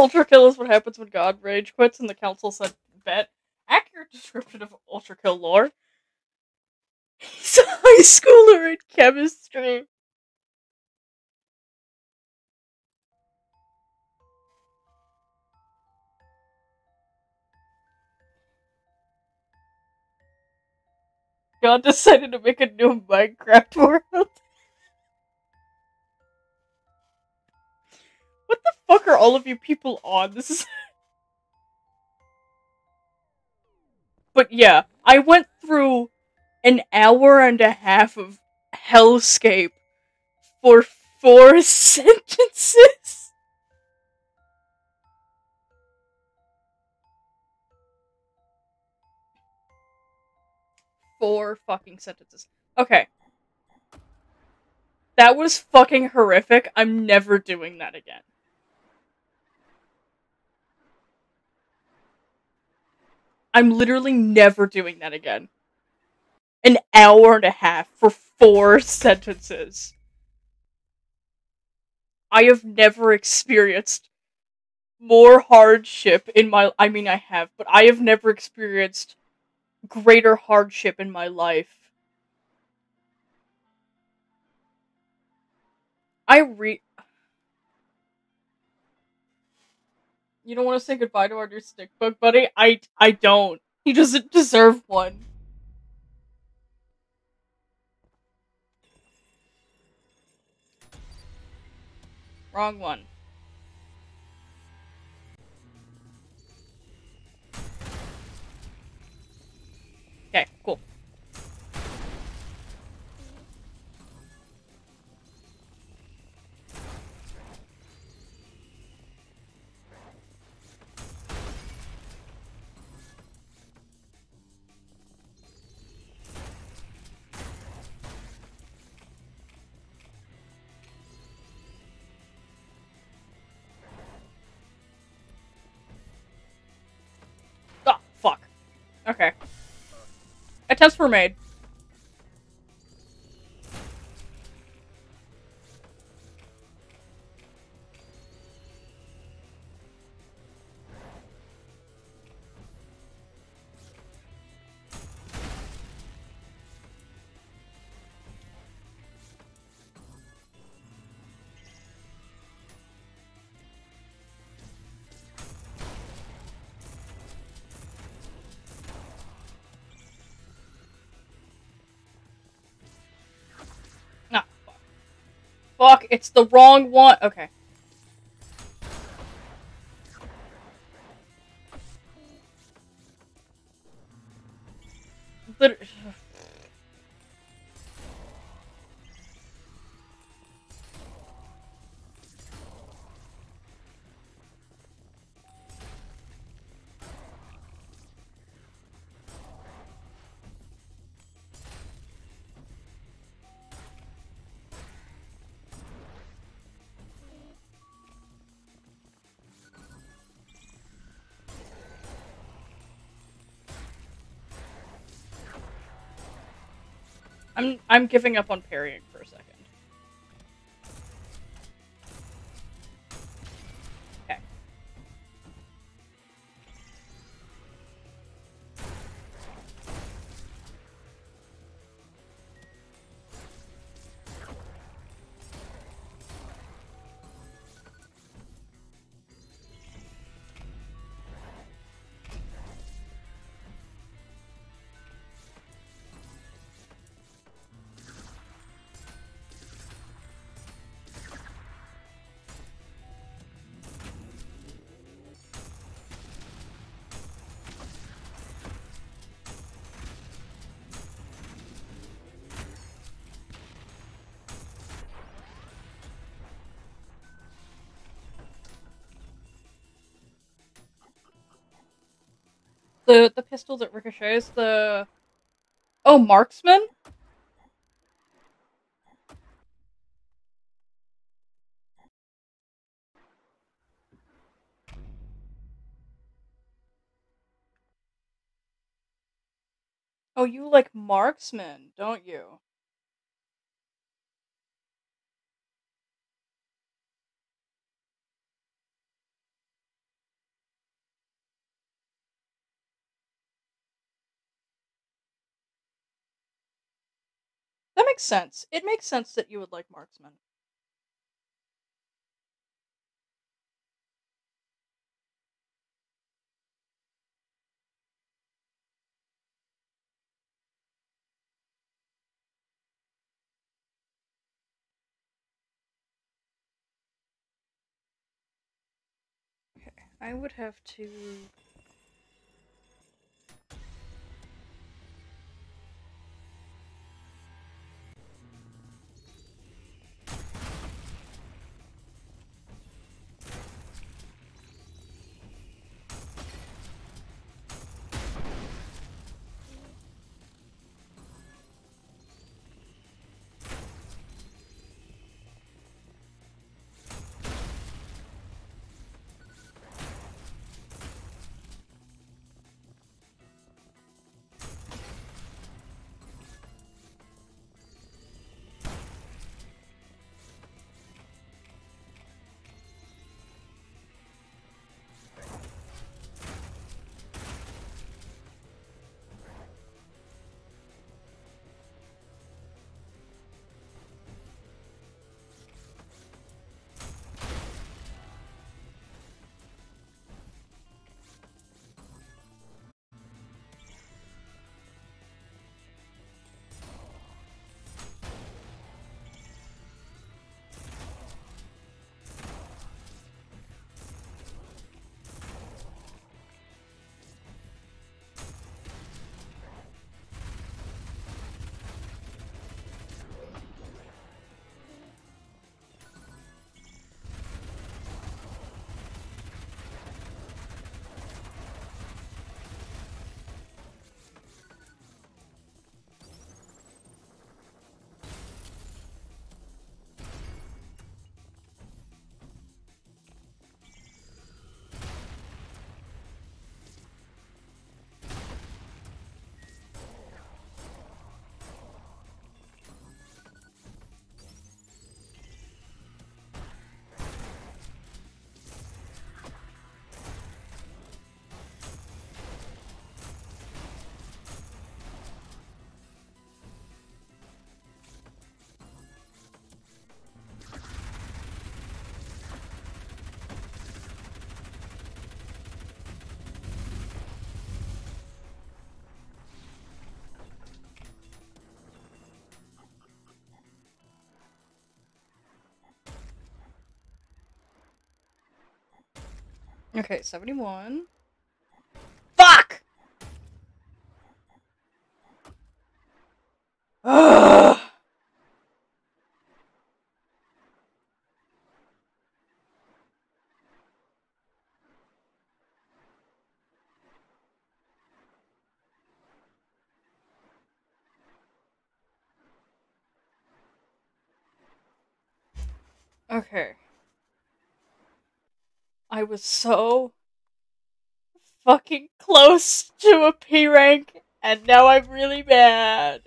Ultrakill is what happens when God Rage quits, and the council said, bet. Accurate description of Ultrakill lore. He's a high schooler in chemistry. God decided to make a new Minecraft world. What the fuck are all of you people on? This is. [LAUGHS] but yeah, I went through an hour and a half of hellscape for four [LAUGHS] sentences. Four fucking sentences. Okay. That was fucking horrific. I'm never doing that again. I'm literally never doing that again an hour and a half for four [LAUGHS] sentences. I have never experienced more hardship in my I mean I have, but I have never experienced greater hardship in my life. I re You don't want to say goodbye to our new stick book, buddy? I I don't. He doesn't deserve one. Wrong one. Okay, cool. Attempts were made. Fuck, it's the wrong one. Okay. I'm I'm giving up on parrying The the pistol that ricochets the Oh, marksman? Oh, you like marksman, don't you? That makes sense. It makes sense that you would like marksman. I would have to Okay, 71. Fuck! Ugh. Okay. I was so fucking close to a P rank, and now I'm really mad.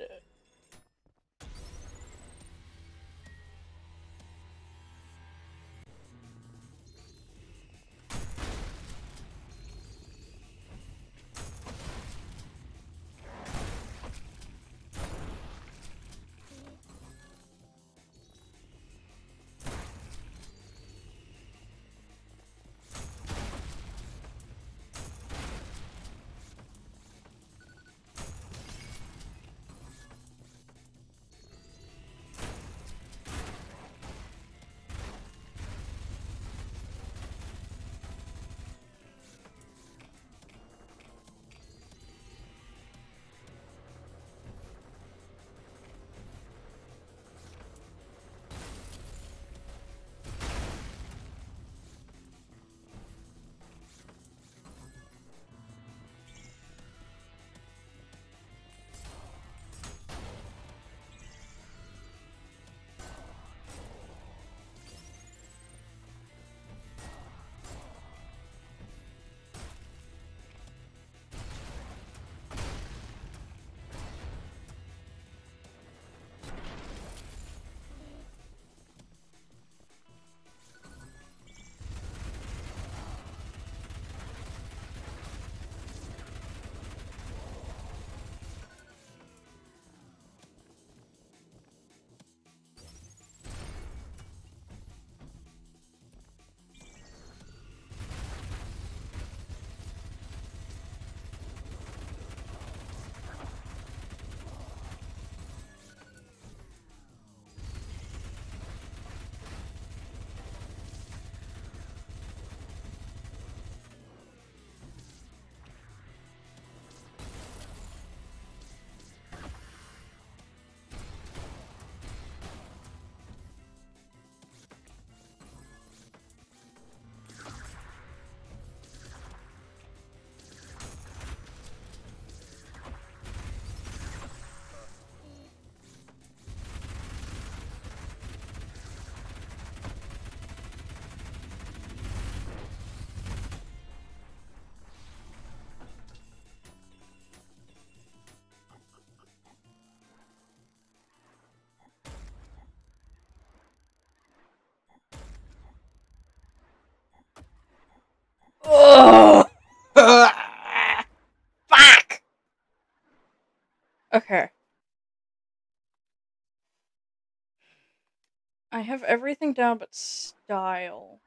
But style.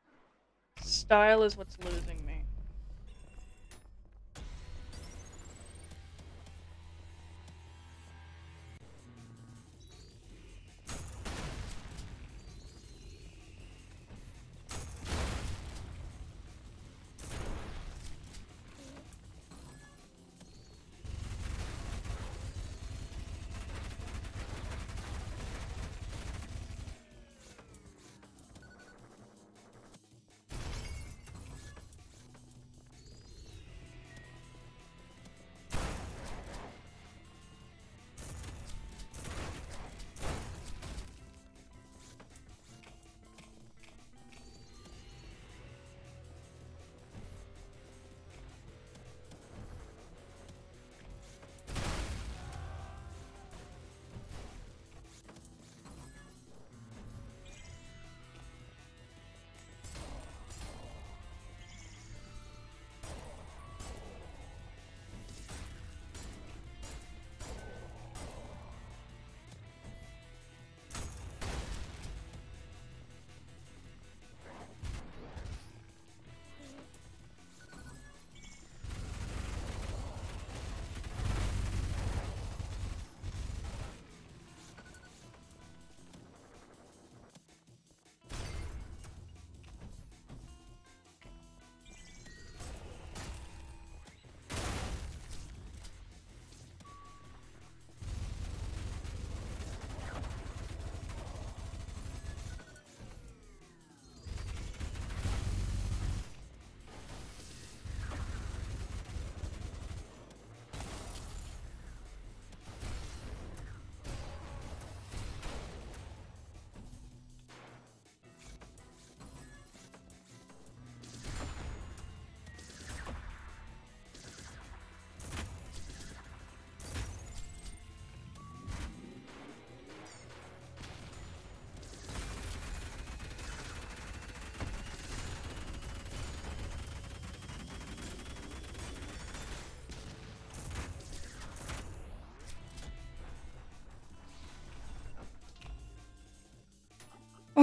Style is what's losing me.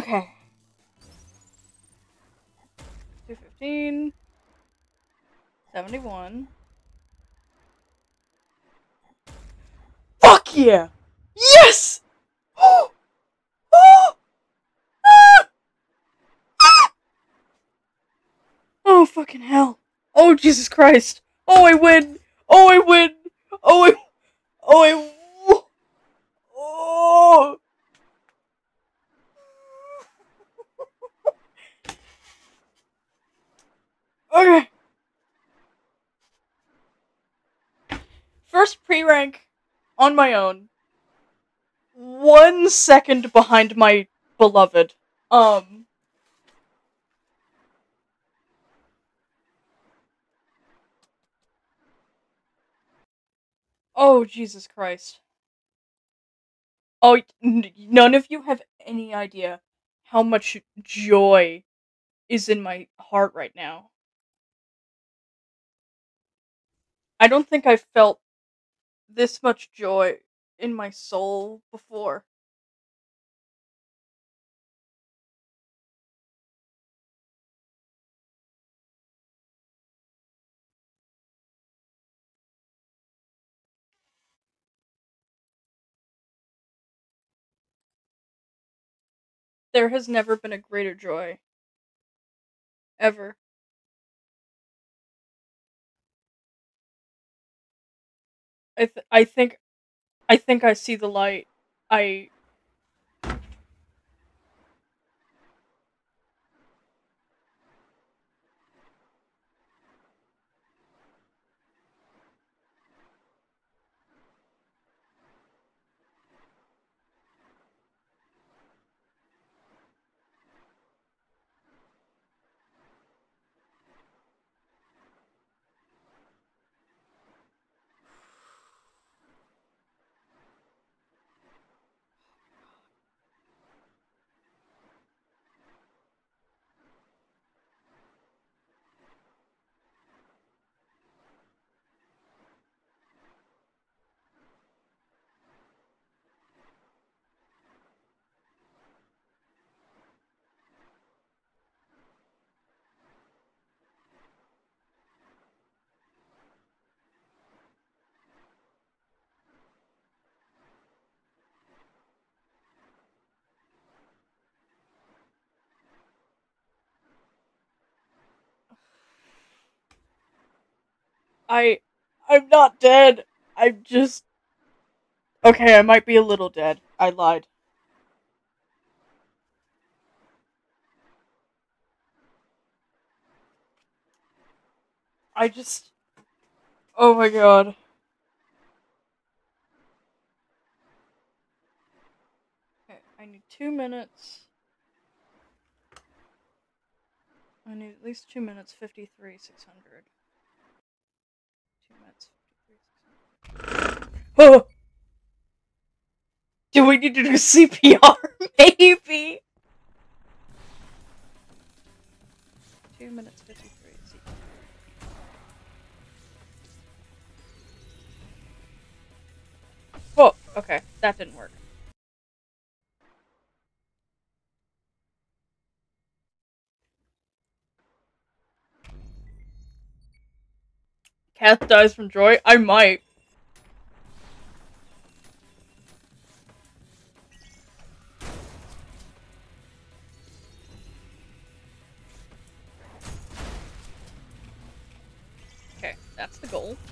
Okay. 215. 71. Fuck yeah! Yes! Oh! Oh! Ah! Ah! Oh, fucking hell. Oh, Jesus Christ. Oh, I win. Oh, I win. Oh, I. Oh, I. Oh! Okay. First P rank on my own. One second behind my beloved. Um. Oh, Jesus Christ. Oh, none of you have any idea how much joy is in my heart right now. I don't think I've felt this much joy in my soul before. There has never been a greater joy. Ever. I th- I think I think I see the light. I I I'm not dead. I'm just Okay, I might be a little dead. I lied. I just Oh my god. Okay, I need two minutes. I need at least two minutes, 53, 600. Two minutes, 53, 600. Oh! Do we need to do CPR? [LAUGHS] Maybe! Two minutes, 53. Oh, okay. That didn't work. Kath dies from joy? I might. That's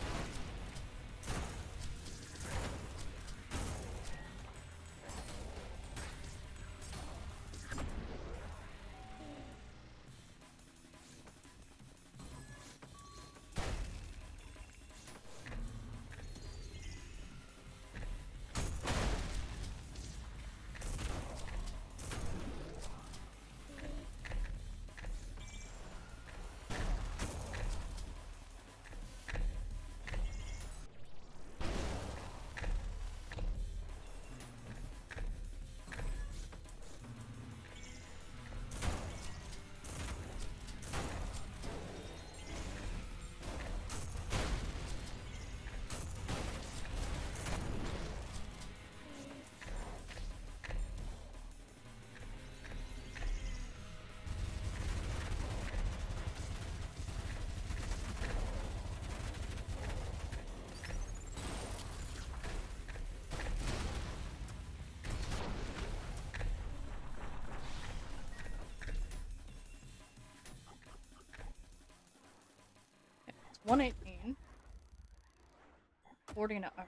49. Okay.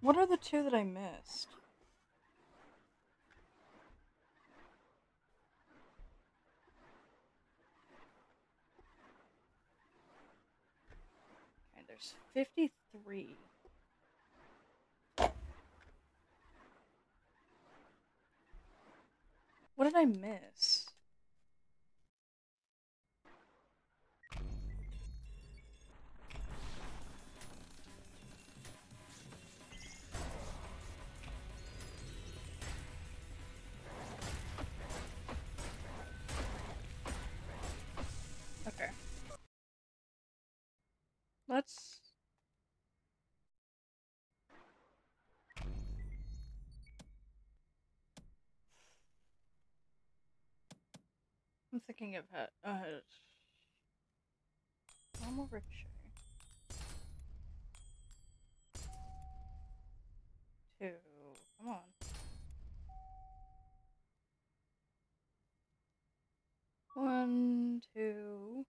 What are the two that I missed? Okay, there's 53. What did I miss? Thinking of it. Uh, normal ricochet. Two. Come on. One, two,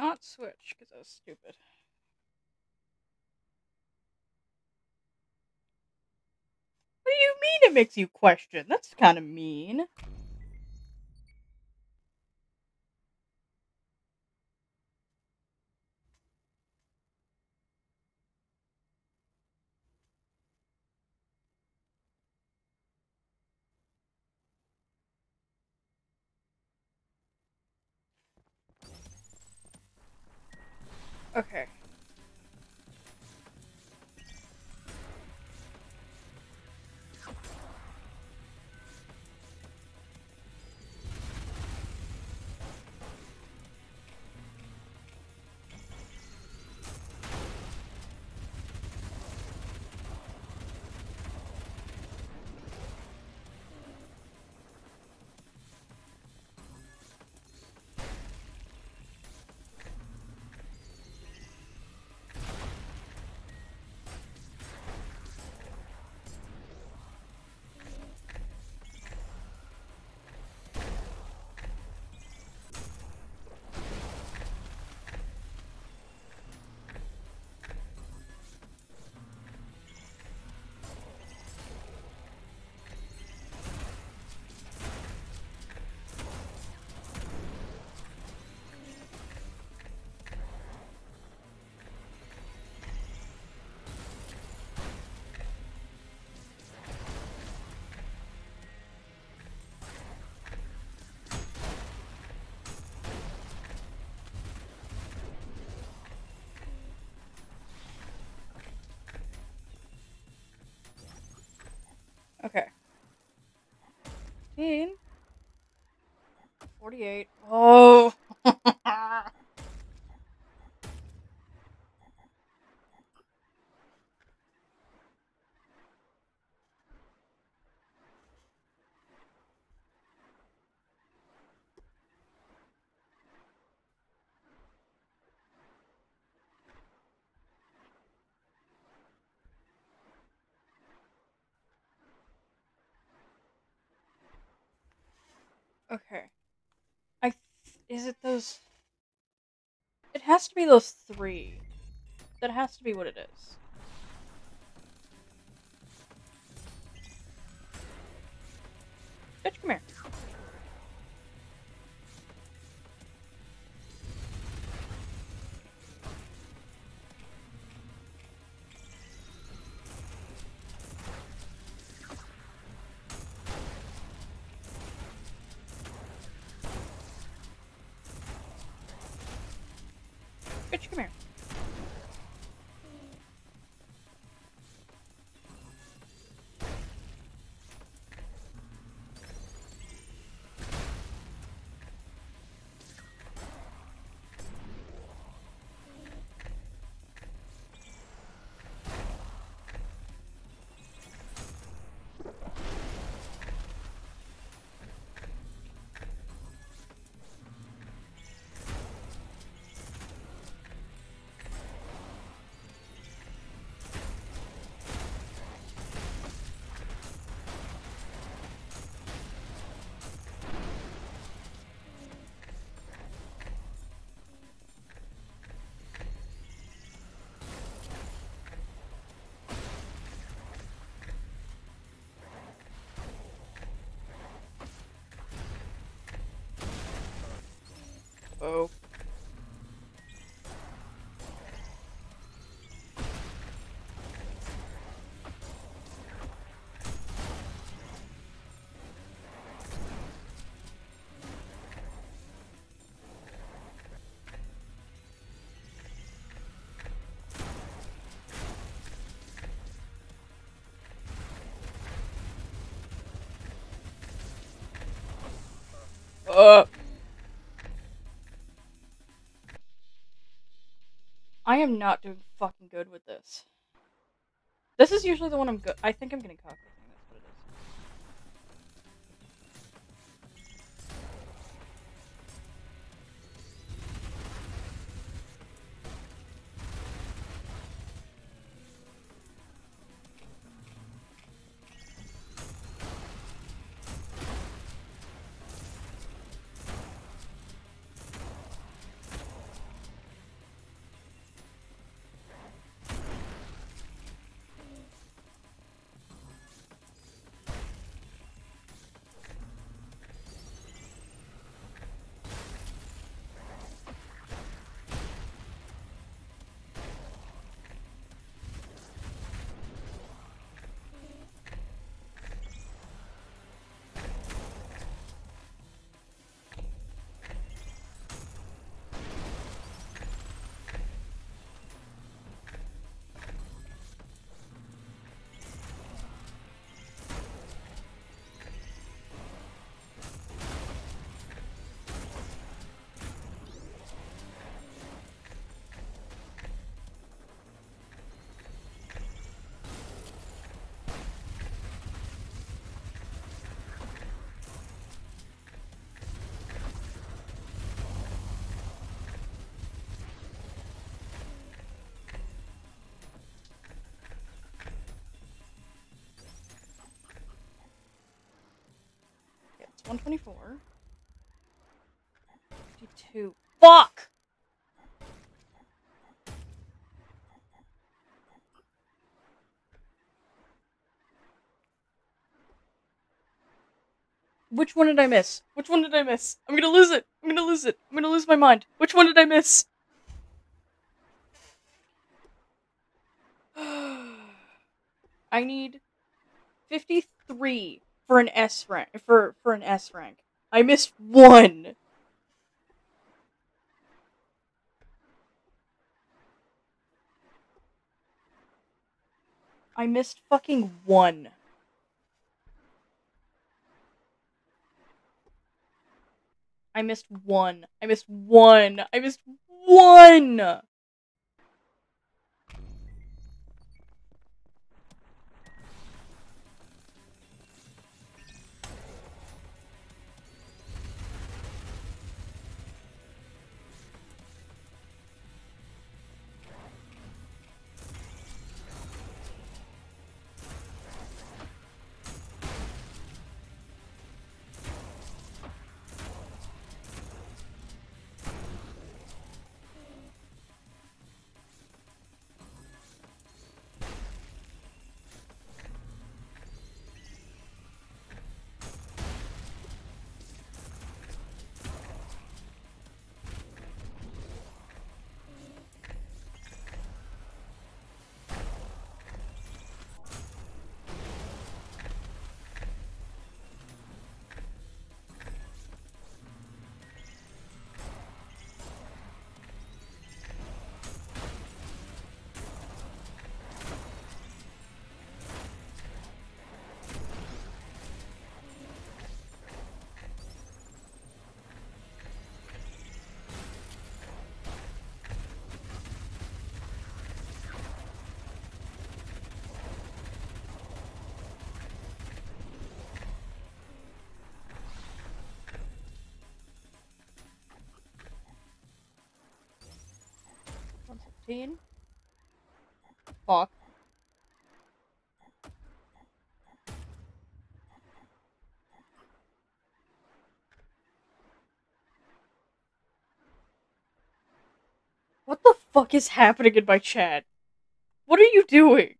not switch because I was stupid. What do you mean it makes you question? That's kind of mean. Okay. 15. 48. Oh. Okay. I is it those It has to be those 3. That has to be what it is. Bitch, come here. Oh. Uh. I am not doing fucking good with this. This is usually the one I'm good. I think I'm getting cocked. Four, 52. Fuck! Which one did I miss? Which one did I miss? I'm gonna lose it! I'm gonna lose it! I'm gonna lose my mind! Which one did I miss? [SIGHS] I need 53 for an S rank for for an S rank. I missed one. I missed fucking one. I missed one. I missed one. I missed one. One fifteen. Fuck. What the fuck is happening in my chat? What are you doing?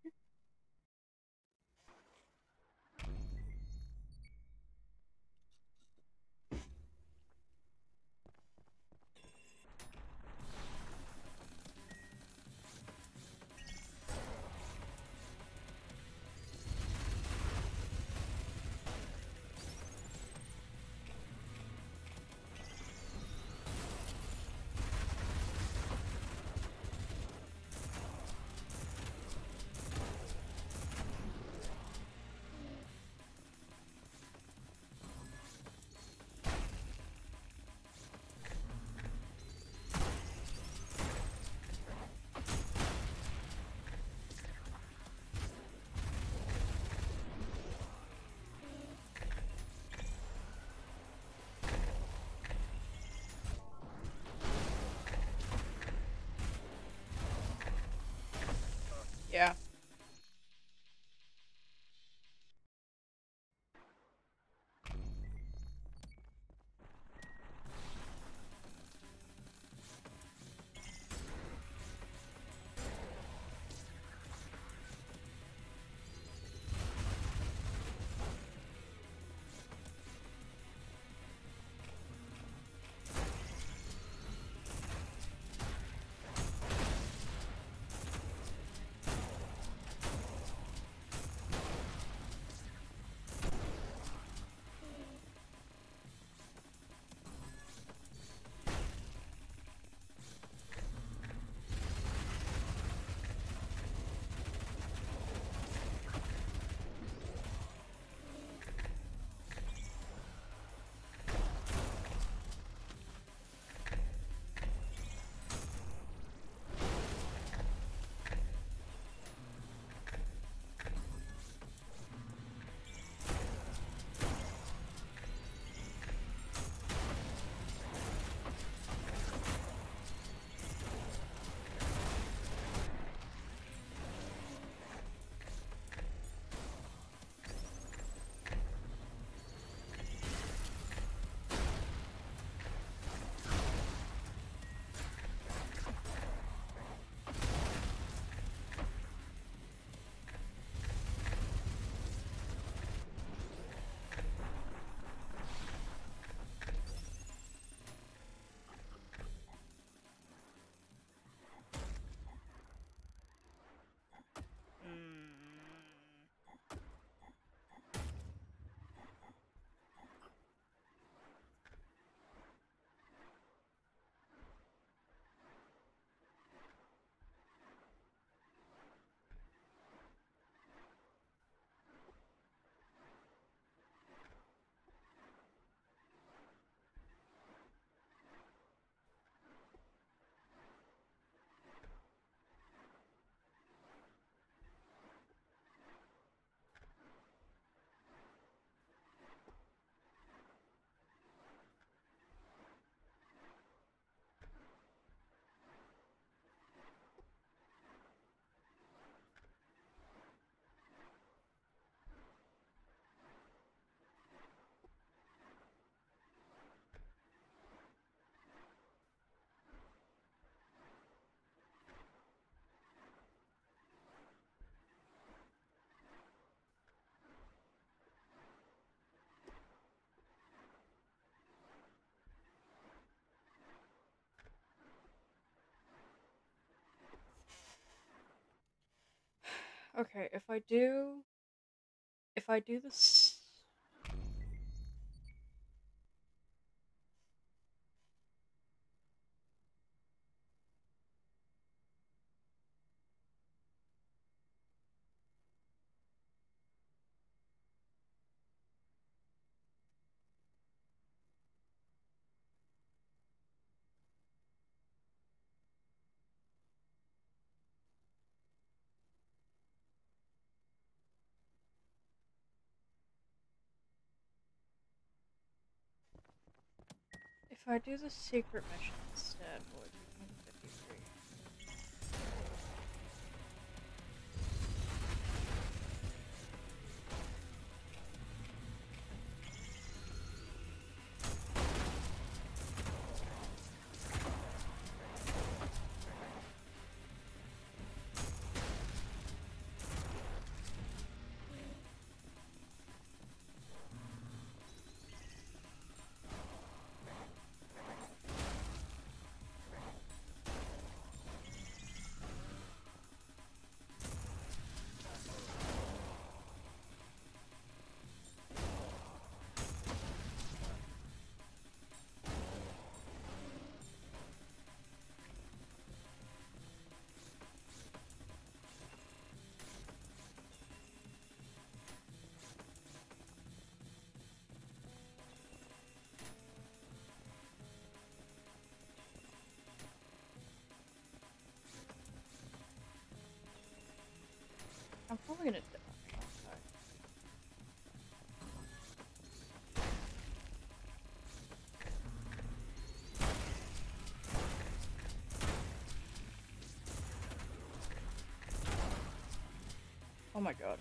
Okay, if I do if I do this if I do the secret mission instead, will I'm probably gonna die. Okay. Oh my god.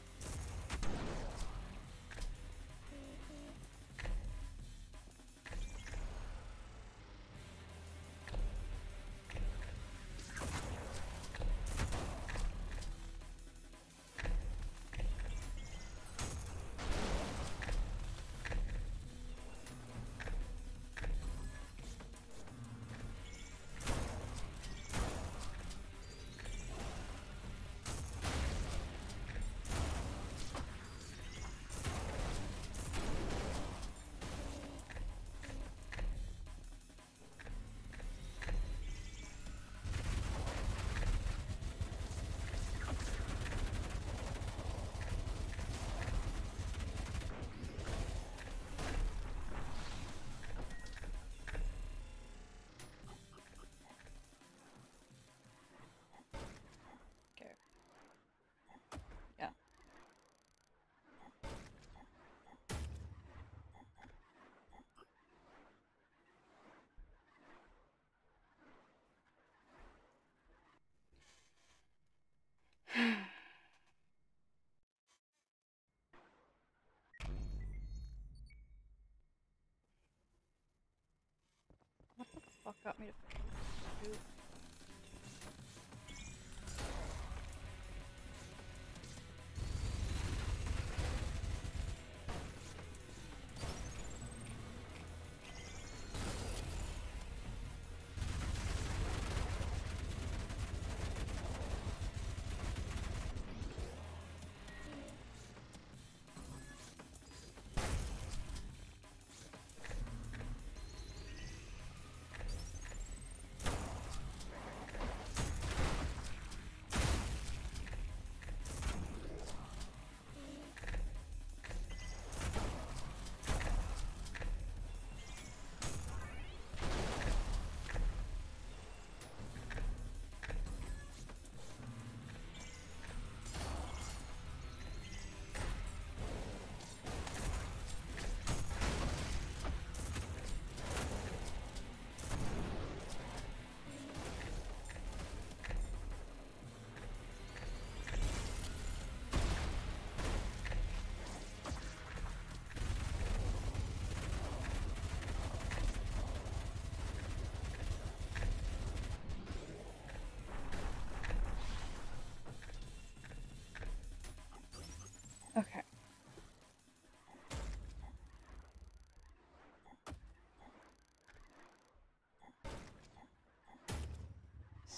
What the fuck got me to do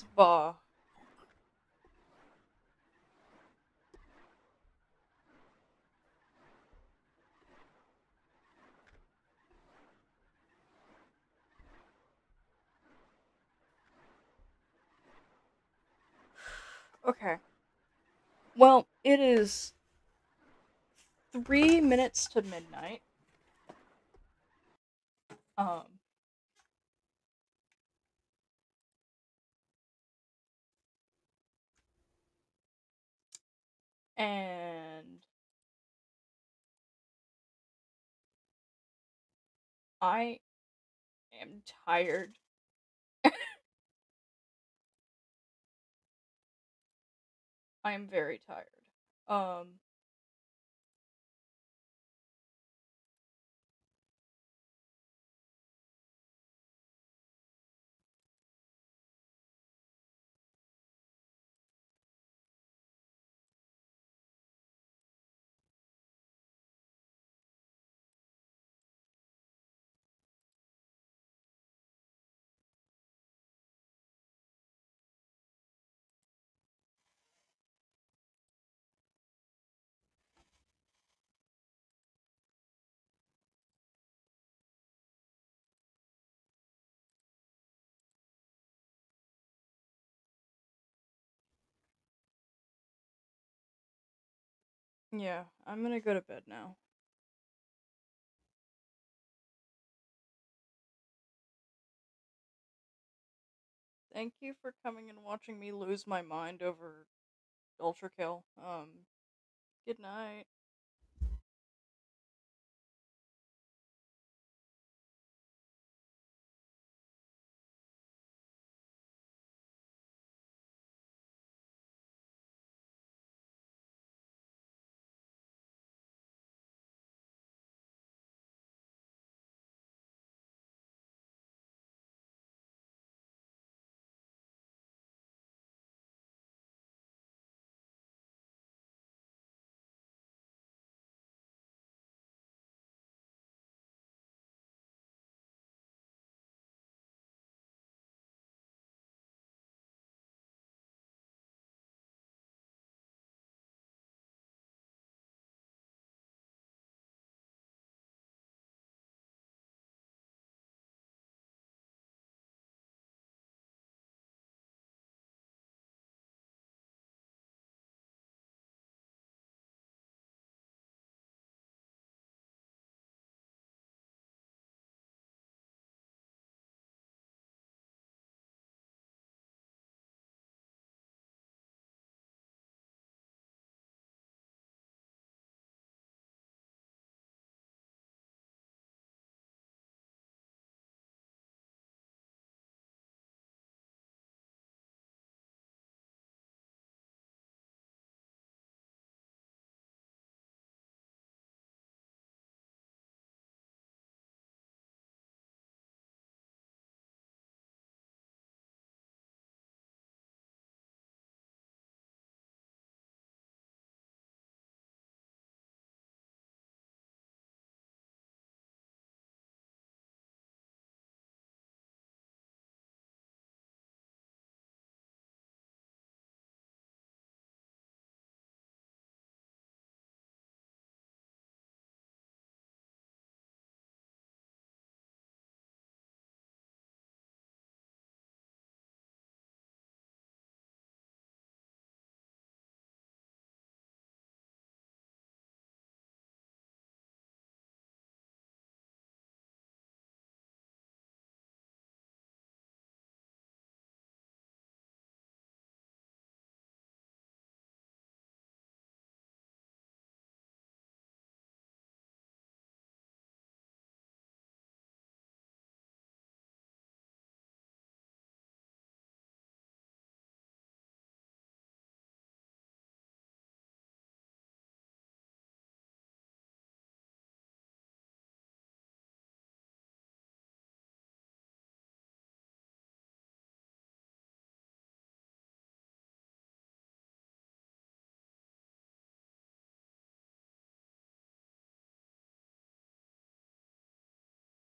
bar. Okay. Well, it is three minutes to midnight. I am tired. I am very tired. Um Yeah, I'm gonna go to bed now. Thank you for coming and watching me lose my mind over Ultrakill. Um, good night.